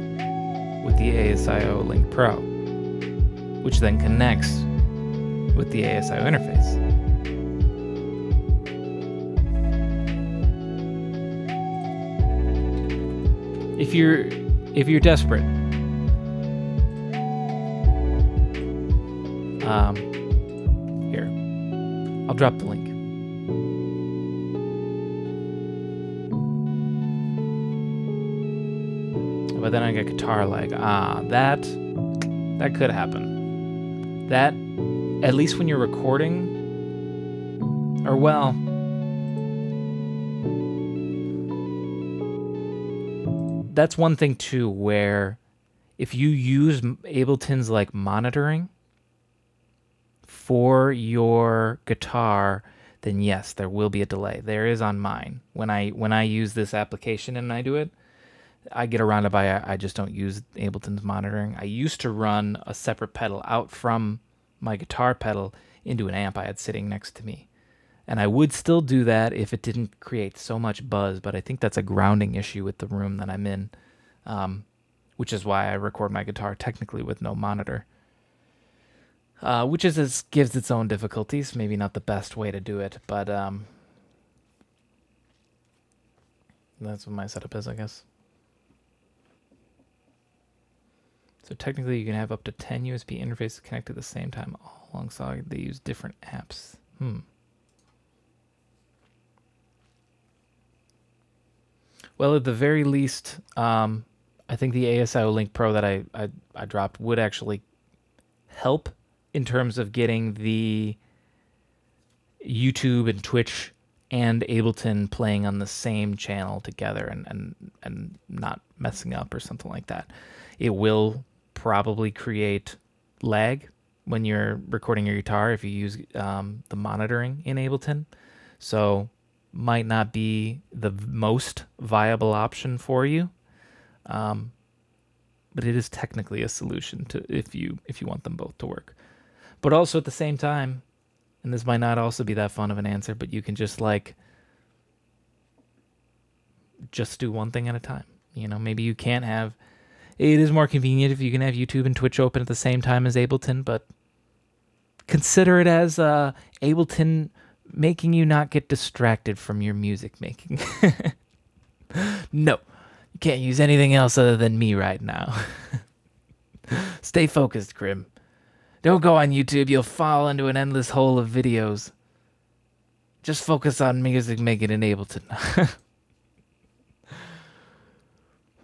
with the ASIO Link Pro, which then connects with the ASIO interface. If you're if you're desperate, um, here, I'll drop the link. But then I get guitar lag. Ah, that that could happen. That at least when you're recording, or well, that's one thing too, where if you use Ableton's like monitoring for your guitar, then yes, there will be a delay. There is on mine when I when I use this application and I do it. I get around it by I just don't use Ableton's monitoring. I used to run a separate pedal out from my guitar pedal into an amp I had sitting next to me. And I would still do that if it didn't create so much buzz, but I think that's a grounding issue with the room that I'm in, um, which is why I record my guitar technically with no monitor. Uh, which is, is gives its own difficulties. Maybe not the best way to do it, but um, that's what my setup is, I guess. So technically, you can have up to 10 USB interfaces connected at the same time, alongside. They use different apps. Hmm. Well, at the very least, um, I think the ASIO Link Pro that I, I I dropped would actually help in terms of getting the YouTube and Twitch and Ableton playing on the same channel together and, and, and not messing up or something like that. It will probably create lag when you're recording your guitar if you use um, the monitoring in Ableton. So might not be the most viable option for you. Um, but it is technically a solution to if you if you want them both to work. But also at the same time, and this might not also be that fun of an answer, but you can just like just do one thing at a time. You know, maybe you can't have it is more convenient if you can have YouTube and Twitch open at the same time as Ableton, but consider it as uh, Ableton making you not get distracted from your music making. no, you can't use anything else other than me right now. Stay focused, Grim. Don't go on YouTube, you'll fall into an endless hole of videos. Just focus on music making in Ableton.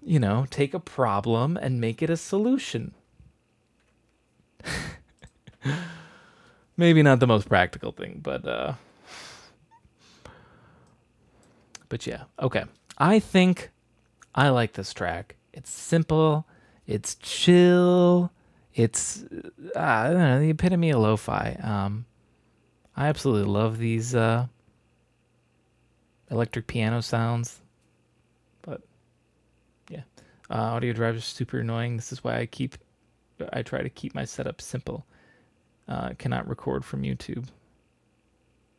you know, take a problem and make it a solution. Maybe not the most practical thing, but uh but yeah, okay. I think I like this track. It's simple, it's chill, it's uh, I don't know, the epitome of lo-fi. Um I absolutely love these uh electric piano sounds. But yeah. Uh, audio drive is super annoying. This is why I keep I try to keep my setup simple. Uh, cannot record from YouTube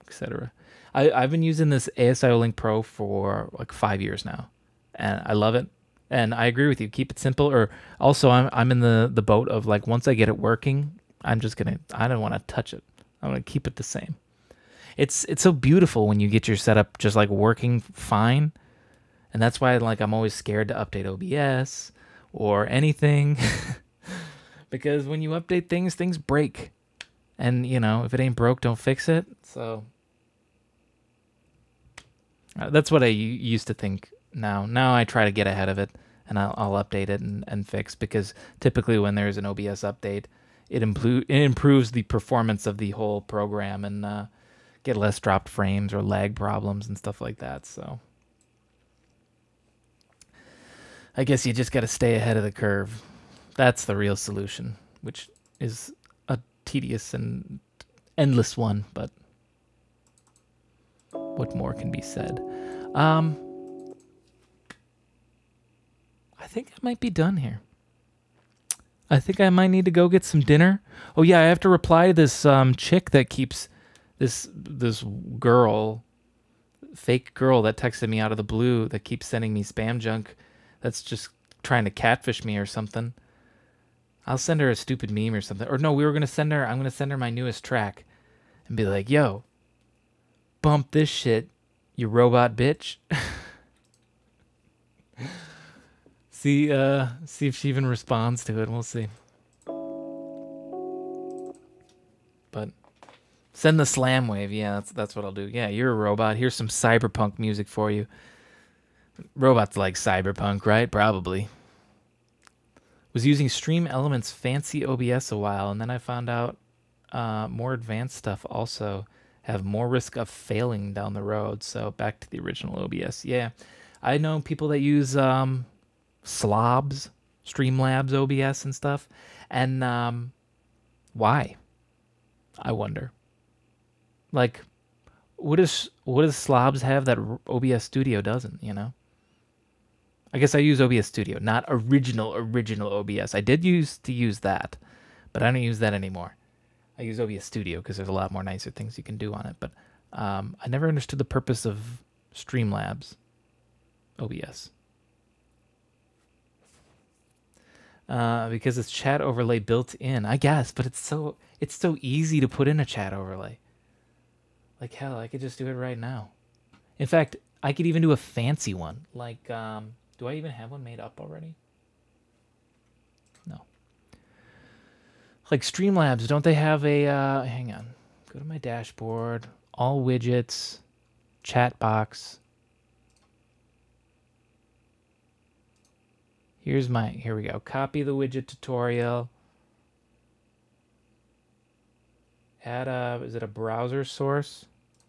etc. I I've been using this ASIO Link Pro for like five years now, and I love it. And I agree with you. Keep it simple. Or also, I'm I'm in the the boat of like once I get it working, I'm just gonna I don't want to touch it. I'm gonna keep it the same. It's it's so beautiful when you get your setup just like working fine, and that's why like I'm always scared to update OBS or anything, because when you update things, things break, and you know if it ain't broke, don't fix it. So that's what I used to think. Now, now I try to get ahead of it, and I'll, I'll update it and, and fix because typically when there's an OBS update, it, implu- it improves the performance of the whole program and uh, get less dropped frames or lag problems and stuff like that. So I guess you just got to stay ahead of the curve. That's the real solution, which is a tedious and endless one, but what more can be said? Um, I think I might be done here. I think I might need to go get some dinner. Oh yeah, I have to reply to this um, chick that keeps this this girl, fake girl that texted me out of the blue that keeps sending me spam junk. That's just trying to catfish me or something. I'll send her a stupid meme or something. Or no, we were gonna send her. I'm gonna send her my newest track, and be like, "Yo, bump this shit, you robot bitch." see, uh, see if she even responds to it. We'll see. But send the slam wave. Yeah, that's that's what I'll do. Yeah, you're a robot. Here's some cyberpunk music for you. Robots like cyberpunk, right? Probably. Was using StreamElements fancy OBS a while, and then I found out uh, more advanced stuff also have more risk of failing down the road. So back to the original OBS. Yeah, I know people that use um, Slobs, Streamlabs OBS and stuff, and um, why? I wonder. Like, what does what does Slobs have that OBS Studio doesn't? You know. I guess I use OBS Studio, not original original OBS. I did use to use that, but I don't use that anymore. I use OBS Studio because there's a lot more nicer things you can do on it. But um, I never understood the purpose of Streamlabs OBS. Uh, because it's chat overlay built in, I guess, but it's so it's so easy to put in a chat overlay. Like hell, I could just do it right now. In fact, I could even do a fancy one. Like, um, do I even have one made up already? No. Like Streamlabs, don't they have a? Uh, hang on, go to my dashboard, all widgets, chat box. Here's my. Here we go. Copy the widget tutorial. Add a. Is it a browser source?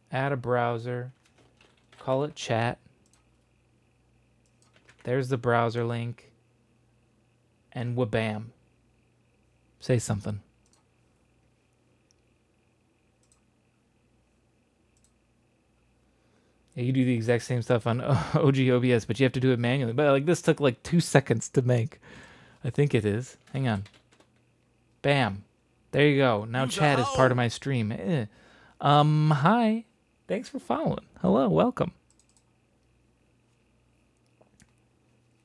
Add a browser. Call it chat. There's the browser link. And wabam. Say something. Yeah, you do the exact same stuff on OG OBS, but you have to do it manually. But like this took like two seconds to make. I think it is. Hang on. Bam. There you go. Now chat is part of my stream. Eh. Um, hi. Thanks for following. Hello, welcome.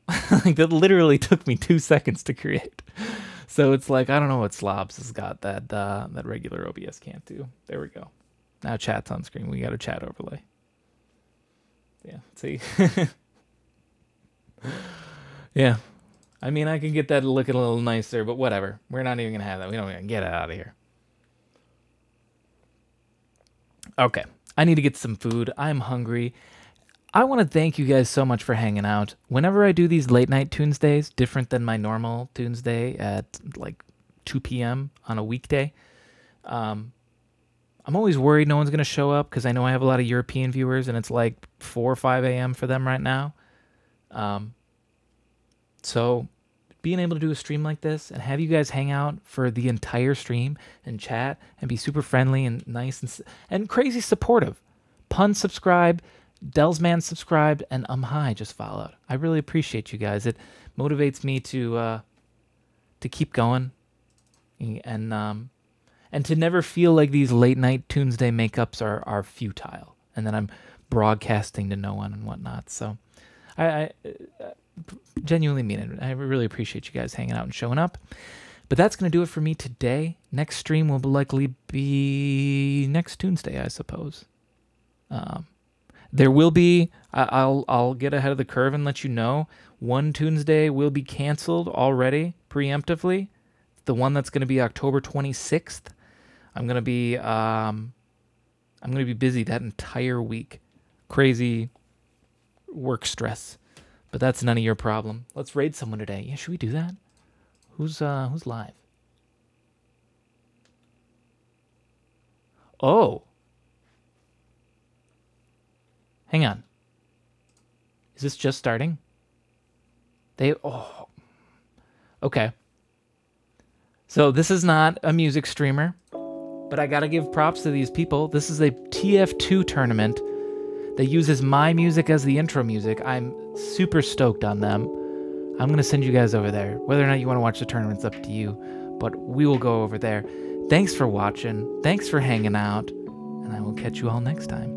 like that literally took me two seconds to create. So it's like I don't know what Slobs has got that uh, that regular OBS can't do. There we go. Now chat's on screen. We got a chat overlay. Yeah. See. yeah. I mean, I can get that looking a little nicer, but whatever. We're not even gonna have that. We don't even get it out of here. Okay. I need to get some food. I'm hungry. I want to thank you guys so much for hanging out. Whenever I do these late night Tuesdays, different than my normal Tuesday at like 2 p.m. on a weekday, um, I'm always worried no one's going to show up because I know I have a lot of European viewers and it's like 4 or 5 a.m. for them right now. Um, so being able to do a stream like this and have you guys hang out for the entire stream and chat and be super friendly and nice and, and crazy supportive. Pun subscribe, Dell's Man subscribed, and Um Hi just followed. I really appreciate you guys. It motivates me to uh, to keep going, and um, and to never feel like these late night Tuesday makeups are are futile, and that I'm broadcasting to no one and whatnot. So, I, I uh, genuinely mean it. I really appreciate you guys hanging out and showing up. But that's going to do it for me today. Next stream will likely be next Tuesday, I suppose. Um, there will be. I'll I'll get ahead of the curve and let you know. One Tuesday will be canceled already preemptively. The one that's going to be October 26th. I'm going to be um, I'm going to be busy that entire week. Crazy work stress. But that's none of your problem. Let's raid someone today. Yeah, should we do that? Who's uh who's live? Oh. Hang on. Is this just starting? They oh. Okay. So this is not a music streamer, but I got to give props to these people. This is a TF2 tournament that uses my music as the intro music. I'm super stoked on them. I'm to send you guys over there. Whether or not you want to watch the tournament's up to you, but we will go over there. Thanks for watching. Thanks for hanging out, and I will catch you all next time.